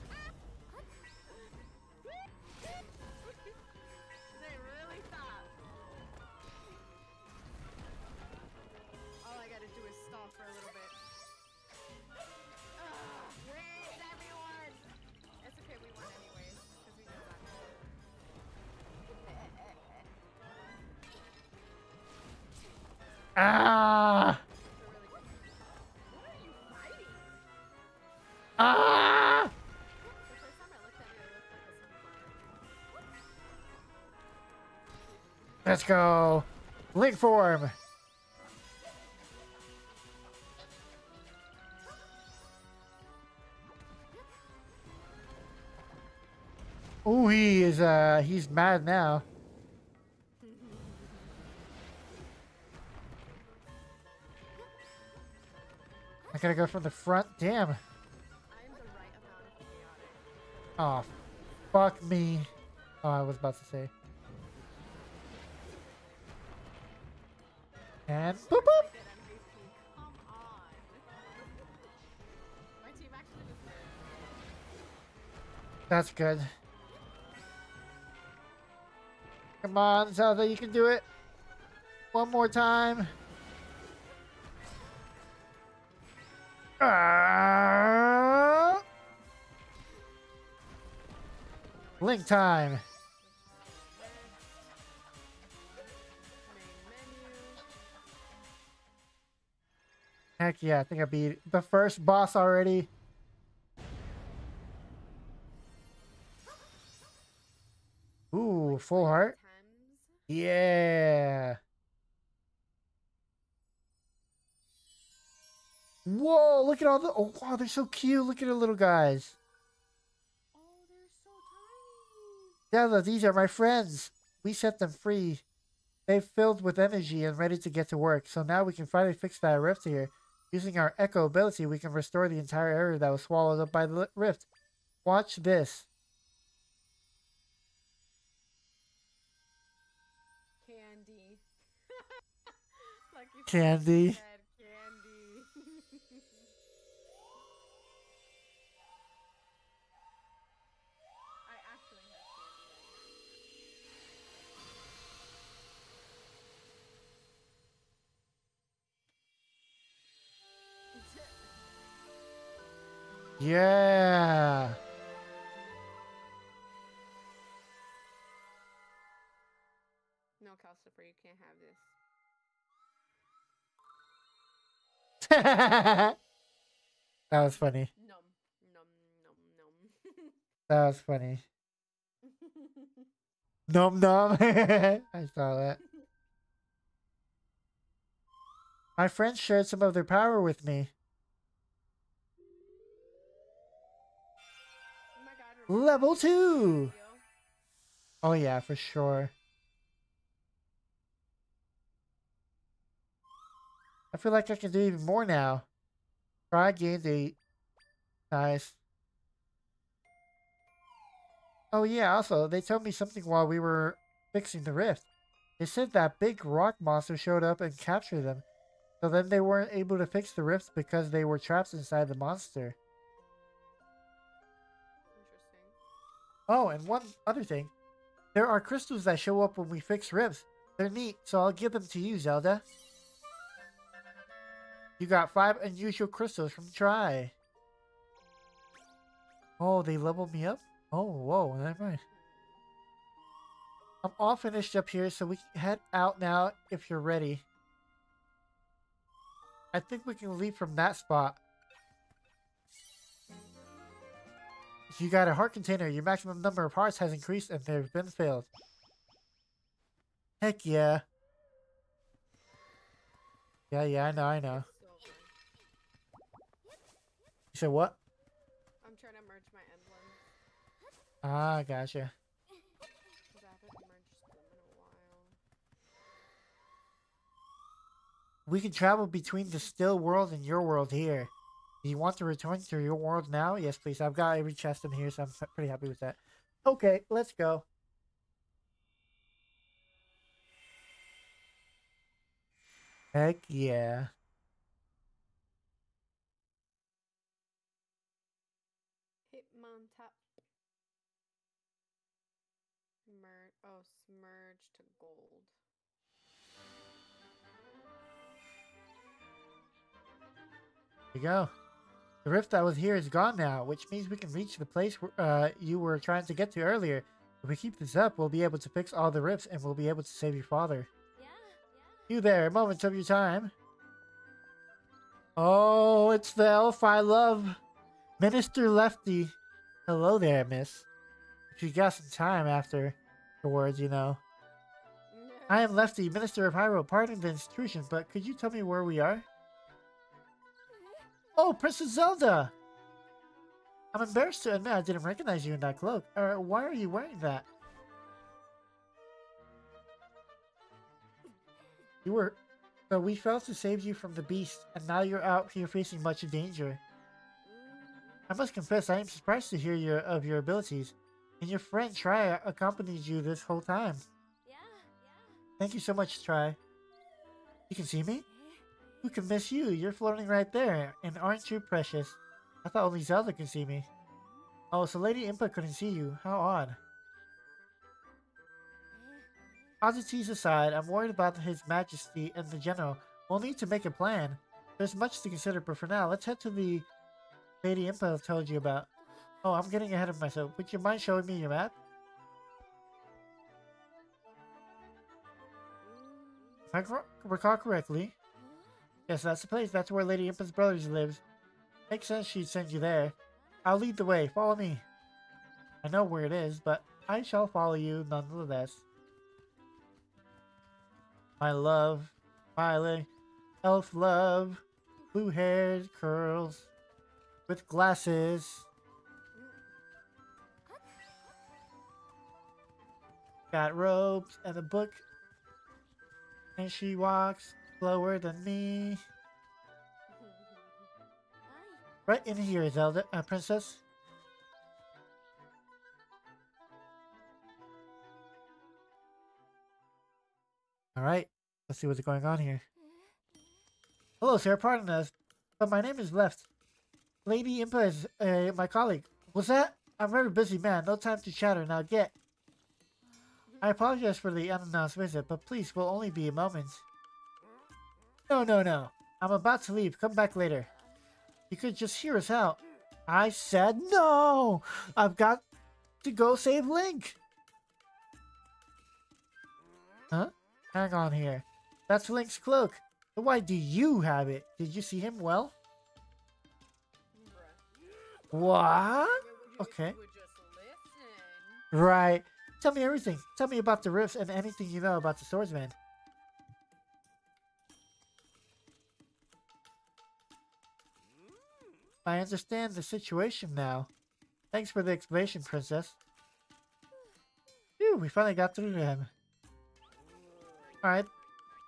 Let's go. Link form. Oh, he is, uh, he's mad now. I gotta go from the front. Damn. Oh, fuck me. Oh, I was about to say. And boop boop. That's good. Come on, Zelda, you can do it. One more time. Ah! Link time. Heck yeah, I think I beat the first boss already. Ooh, full heart. Yeah. Whoa, look at all the. Oh, wow, they're so cute. Look at the little guys. Oh, they're so tiny. Zelda, these are my friends. We set them free. They're filled with energy and ready to get to work. So now we can finally fix that rift here. Using our Echo ability, we can restore the entire area that was swallowed up by the rift. Watch this. Candy. Candy. candy. Yeah. no, Calcifer, you can't have this. that was funny. Num, num, num, That was funny. Nom nom. I saw that. My friends shared some of their power with me. Level that two. Oh yeah, for sure. I feel like I can do even more now. Try game date. Nice. Oh yeah, also, they told me something while we were fixing the rift. They said that big rock monster showed up and captured them. So then they weren't able to fix the rift because they were trapped inside the monster. Oh, and one other thing. There are crystals that show up when we fix rifts. They're neat, so I'll give them to you, Zelda. You got five unusual crystals from Tri. Oh, they leveled me up? Oh, whoa, never mind. I'm all finished up here, so we can head out now if you're ready. I think we can leave from that spot. You got a heart container. Your maximum number of hearts has increased and they've been filled. Heck yeah. Yeah, yeah, I know, I know. You said what? I'm trying to merge my emblems. Ah, gotcha. Because I haven't merged them in a while. We can travel between the still world and your world here. Do you want to return to your world now? Yes, please. I've got every chest in here, so I'm pretty happy with that. Okay, let's go. Heck yeah. Oh, merge to gold. You go. The rift that was here is gone now, which means we can reach the place where, uh, you were trying to get to earlier. If we keep this up, we'll be able to fix all the rifts and we'll be able to save your father. Yeah. You there, moments of your time. Oh, it's the elf I love. Minister Lefte. Hello there, miss. If you got some time after the words, you know. I am Lefte, Minister of Hyrule. Pardon the intrusion, but could you tell me where we are? Oh, Princess Zelda! I'm embarrassed to admit I didn't recognize you in that cloak. Uh, why are you wearing that? You were... But we failed to save you from the beast, and now you're out here facing much danger. I must confess, I am surprised to hear your, of your abilities. And your friend Tri accompanied you this whole time. Yeah. Thank you so much, Tri. You can see me? Who can miss you? You're floating right there, and aren't you precious? I thought only Zelda could see me. Oh, so Lady Impa couldn't see you. How odd. Oddities aside, I'm worried about His Majesty and the General. We'll need to make a plan. There's much to consider, but for now, let's head to the Lady Impa told you about. Oh, I'm getting ahead of myself. Would you mind showing me your map? If I recall correctly, yes, that's the place. That's where Lady Impa's brothers lives. Makes sense she'd send you there. I'll lead the way. Follow me. I know where it is, but I shall follow you nonetheless. My love, my elf love, blue haired curls, with glasses. Got robes and a book, and she walks slower than me. Right in here, Zelda, uh, princess. Alright, let's see what's going on here. Hello, sir, pardon us, but my name is Lefte. Lady Impa is uh, my colleague. What's that? I'm very busy man, no time to chatter, now get. I apologize for the unannounced visit, but please, will only be a moment. No, no, no. I'm about to leave, come back later. You could just hear us out. I said no! I've got to go save Link! Huh? Hang on here. That's Link's cloak. Why do you have it? Did you see him well? What? Okay. Right. Tell me everything. Tell me about the rifts and anything you know about the swordsman. I understand the situation now. Thanks for the explanation, Princess. Phew, we finally got through to him. Alright,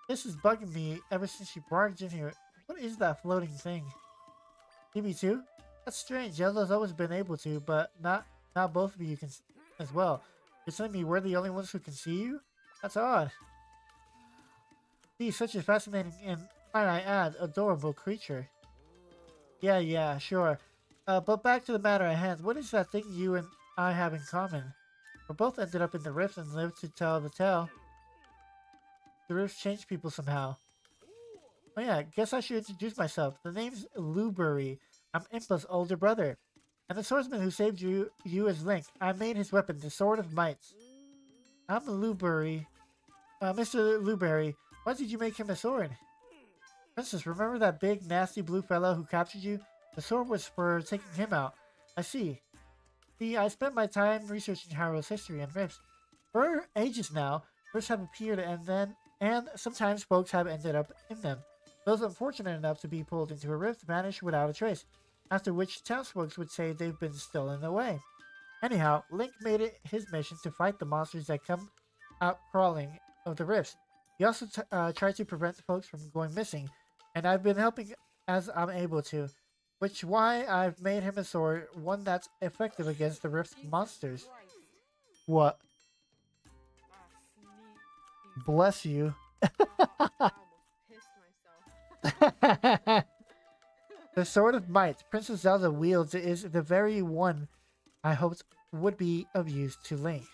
this is bugging me ever since you barged in here. What is that floating thing? TB2? That's strange. Zelda's always been able to, but not not both of you can as well. You're telling me we're the only ones who can see you? That's odd. He's such a fascinating and, might I add, adorable creature. Yeah, yeah, sure. Uh, but back to the matter at hand. What is that thing you and I have in common? We both ended up in the rift and lived to tell the tale. The rifts change people somehow. Oh yeah, guess I should introduce myself. The name's Lueberry. I'm Impa's older brother. And the swordsman who saved you you is Link. I made his weapon, the Sword of Mights. I'm Lueberry. Uh, Mr. Lueberry, why did you make him a sword? Princess, remember that big, nasty blue fellow who captured you? The sword was for taking him out. I see. See, I spent my time researching Hyrule's history and rifts. For ages now, rifts have appeared and then, and sometimes folks have ended up in them. Those unfortunate enough to be pulled into a rift vanish without a trace, after which townsfolk would say they've been stolen away. Anyhow, Link made it his mission to fight the monsters that come out crawling of the rifts. He also uh, tried to prevent folks from going missing, and I've been helping as I'm able to, which why I've made him a sword, one that's effective against the rift monsters. What? Bless you. The Sword of Might Princess Zelda wields is the very one I hoped would be of use to Link.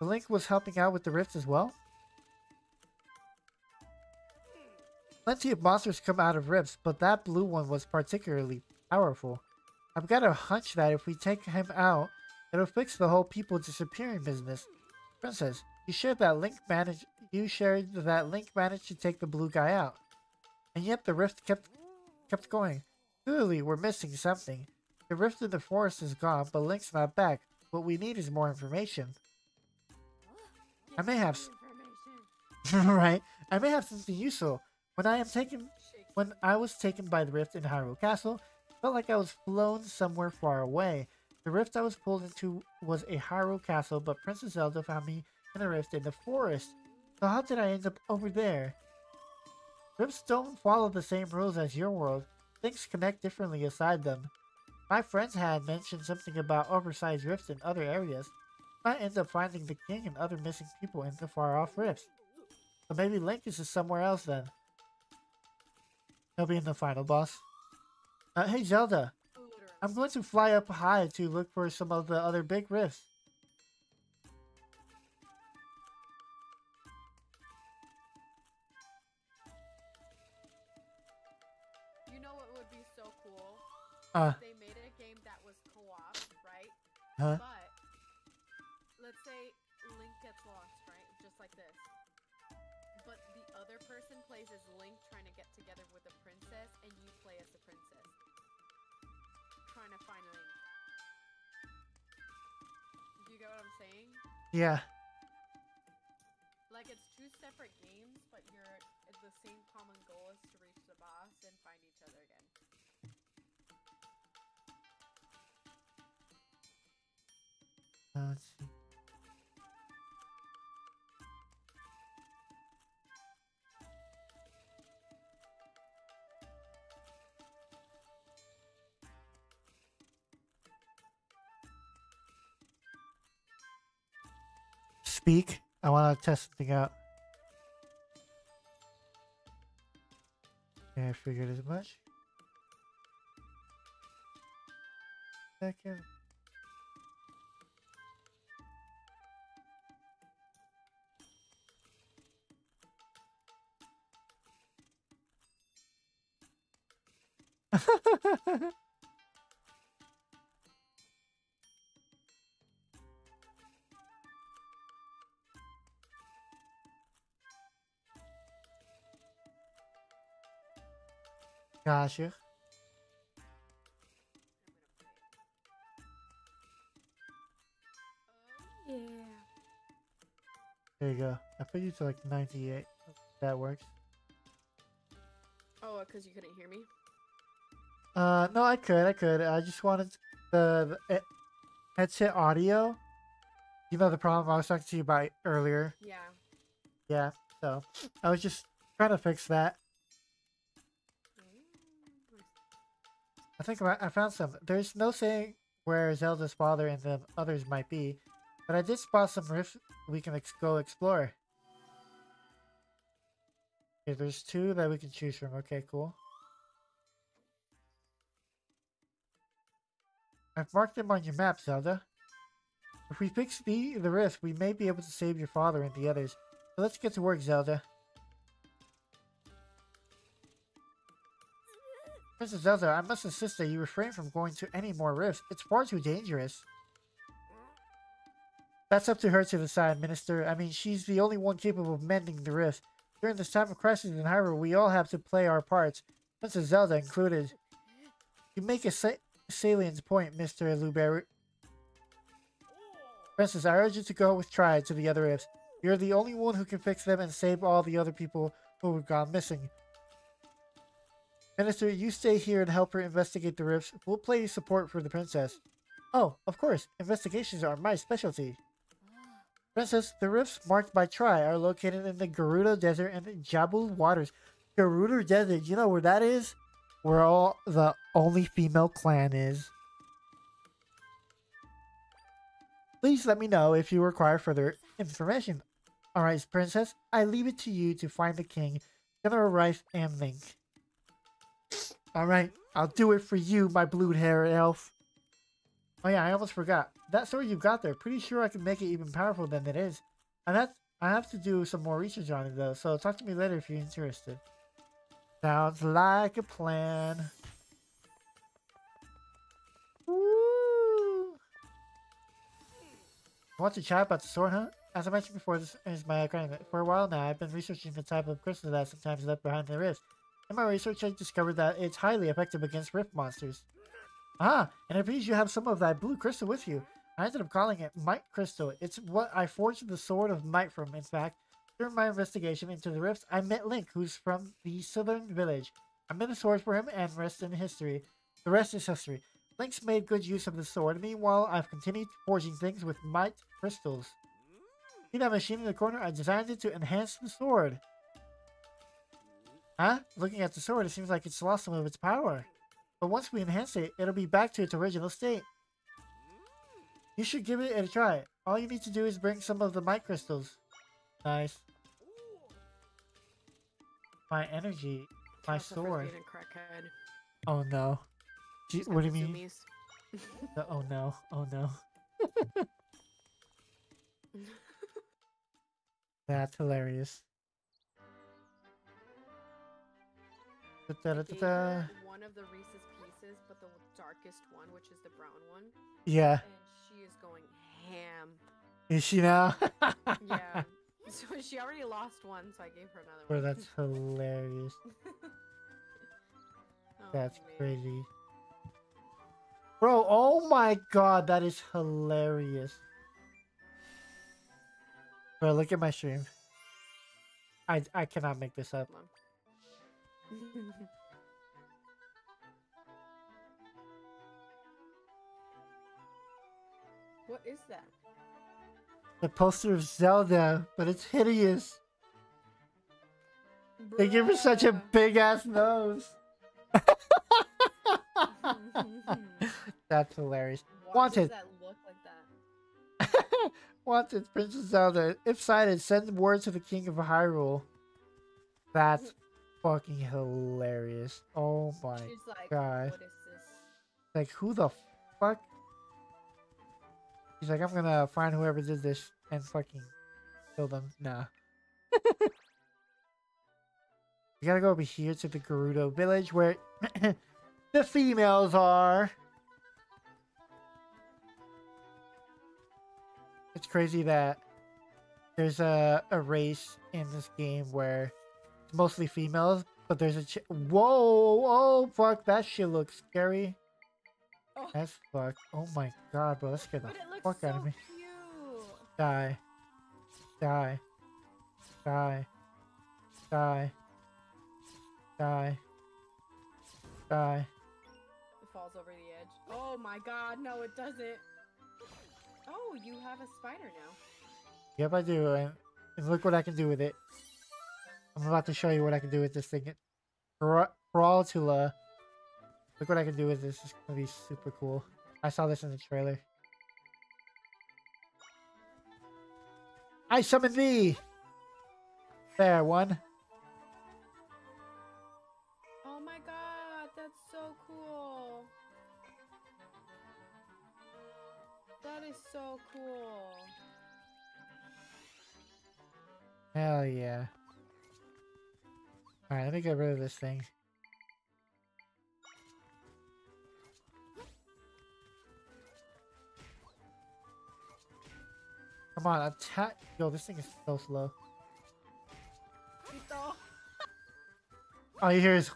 Link was helping out with the rifts as well? Plenty of monsters come out of rifts, but that blue one was particularly powerful. I've got a hunch that if we take him out, it'll fix the whole people disappearing business. Princess, you shared that Link managed you shared that Link managed to take the blue guy out. And yet the rift kept kept going. Clearly we're missing something. The rift in the forest is gone, but Link's not back. What we need is more information. I may have right. I may have something useful. When I am taken when I was taken by the rift in Hyrule Castle, it felt like I was flown somewhere far away. The rift I was pulled into was a Hyrule Castle, but Princess Zelda found me in a rift in the forest. So how did I end up over there? Rifts don't follow the same rules as your world. Things connect differently aside them. My friends had mentioned something about oversized rifts in other areas. I end up finding the king and other missing people in the far off rifts. So maybe Link is just somewhere else then. He'll be in the final boss. Uh, hey Zelda, I'm going to fly up high to look for some of the other big rifts. You know what would be so cool? Uh, They made a game that was co-op, right? huh? But plays as Link trying to get together with a princess, and you play as the princess. Trying to find Link. Do you get what I'm saying? Yeah. Like it's two separate games, but you're the same common goal is to reach the boss and find each other again. Uh, Speak. I want to test something out. Yeah, I figured as much. Second. Gotcha. Yeah. There you go. I put you to like 98. That works. Oh, because you couldn't hear me? Uh, no, I could, I could. I just wanted the, the eh, headset audio. You know the problem I was talking to you about earlier. Yeah. Yeah, so I was just trying to fix that. I think I found some. There's no saying where Zelda's father and the others might be, but I did spot some rifts we can ex go explore. Okay, there's two that we can choose from. Okay, cool. I've marked them on your map, Zelda. If we fix the, the rift, we may be able to save your father and the others. So let's get to work, Zelda. Princess Zelda, I must insist that you refrain from going to any more rifts. It's far too dangerous. That's up to her to decide, Minister. I mean, she's the only one capable of mending the rift. During this time of crisis in Hyrule, we all have to play our parts, Princess Zelda included. You make a sa salient point, Mr. Lueberry. Princess, I urge you to go with Triad to the other rifts. You're the only one who can fix them and save all the other people who have gone missing. Minister, you stay here and help her investigate the rifts. We'll play support for the princess. Oh, of course. Investigations are my specialty. Princess, the rifts marked by Tri are located in the Gerudo Desert and Jabul Waters. Gerudo Desert, you know where that is? Where all the only female clan is. Please let me know if you require further information. Alright, Princess, I leave it to you to find the king, General Rice, and Link. All right, I'll do it for you, my blue hair elf. Oh yeah, I almost forgot. That sword you got there, pretty sure I can make it even powerful than it is. And that's, I have to do some more research on it though, so talk to me later if you're interested. Sounds like a plan. Woo! Want to chat about the sword hunt? As I mentioned before, this is my kind For a while now, I've been researching the type of crystal that sometimes left behind the rift. In my research, I discovered that it's highly effective against rift monsters. Ah, and it appears you have some of that blue crystal with you. I ended up calling it Might Crystal. It's what I forged the Sword of Might from, in fact. During my investigation into the rifts, I met Link, who's from the southern village. I made the sword for him and rest in history. The rest is history. Link's made good use of the sword. Meanwhile, I've continued forging things with Might Crystals. See that machine in the corner? I designed it to enhance the sword. Huh? Looking at the sword, it seems like it's lost some of its power. But once we enhance it, it'll be back to its original state. You should give it a try. All you need to do is bring some of the might crystals. Nice. My energy, my sword. being a crackhead. Oh no. Gee, what do you mean? The- oh no. Oh no. That's hilarious. Gave Da-da-da-da-da. her one of the Reese's pieces, but the darkest one, which is the brown one, Yeah. and she is going ham. Is she now? Yeah. so she already lost one, so I gave her another Bro, one. that's hilarious. Oh, That's man. crazy. Bro, oh my god, that is hilarious. Bro, look at my stream. I I cannot make this up. What is that? The poster of Zelda, but it's hideous. They give her such a big ass nose. That's hilarious. Why Wanted. does that look like that? Wanted Princess Zelda. If sighted, send word to the King of Hyrule. That's fucking hilarious. Oh my. She's like, God. what is this? Like, who the fuck? He's like, I'm gonna find whoever did this and fucking kill them. Nah. we gotta go over here to the Gerudo village where the females are. It's crazy that there's a, a race in this game where mostly females, but there's a ch- whoa, oh fuck, that shit looks scary. Oh, That's fuck. Oh my god, bro, that scared the but it looks fuck so out of me. cute. Die. Die. Die. Die. Die. Die. It falls over the edge. Oh my god, no, it doesn't. Oh, you have a spider now. Yep, I do, and look what I can do with it. I'm about to show you what I can do with this thing. Crawltula. Look what I can do with this. It's gonna be super cool. I saw this in the trailer. I summon thee! There, one. Oh my god, that's so cool. That is so cool. Hell yeah. Alright, let me get rid of this thing. Come on, attack! Yo, this thing is so slow. All you hear is.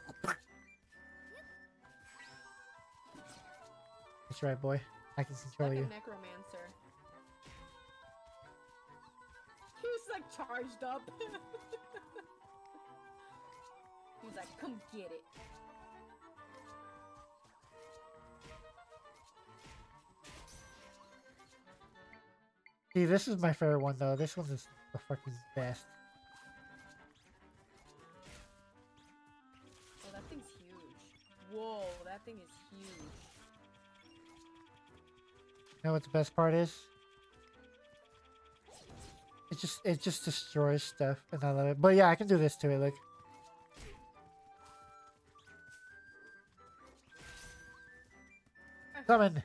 That's right, boy. I can control like you. necromancer. He's like charged up. He's like, come get it. See, this is my favorite one though. This one is the fucking best. Oh, that thing's huge. Whoa, that thing is huge. You know what the best part is? It just it just destroys stuff, and I love it. But yeah, I can do this to it. Look. Summon.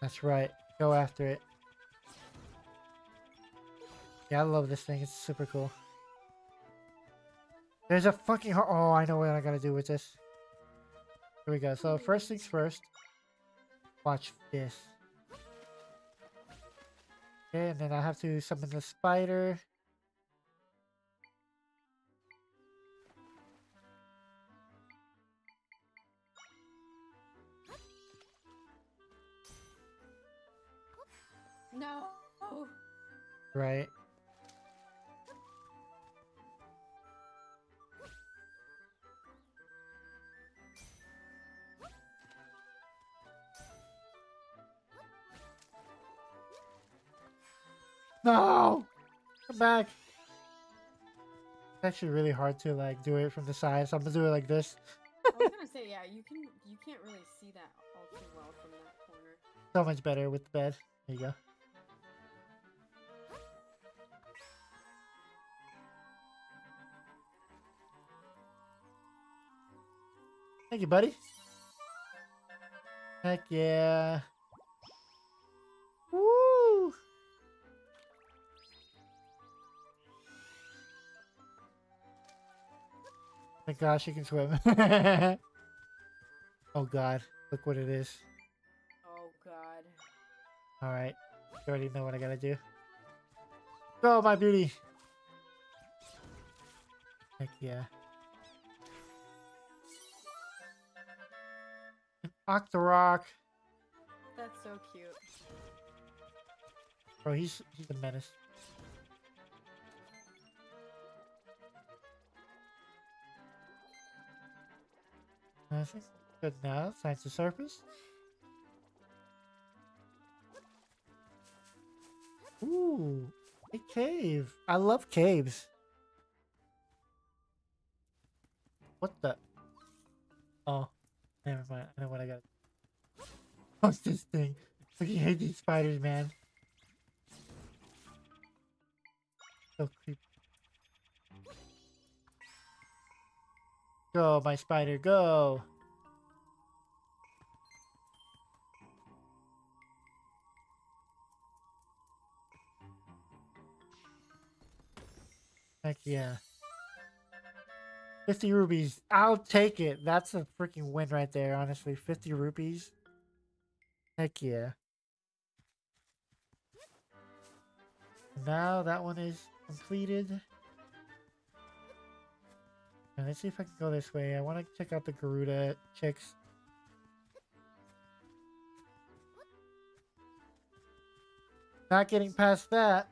That's right. Go after it. Yeah, I love this thing. It's super cool. There's a fucking Oh, I know what I gotta do with this. Here we go. So first things first. Watch this. Okay, and then I have to summon the spider. Right. No! Come back! It's actually really hard to like do it from the side, so I'm gonna do it like this. I was gonna say, yeah, you can you can't really see that all too well from that corner. So much better with the bed. There you go. Thank you, buddy. Heck yeah. Woo! Thank gosh, you can swim. oh god, look what it is. Oh god. Alright, you already know what I gotta do. Go, my beauty! Heck yeah. Octorok! That's so cute. Bro, he's he's a menace. Uh, I think good now. Time the surface. Ooh, a cave. I love caves. What the? Oh, never mind. I know what I got. What's this thing? I fucking hate these spiders, man. So creepy. Go, my spider, go! Heck yeah. 50 rupees. I'll take it. That's a freaking win right there, honestly. 50 rupees. Heck yeah. Now that one is completed. And let's see if I can go this way. I want to check out the Gerudo chicks. Not getting past that.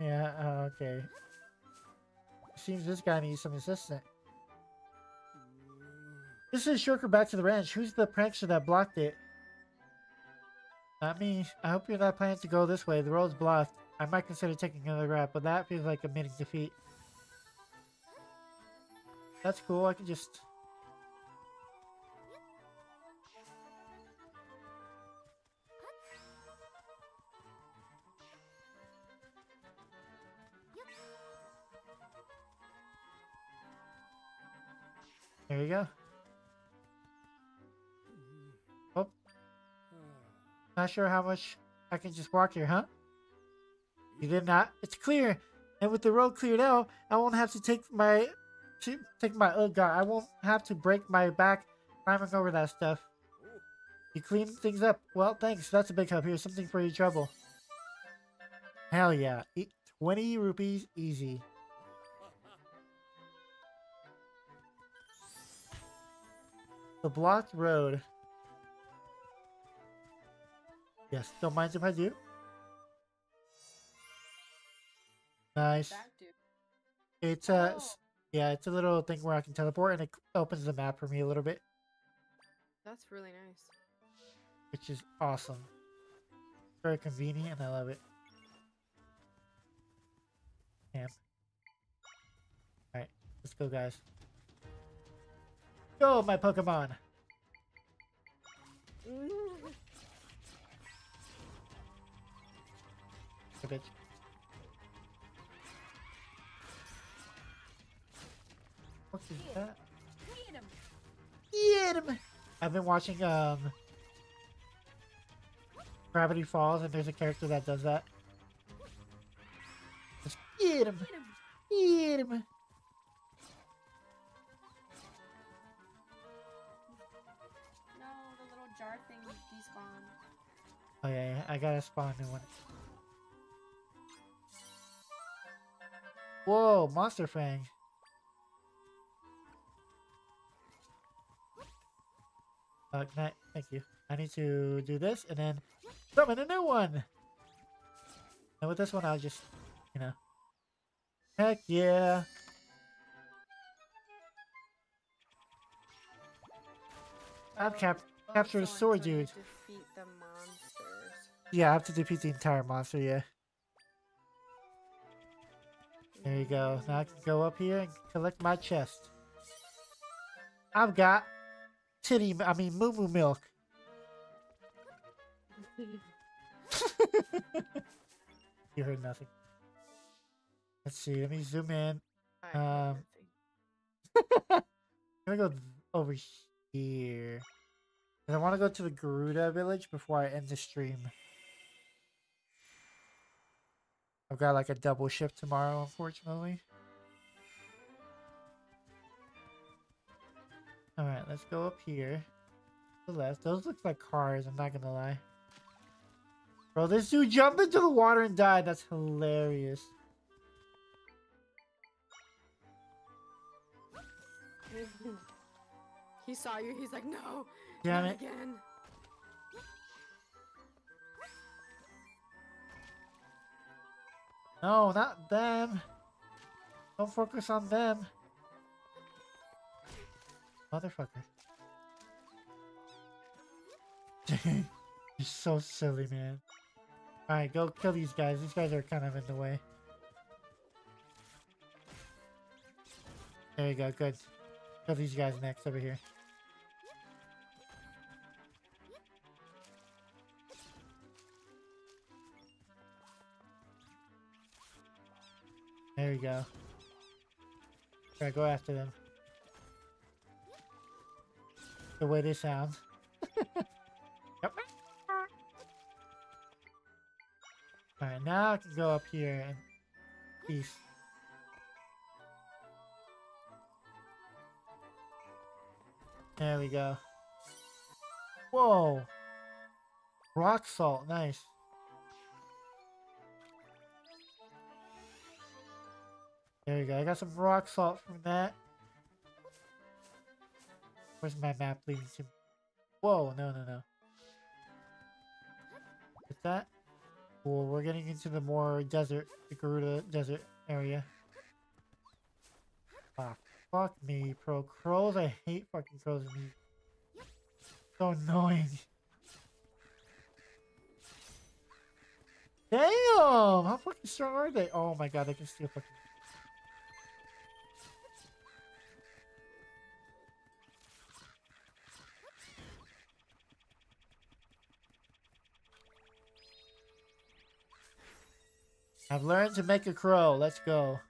Yeah, uh, okay. Seems this guy needs some assistance. This is Shirker back to the ranch. Who's the prankster that blocked it? Not me. I hope you're not planning to go this way. The road's blocked. I might consider taking another route, but that feels like admitting defeat. That's cool. I can just... There you go. Not sure how much I can just walk here, huh? You did not. It's clear. And with the road cleared out, I won't have to take my take my oh god, I won't have to break my back climbing over that stuff. You clean things up. Well, thanks. That's a big help. Here's something for your trouble. Hell yeah. E 20 rupees easy. The blocked road. Yes, don't mind if I do. Nice. It's a, Oh. yeah, it's a little thing where I can teleport, and it opens the map for me a little bit, That's really nice. which is awesome. Very convenient, and I love it. Camp. All right, let's go, guys. Go, my Pokemon. Bitch. What is that? get him. I've been watching um Gravity Falls, and there's a character that does that. Just get him, get him. No, the little jar thing despawned. Oh yeah, yeah, I gotta spawn a new one. Whoa, Monster Fang. Uh, can I, thank you. I need to do this and then summon a new one. And with this one, I'll just, you know. Heck yeah. I've cap captured a sword, dude. Defeat the monsters. Yeah, I have to defeat the entire monster, yeah. There you go. Now I can go up here and collect my chest. I've got titty, I mean, moo moo milk. you heard nothing. Let's see, let me zoom in. Um, I'm gonna go over here. And I want to go to the Gerudo village before I end the stream. I've got like a double shift tomorrow, unfortunately. Alright, let's go up here. The left. Those look like cars, I'm not gonna lie. Bro, this dude jumped into the water and died. That's hilarious. he saw you. He's like, no. Damn it. Again. No, not them. Don't focus on them. Motherfucker. You're so silly, man. Alright, go kill these guys. These guys are kind of in the way. There you go, good. Kill these guys next over here. There you go. Alright, go after them. The way they sound. yep. Alright, now I can go up here and peace. There we go. Whoa! Rock salt, nice. There you go. I got some rock salt from that. Where's my map leading to? Whoa, no, no, no. With that? Cool, we're getting into the more desert, the Gerudo desert area. Ah, fuck me, pro. Crows, I hate fucking crows these. So annoying. Damn! How fucking strong are they? Oh my god, they can steal fucking I've learned to make a crow. Let's go.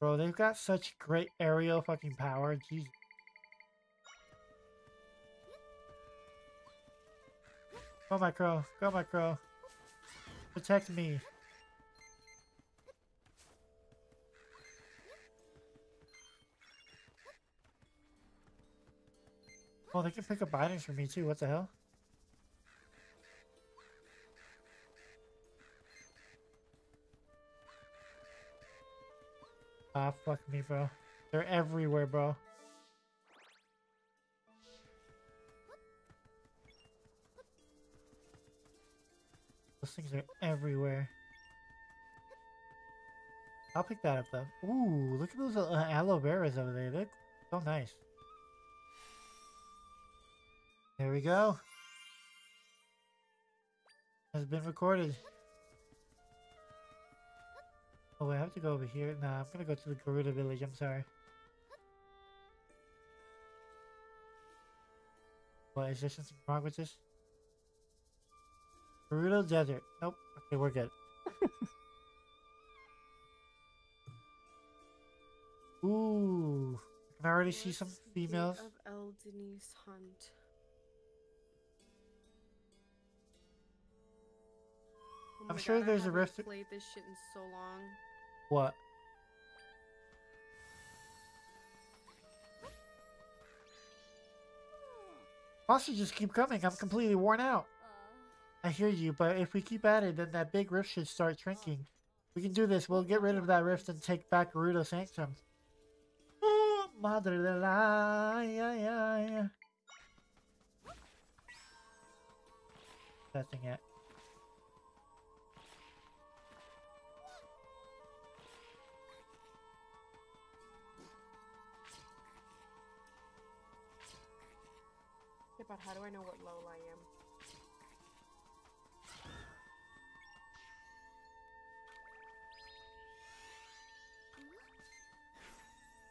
Bro, they've got such great aerial fucking power. Jeez. Go my crow. Go my crow. Protect me. Oh, they can pick up items for me too. What the hell? Ah, fuck me, bro. They're everywhere, bro. Those things are everywhere. I'll pick that up though. Ooh, look at those uh, aloe veras over there. They look so nice. Here we go. Has been recorded. Oh, wait, I have to go over here. Nah, I'm gonna go to the Gerudo village. I'm sorry. What, is there something wrong with this? Gerudo Desert. Nope. Okay, we're good. Ooh. I can already see some females. Of El Denise Hunt. Oh I'm sure God, there's a rift- Played this shit in so long. What? Monsters just keep coming. I'm completely worn out. I hear you, but if we keep at it, then that big rift should start shrinking. We can do this. We'll get rid of that rift and take back Gerudo Sanctum. Oh, madre de la... Ya, ya, ya. Testing it. But how do I know what level I am?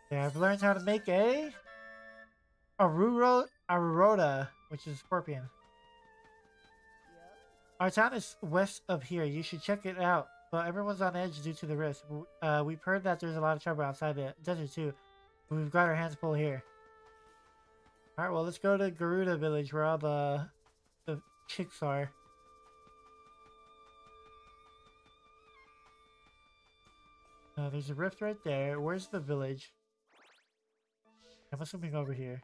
Yeah, I've learned how to make a Aruro Aruroda, which is scorpion. Our town is west of here. You should check it out. But everyone's on edge due to the risk. Uh, we've heard that there's a lot of trouble outside the desert too. We've got our hands full here. All right, well let's go to Gerudo Village where all the the chicks are. Uh, there's a rift right there. Where's the village? I'm assuming over here.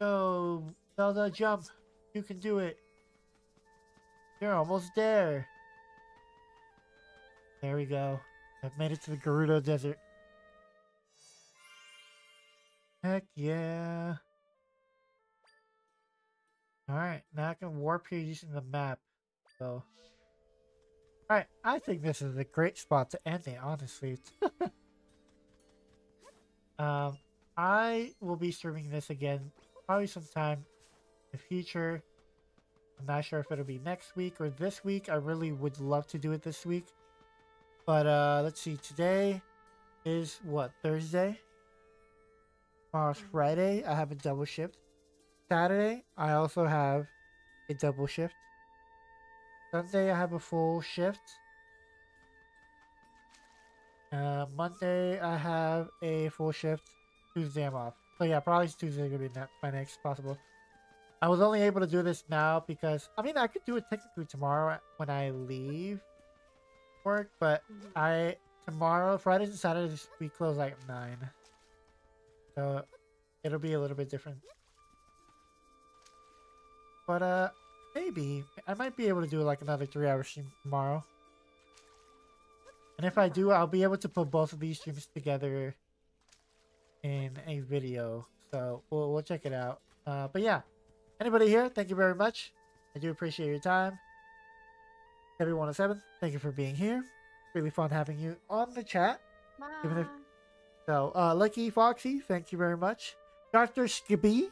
Go, Zelda, jump! You can do it! You're almost there! There we go. I've made it to the Gerudo Desert. Heck yeah! Alright, now I can warp here using the map. So. Alright, I think this is a great spot to end it, honestly. um, I will be streaming this again probably sometime in the future. I'm not sure if it'll be next week or this week. I really would love to do it this week. But uh let's see, today is what, Thursday? Tomorrow's Friday. I have a double shift. Saturday, I also have a double shift. Sunday, I have a full shift. Uh, Monday, I have a full shift. Tuesday, I'm off. So yeah, probably Tuesday gonna be my next possible. I was only able to do this now because I mean I could do it technically tomorrow when I leave work, but Mhm. I tomorrow Fridays and Saturdays we close like nine, so it'll be a little bit different. But uh, maybe I might be able to do like another three-hour stream tomorrow. And if I do, I'll be able to put both of these streams together in a video. So we'll, we'll check it out. Uh, but yeah, anybody here, thank you very much. I do appreciate your time. Everyone at 7, thank you for being here. Really fun having you on the chat. Bye. So, uh, Lucky Foxy, thank you very much. Dr. Skibby,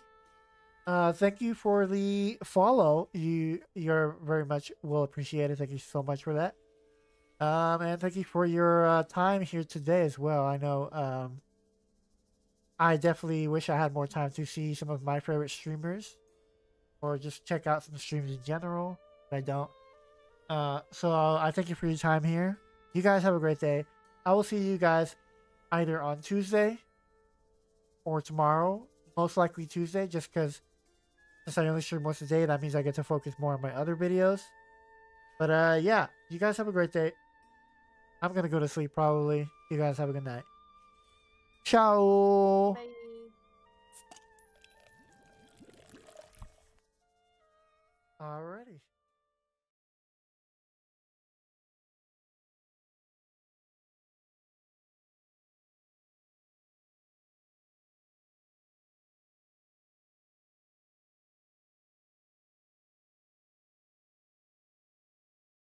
uh, thank you for the follow. You, you're very much well appreciated. Thank you so much for that. Um, and thank you for your uh, time here today as well. I know, um, I definitely wish I had more time to see some of my favorite streamers or just check out some streams in general, but I don't. Uh, so I thank you for your time here. You guys have a great day. I will see you guys either on Tuesday or tomorrow. Most likely Tuesday, just because since I only stream once a day, that means I get to focus more on my other videos. But uh, yeah, you guys have a great day. I'm gonna go to sleep probably. You guys have a good night. Ciao. Bye. Alrighty.